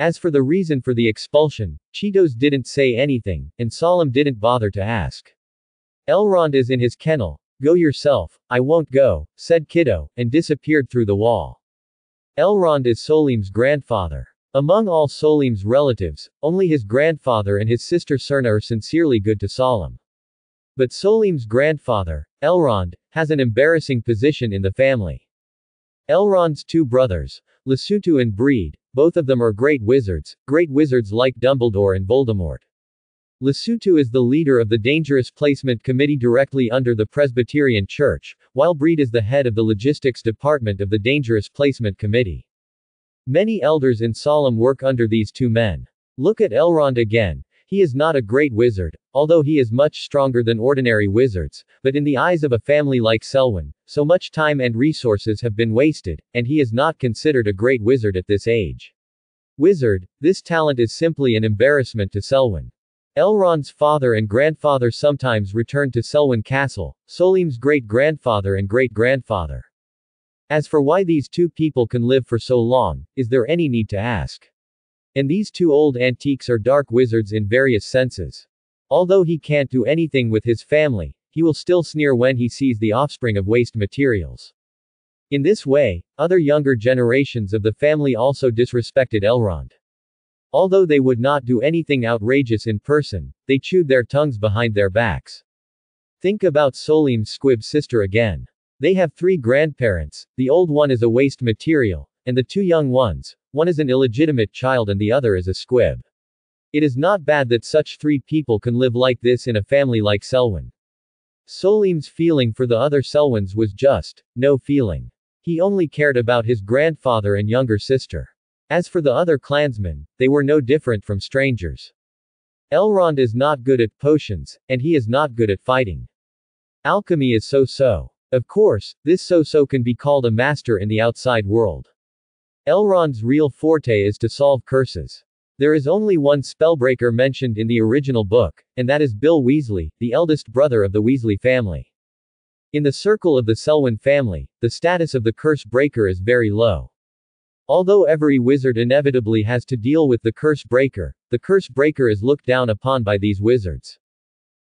[SPEAKER 1] As for the reason for the expulsion, Cheetos didn't say anything, and Solemn didn't bother to ask. Elrond is in his kennel, Go yourself, I won't go, said Kiddo, and disappeared through the wall. Elrond is Solim's grandfather. Among all Solim's relatives, only his grandfather and his sister Serna are sincerely good to Solim. But Solim's grandfather, Elrond, has an embarrassing position in the family. Elrond's two brothers, Lesutu and Breed, both of them are great wizards, great wizards like Dumbledore and Voldemort. Lesutu is the leader of the Dangerous Placement Committee directly under the Presbyterian Church, while Breed is the head of the Logistics Department of the Dangerous Placement Committee. Many elders in Solemn work under these two men. Look at Elrond again. He is not a great wizard, although he is much stronger than ordinary wizards, but in the eyes of a family like Selwyn, so much time and resources have been wasted, and he is not considered a great wizard at this age. Wizard, this talent is simply an embarrassment to Selwyn. Elrond's father and grandfather sometimes returned to Selwyn Castle, Solim's great-grandfather and great-grandfather. As for why these two people can live for so long, is there any need to ask? And these two old antiques are dark wizards in various senses. Although he can't do anything with his family, he will still sneer when he sees the offspring of waste materials. In this way, other younger generations of the family also disrespected Elrond. Although they would not do anything outrageous in person, they chewed their tongues behind their backs. Think about Solim's squib sister again. They have three grandparents, the old one is a waste material, and the two young ones, one is an illegitimate child and the other is a squib. It is not bad that such three people can live like this in a family like Selwyn. Solim's feeling for the other Selwyns was just, no feeling. He only cared about his grandfather and younger sister. As for the other clansmen, they were no different from strangers. Elrond is not good at potions, and he is not good at fighting. Alchemy is so-so. Of course, this so-so can be called a master in the outside world. Elrond's real forte is to solve curses. There is only one spellbreaker mentioned in the original book, and that is Bill Weasley, the eldest brother of the Weasley family. In the circle of the Selwyn family, the status of the curse breaker is very low. Although every wizard inevitably has to deal with the curse breaker, the curse breaker is looked down upon by these wizards.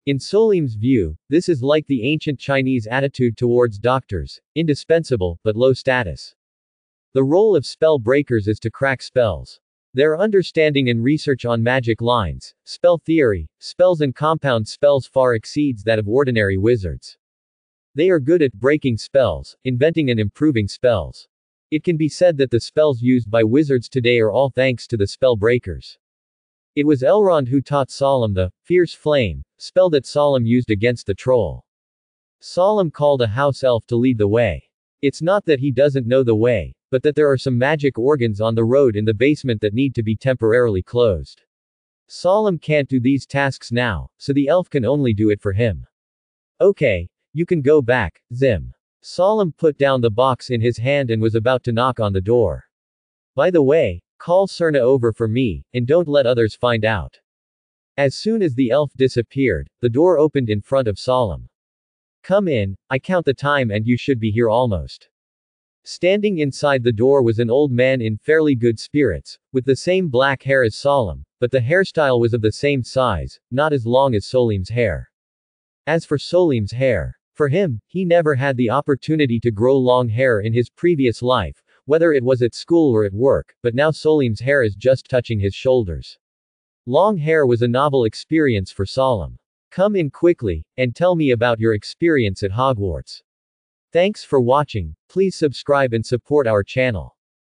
[SPEAKER 1] In Solim's view, this is like the ancient Chinese attitude towards doctors, indispensable, but low status. The role of spell breakers is to crack spells. Their understanding and research on magic lines, spell theory, spells and compound spells far exceeds that of ordinary wizards. They are good at breaking spells, inventing and improving spells. It can be said that the spells used by wizards today are all thanks to the spell breakers. It was Elrond who taught Solemn the fierce flame spell that Solemn used against the troll. Solemn called a house elf to lead the way. It's not that he doesn't know the way, but that there are some magic organs on the road in the basement that need to be temporarily closed. Solemn can't do these tasks now, so the elf can only do it for him. Okay, you can go back, Zim. Solemn put down the box in his hand and was about to knock on the door. By the way, Call Serna over for me, and don't let others find out. As soon as the elf disappeared, the door opened in front of Solemn. Come in, I count the time and you should be here almost. Standing inside the door was an old man in fairly good spirits, with the same black hair as Solemn, but the hairstyle was of the same size, not as long as Solim's hair. As for Solim's hair, for him, he never had the opportunity to grow long hair in his previous life, whether it was at school or at work, but now Solim's hair is just touching his shoulders. Long hair was a novel experience for Solim. Come in quickly, and tell me about your experience at Hogwarts. Thanks for watching, please subscribe and support our channel.